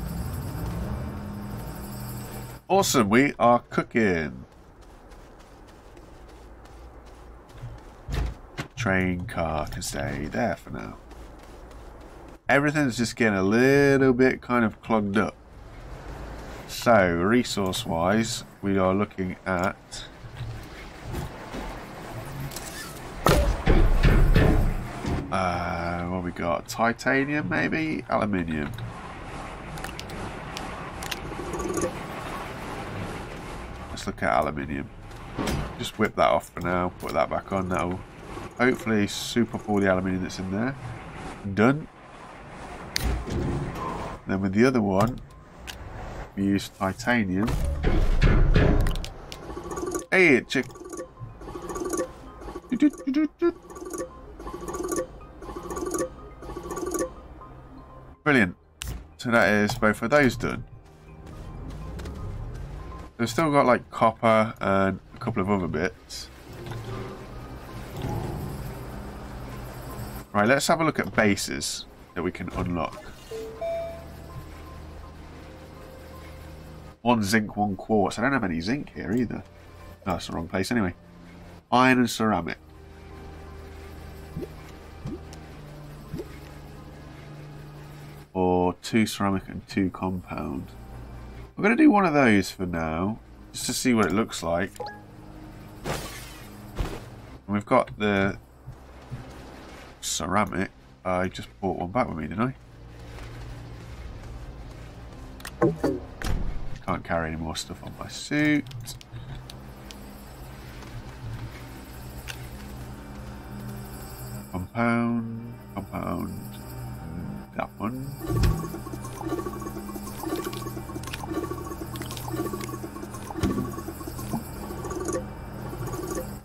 Awesome, we are cooking. Train car can stay there for now. Everything's just getting a little bit kind of clogged up. So, resource-wise, we are looking at... Uh, what we got? Titanium, maybe? Aluminium. Let's look at aluminium. Just whip that off for now, put that back on. That'll hopefully soup up all the aluminium that's in there. Done. Then with the other one, we use titanium. Hey, chick. Brilliant. So that is both of those done. We've still got like copper and a couple of other bits. Right, let's have a look at bases that we can unlock. One zinc, one quartz. I don't have any zinc here either. No, that's the wrong place anyway. Iron and ceramic. Or two ceramic and two compound. I'm going to do one of those for now, just to see what it looks like. And we've got the ceramic. I just bought one back with me, didn't I? Can't carry any more stuff on my suit. Compound, compound, that one.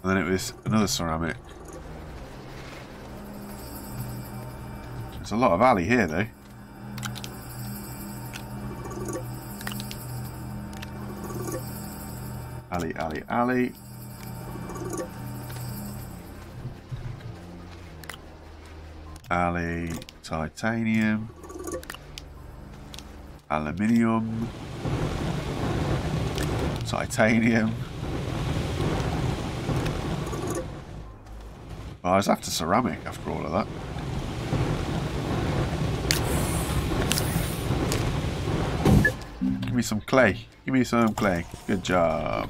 And then it was another ceramic. There's a lot of alley here though. Alley, alley, alley. Alley, titanium. Aluminium. Titanium. Well, I was after ceramic after all of that. Me some clay. Give me some clay. Good job.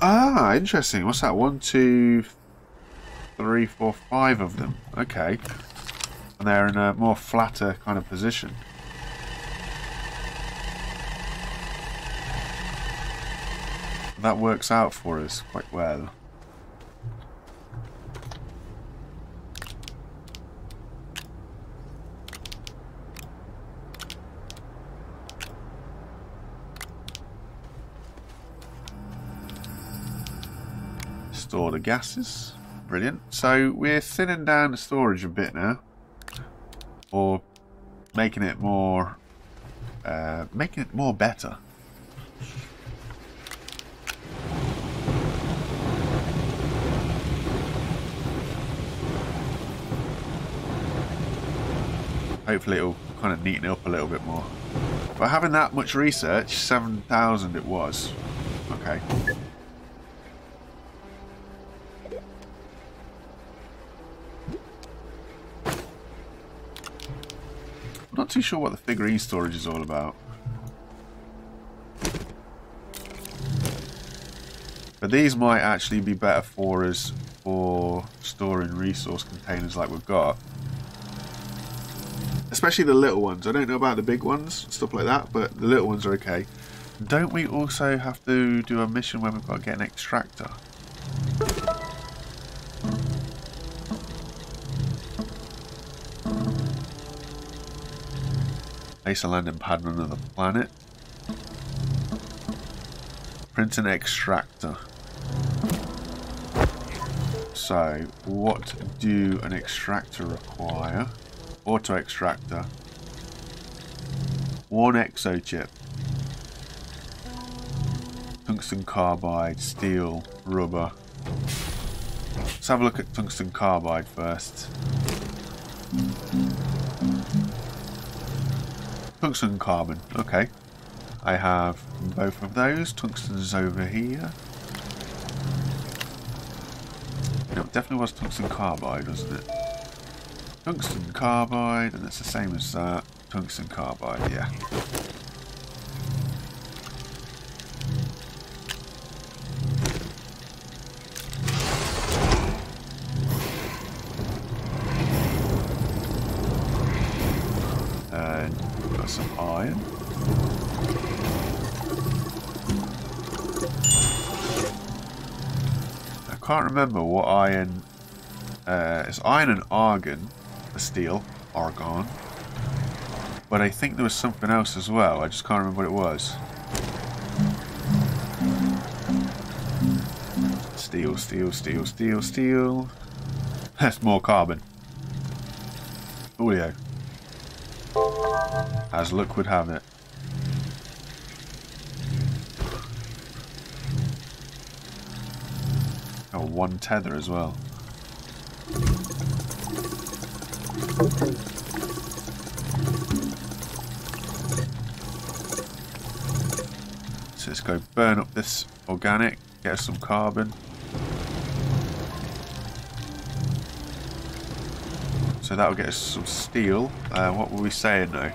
Ah, interesting. What's that? One, two, three, four, five of them. Okay. And they're in a more flatter kind of position. That works out for us quite well. Store the gases. Brilliant. So we're thinning down the storage a bit now. Or making it more... Uh, making it more better. Hopefully it'll kind of neaten it up a little bit more. But having that much research, 7,000 it was. Okay. I'm not too sure what the figurine storage is all about. But these might actually be better for us for storing resource containers like we've got. Especially the little ones. I don't know about the big ones, stuff like that, but the little ones are okay. Don't we also have to do a mission where we've got to get an extractor? Place a landing pad on another planet. Print an extractor. So, what do an extractor require? Auto extractor. One exo chip. Tungsten carbide, steel, rubber. Let's have a look at tungsten carbide first. Tungsten carbon, okay. I have both of those. Tungsten's over here. No, it definitely was tungsten carbide, wasn't it? Tungsten carbide, and it's the same as that. Tungsten carbide, yeah. And got some iron. I can't remember what iron. Uh, it's iron and argon, the steel, argon. But I think there was something else as well. I just can't remember what it was. Steel, steel, steel, steel, steel. That's more carbon. Oh yeah. As luck would have it. Oh, one tether as well. So let's go burn up this organic, get us some carbon. So that'll get us some steel. Uh, what were we saying now?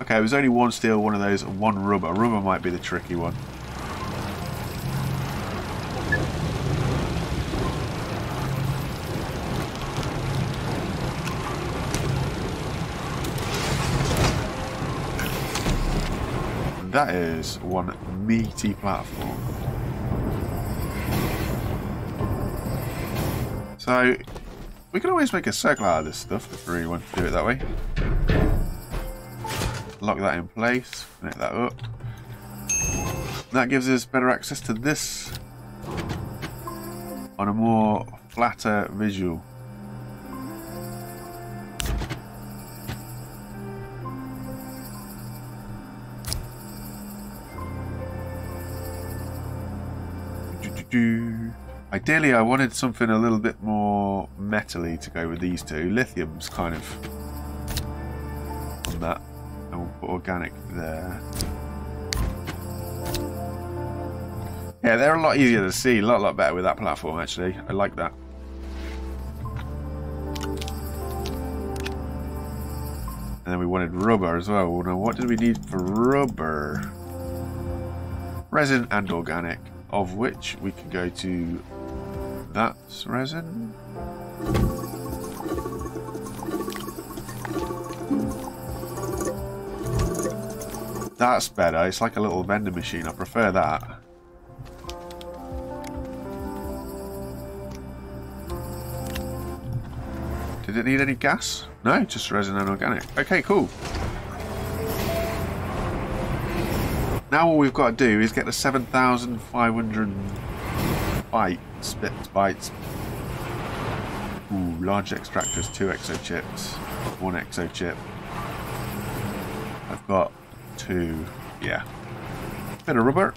Okay, it was only one steel, one of those, and one rubber. Rubber might be the tricky one. That is one meaty platform. So, we can always make a circle out of this stuff if we really want to do it that way. Lock that in place, connect that up. That gives us better access to this on a more flatter visual. Ideally, I wanted something a little bit more metally to go with these two. Lithium's kind of on that. And we'll put organic there. Yeah, they're a lot easier to see. A lot, lot better with that platform, actually. I like that. And then we wanted rubber as well. Now, what did we need for rubber? Resin and organic of which we can go to that's resin. That's better. It's like a little vending machine. I prefer that. Did it need any gas? No, just resin and organic. Okay, cool. Now all we've got to do is get the 7,500 bytes, bits, bytes. Ooh, large extractors, two exo chips, one exo chip. I've got two, yeah. Bit of rubber.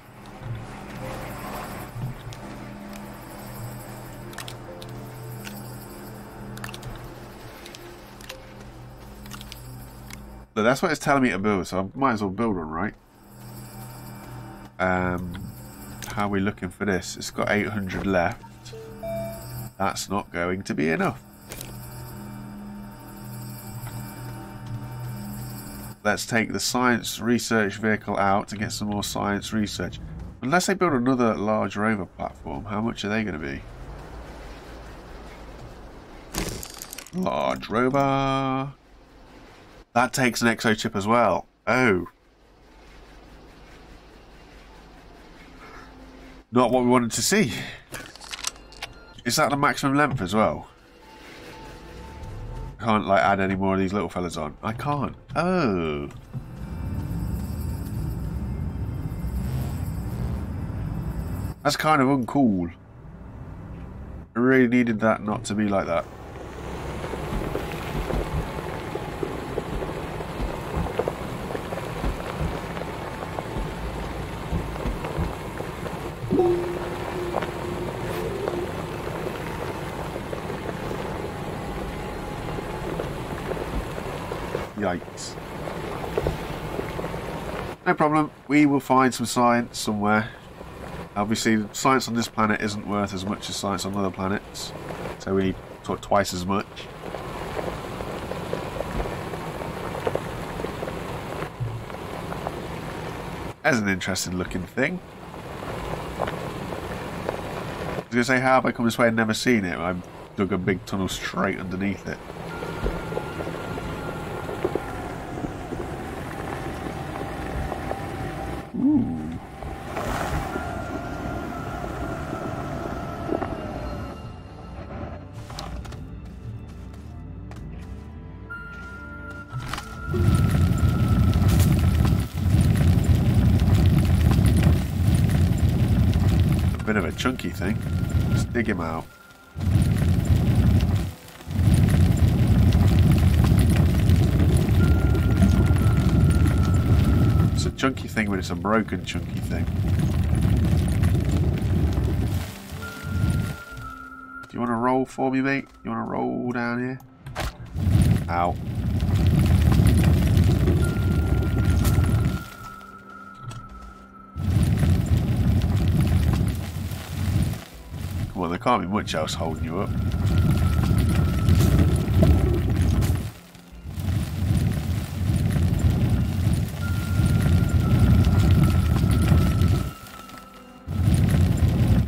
But that's what it's telling me to build, so I might as well build one, right? Um, how are we looking for this? It's got 800 left. That's not going to be enough. Let's take the science research vehicle out to get some more science research. Unless they build another large rover platform, how much are they going to be? Large rover. That takes an exo chip as well. Oh. Not what we wanted to see. Is that the maximum length as well? Can't like add any more of these little fellas on. I can't. Oh. That's kind of uncool. I really needed that not to be like that. Yikes. No problem. We will find some science somewhere. Obviously, science on this planet isn't worth as much as science on other planets. So we need twice as much. That's an interesting looking thing. I was going to say, how have I come this way and never seen it? I've dug a big tunnel straight underneath it. Let's dig him out. It's a chunky thing, but it's a broken chunky thing. Do you want to roll for me, mate? You want to roll down here? Ow. Can't be much else holding you up.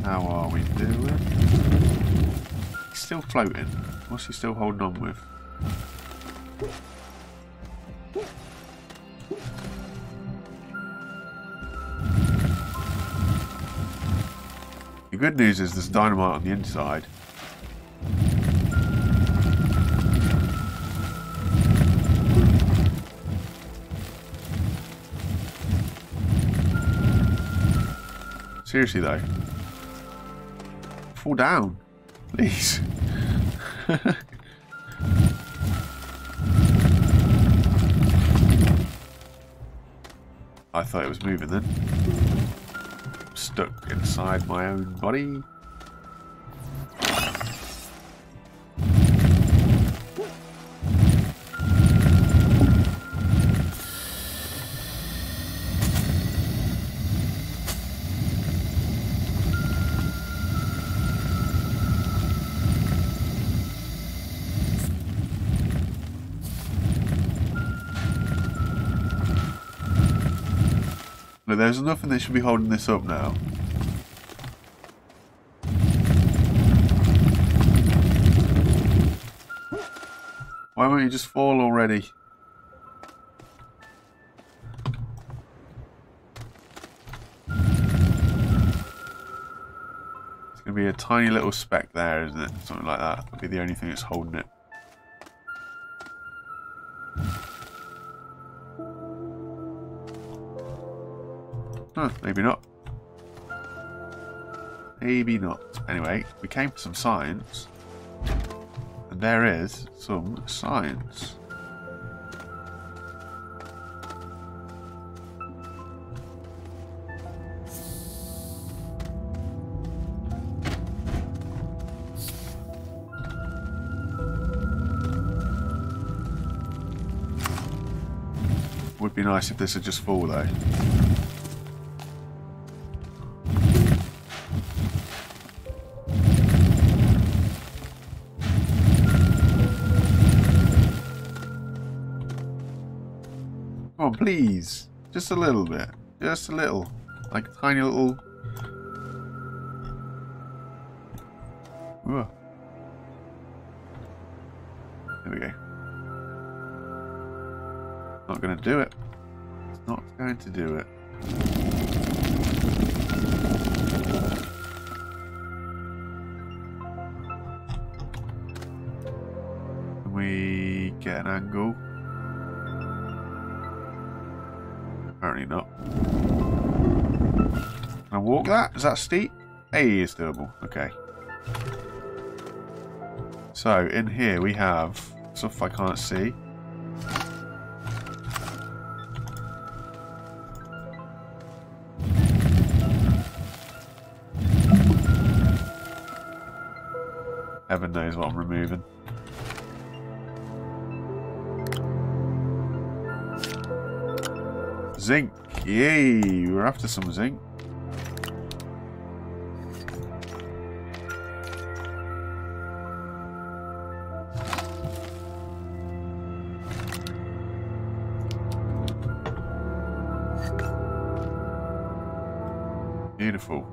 How are we doing? He's still floating. What's he still holding on with? Good news is there's dynamite on the inside. Seriously though. Fall down. Please. I thought it was moving then stuck inside my own body. That should be holding this up now. Why won't you just fall already? It's going to be a tiny little speck there, isn't it? Something like that. That'll be the only thing that's holding it. Huh, maybe not. Maybe not. Anyway, we came for some science. And there is some science. Would be nice if this had just fall though. Please. Just a little bit. Just a little. Like a tiny little... Ooh. There we go. Not going to do it. It's not going to do it. Can we get an angle? Apparently not. Can I walk that? Is that steep? Hey, it's doable. Okay. So, in here we have stuff I can't see. Heaven knows what I'm removing. Zinc. Yay, we're after some zinc. Beautiful.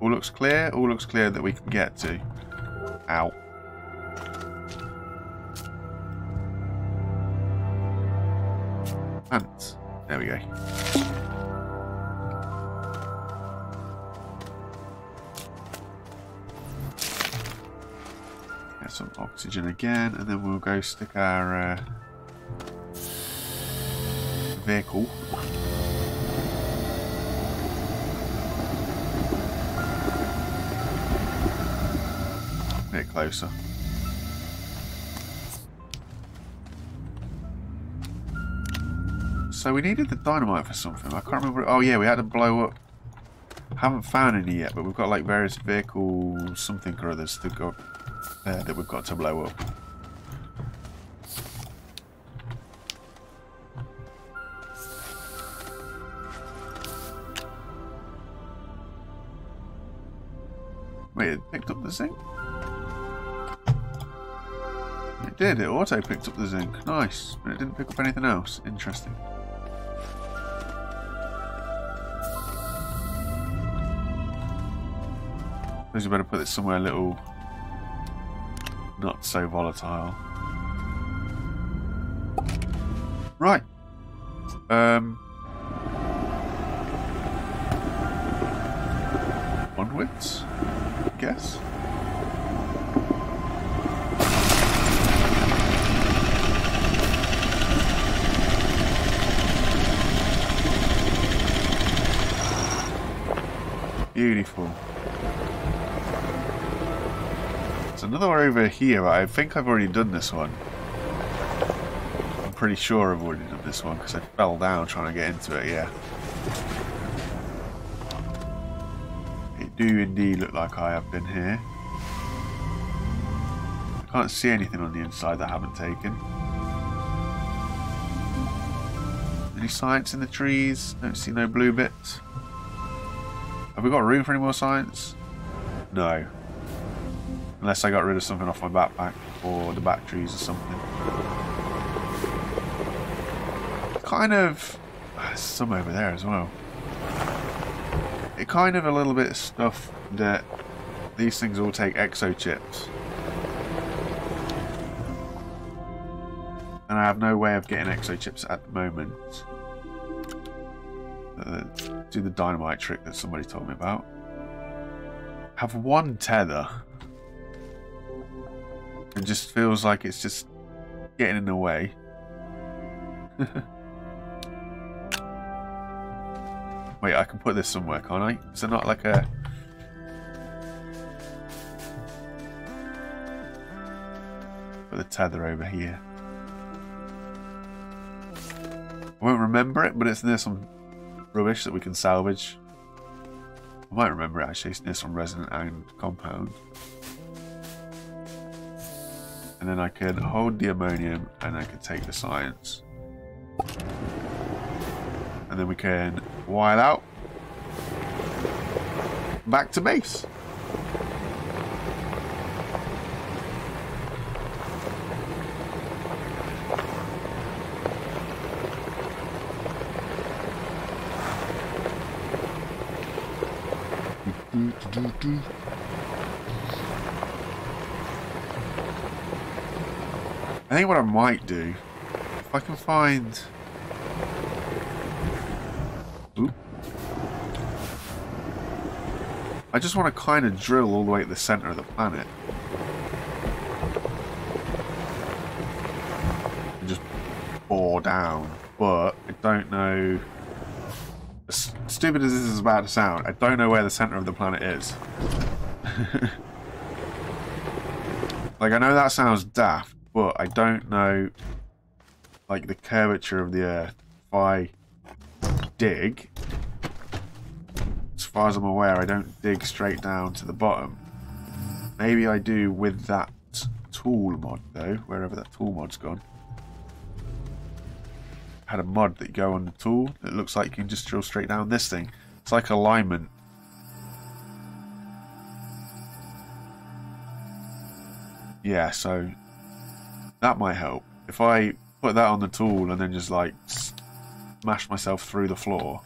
All looks clear. All looks clear that we can get to. Ow. Go. Get some oxygen again, and then we'll go stick our uh, vehicle bit closer. So we needed the dynamite for something. I can't remember. Oh yeah, we had to blow up. Haven't found any yet, but we've got like various vehicles, something or others to go there that we've got to blow up. Wait, it picked up the zinc? It did, it auto picked up the zinc. Nice. But it didn't pick up anything else. Interesting. Suppose you better put this somewhere a little not so volatile. Right. Um over here. I think I've already done this one. I'm pretty sure I've already done this one because I fell down trying to get into it, yeah. It do indeed look like I have been here. I can't see anything on the inside that I haven't taken. Any science in the trees? Don't see no blue bits. Have we got room for any more science? No. Unless I got rid of something off my backpack or the batteries or something. Kind of... There's some over there as well. It kind of a little bit of stuff that these things all take exo chips. And I have no way of getting exo chips at the moment. Uh, do the dynamite trick that somebody told me about. Have one tether. It just feels like it's just getting in the way. Wait, I can put this somewhere, can't I? Is it not like a... Put the tether over here. I won't remember it, but it's near some rubbish that we can salvage. I might remember it actually, it's near some resin and compound. And then I can hold the ammonium and I can take the science. And then we can wire out. Back to base. I what I might do, if I can find... Oop. I just want to kind of drill all the way to the center of the planet. And just bore down. But I don't know... As stupid as this is about to sound, I don't know where the center of the planet is. like, I know that sounds daft, but I don't know, like, the curvature of the Earth. If I dig, as far as I'm aware, I don't dig straight down to the bottom. Maybe I do with that tool mod, though, wherever that tool mod's gone. had a mod that you go on the tool that looks like you can just drill straight down this thing. It's like alignment. Yeah, so that might help. If I put that on the tool and then just like smash myself through the floor.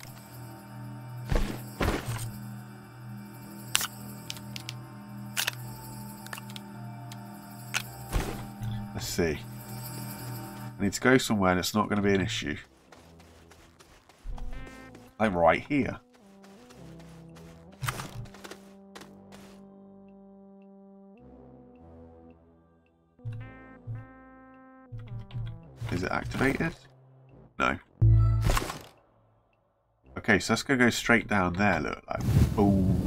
Let's see. I need to go somewhere and it's not going to be an issue. Like right here. Is it activated? No. Okay, so let's go go straight down there, look. Like, boom.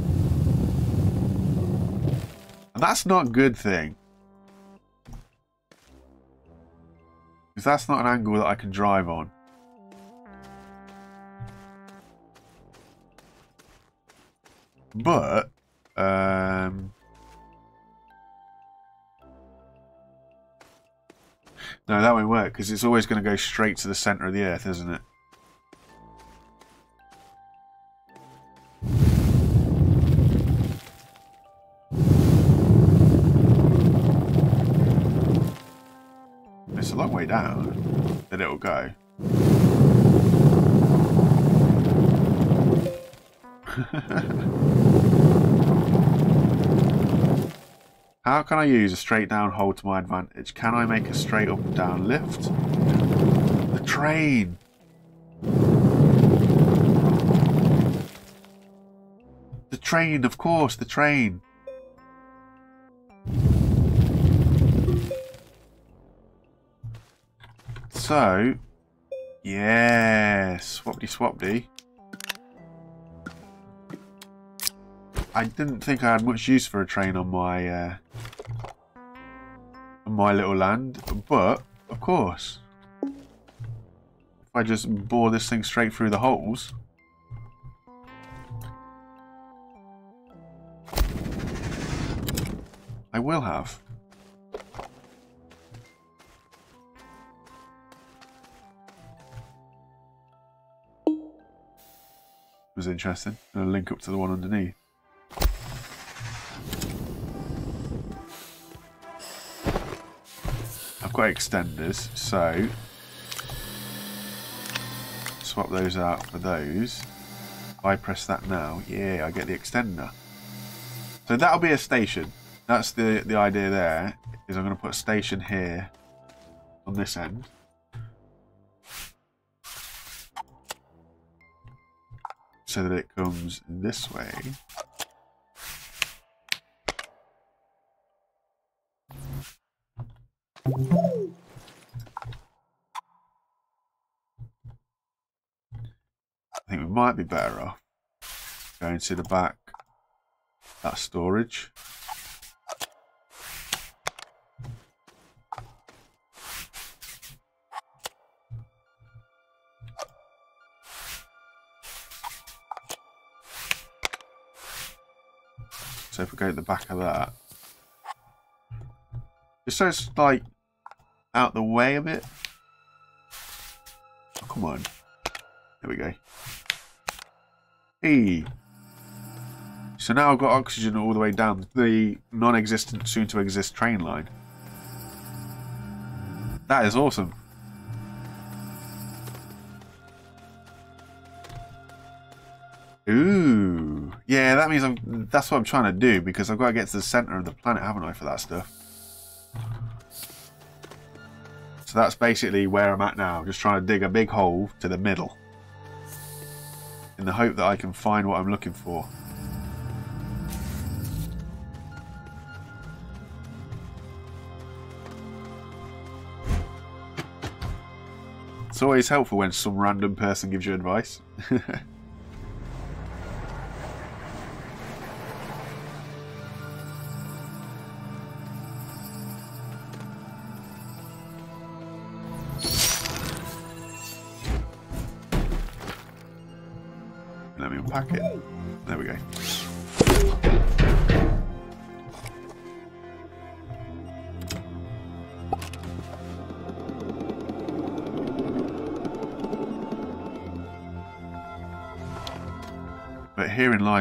And that's not a good thing. Because that's not an angle that I can drive on. But, um... No, that won't work, because it's always going to go straight to the centre of the Earth, isn't it? It's a long way down that it'll go. How can I use a straight down hold to my advantage? Can I make a straight up and down lift? The train! The train, of course, the train. So, yeah, swapty swapty. I didn't think I had much use for a train on my uh, my little land, but of course, if I just bore this thing straight through the holes. I will have. It was interesting. A link up to the one underneath. Got extenders, so swap those out for those. I press that now, yeah, I get the extender. So that'll be a station. That's the, the idea there, is I'm going to put a station here on this end. so that it comes this way. I think we might be better off going to the back, that storage. So if we go to the back of that. it says like out the way a bit. Oh, come on. There we go. Hey. So now I've got oxygen all the way down the non-existent, soon-to-exist train line. That is awesome. Ooh. Yeah, that means I'm, that's what I'm trying to do because I've got to get to the center of the planet, haven't I, for that stuff? So that's basically where I'm at now. Just trying to dig a big hole to the middle. In the hope that I can find what I'm looking for. It's always helpful when some random person gives you advice.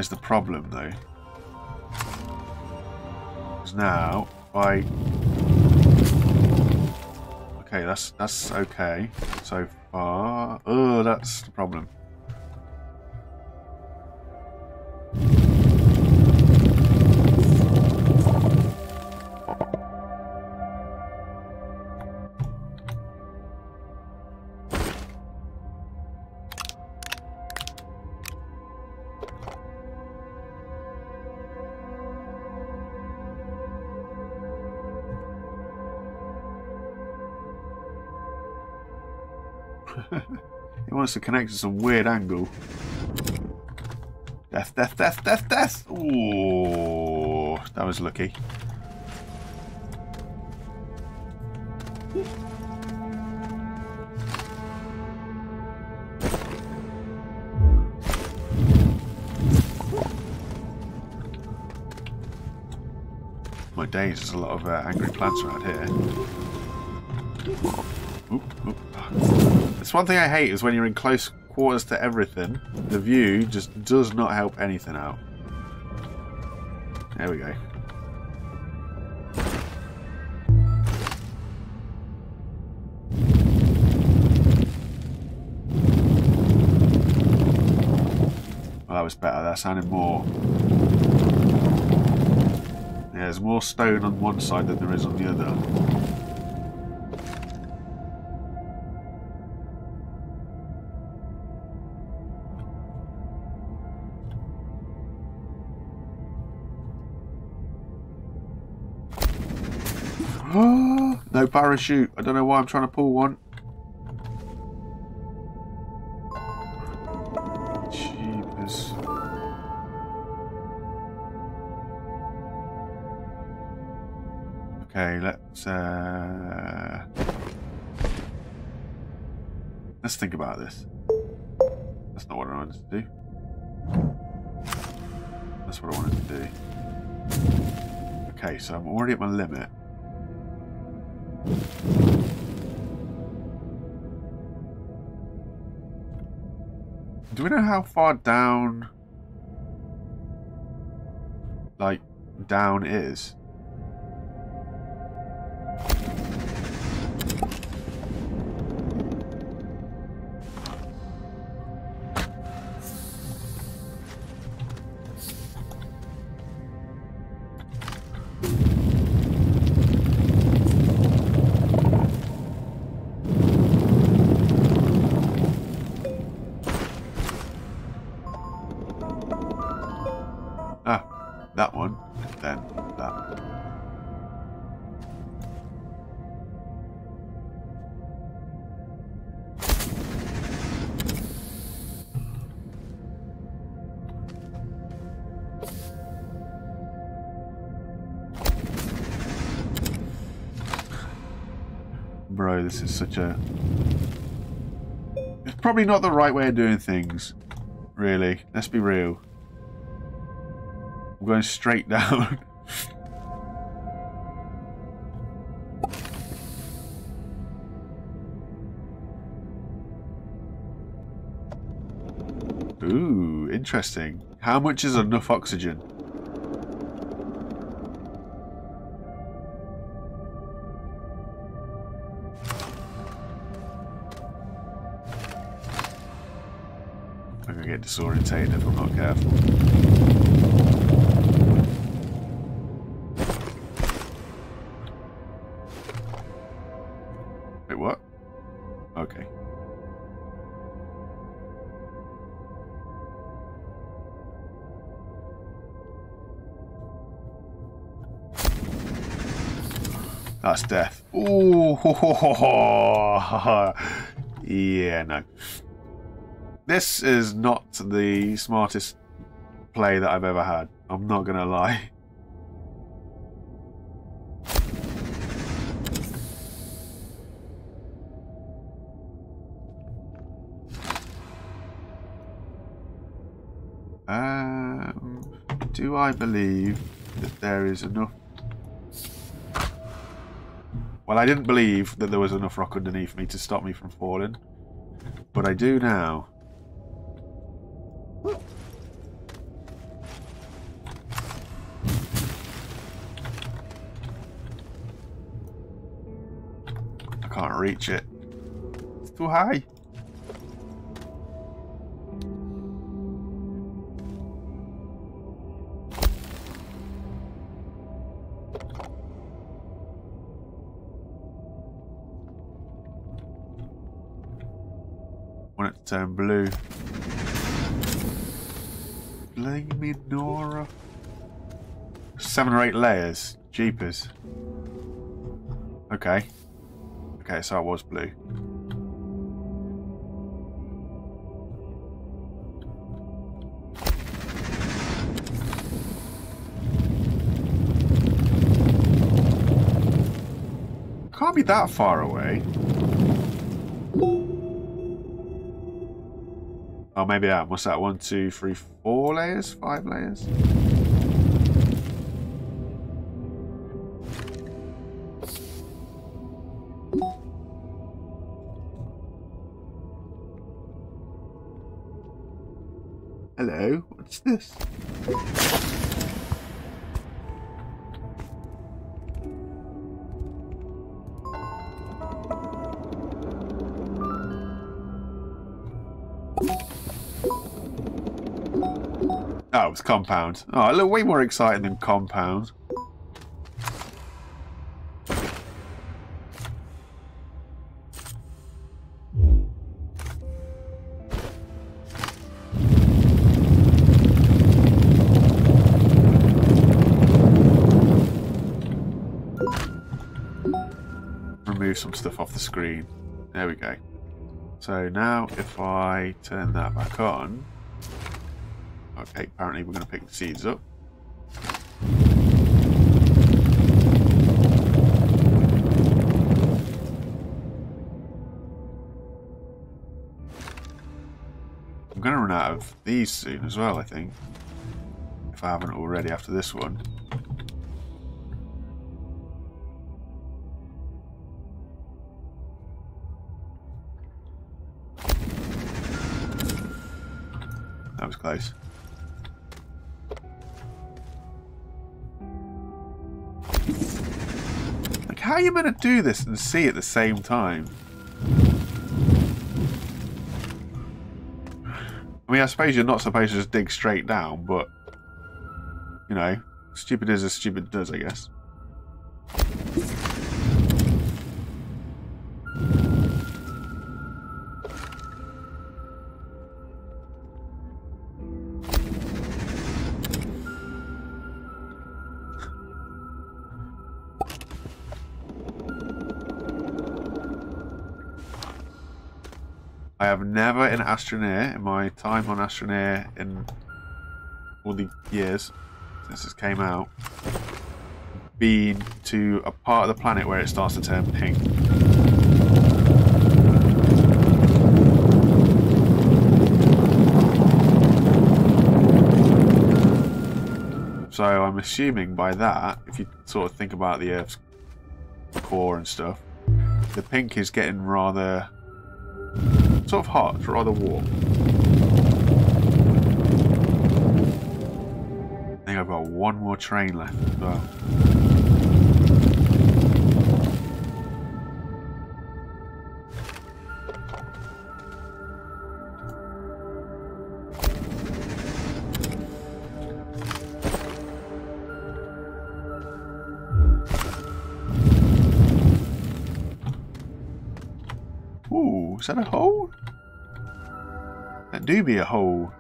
the problem, though. Because now, I... Okay, that's that's okay so far. Oh, that's the problem. Wants to connect to some weird angle. Death, death, death, death, death! Ooh, that was lucky. My days, there's a lot of uh, angry plants around here. Oop, oop. It's one thing I hate is when you're in close quarters to everything, the view just does not help anything out. There we go. Well, that was better. That sounded more... Yeah, there's more stone on one side than there is on the other. Parachute. I don't know why I'm trying to pull one. Jeepers. Okay, let's uh let's think about this. That's not what I wanted to do. That's what I wanted to do. Okay, so I'm already at my limit. Do we know how far down, like, down is? This is such a... It's probably not the right way of doing things. Really. Let's be real. I'm going straight down. Ooh, interesting. How much is enough oxygen? Disorientated if I'm not careful. Wait, what? Okay. That's death. Ooh, yeah, no. This is not the smartest play that I've ever had. I'm not going to lie. Um, do I believe that there is enough... Well, I didn't believe that there was enough rock underneath me to stop me from falling. But I do now. Reach it. It's too high. Want it to turn blue. me Nora. Seven or eight layers. Jeepers. Okay. Okay, so I was blue. Can't be that far away. Oh, maybe I am. What's that? One, two, three, four layers? Five layers? This? Oh, it's Compound. Oh, look, way more exciting than Compound. So now if I turn that back on, Okay, apparently we're going to pick the seeds up. I'm going to run out of these soon as well, I think. If I haven't already after this one. Was close. How are you meant to do this and see at the same time? I mean, I suppose you're not supposed to just dig straight down, but... You know, stupid is as stupid does, I guess. Never in Astroneer, in my time on Astroneer in all the years since this came out, been to a part of the planet where it starts to turn pink. So I'm assuming by that, if you sort of think about the Earth's core and stuff, the pink is getting rather sort of hot, rather warm. I think I've got one more train left as well. Is that a hole? Do be a hole.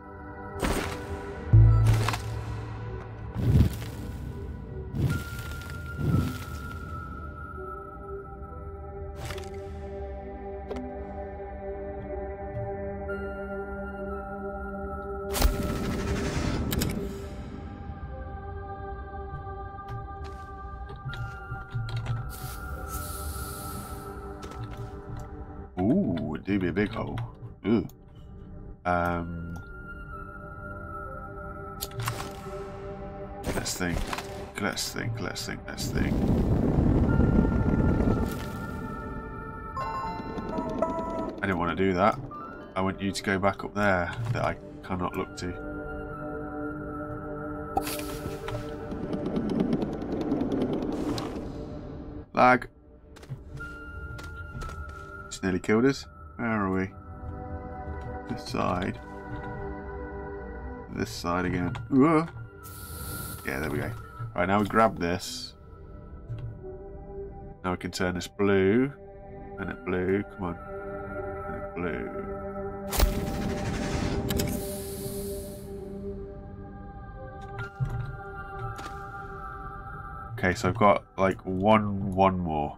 Ooh, it do be a big hole. Let's think. Let's think. Let's think. I didn't want to do that. I want you to go back up there that I cannot look to. Lag. nearly killed us. Where are we? This side. This side again. Ooh. Yeah, there we go. Right, now we grab this. Now we can turn this blue. And it blue. Come on. And it blue. Okay, so I've got like one, one more.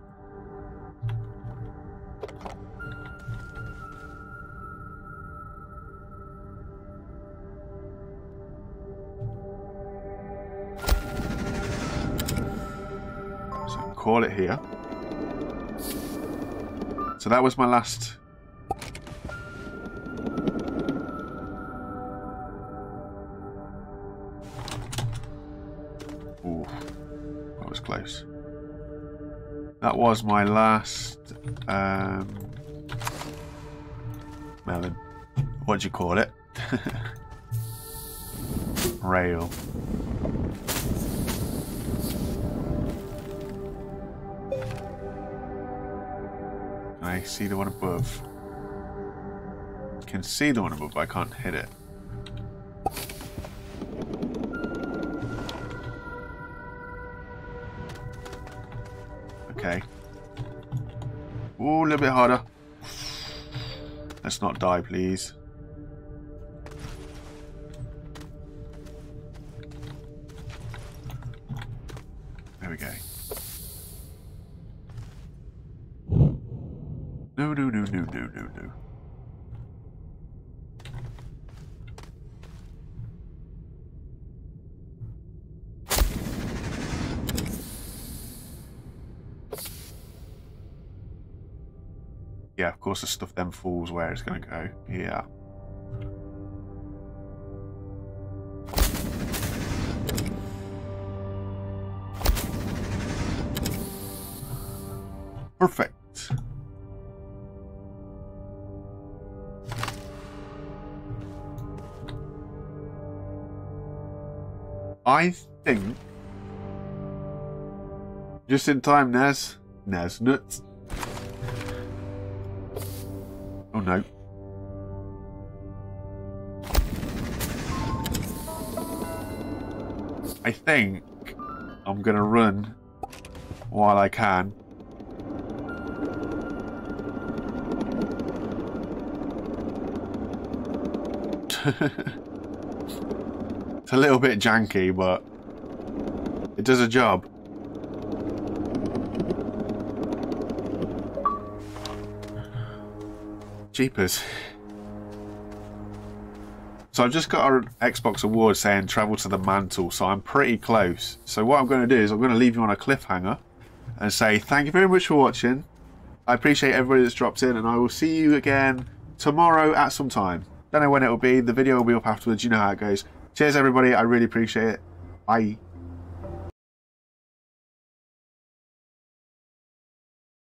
Call it here. So that was my last Ooh, that was close. That was my last um, melon. What do you call it? Rail. I see the one above. Can see the one above, but I can't hit it. Okay. Ooh, a little bit harder. Let's not die, please. Course the stuff then falls where it's going to go. Yeah. Perfect. I think just in time, Naz. Naz nuts. I think I'm gonna run while I can. it's a little bit janky, but it does a job. Jeepers. So I've just got an Xbox award saying travel to the mantle, so I'm pretty close. So what I'm going to do is I'm going to leave you on a cliffhanger and say thank you very much for watching. I appreciate everybody that's dropped in and I will see you again tomorrow at some time. Don't know when it will be. The video will be up afterwards. You know how it goes. Cheers everybody. I really appreciate it. Bye.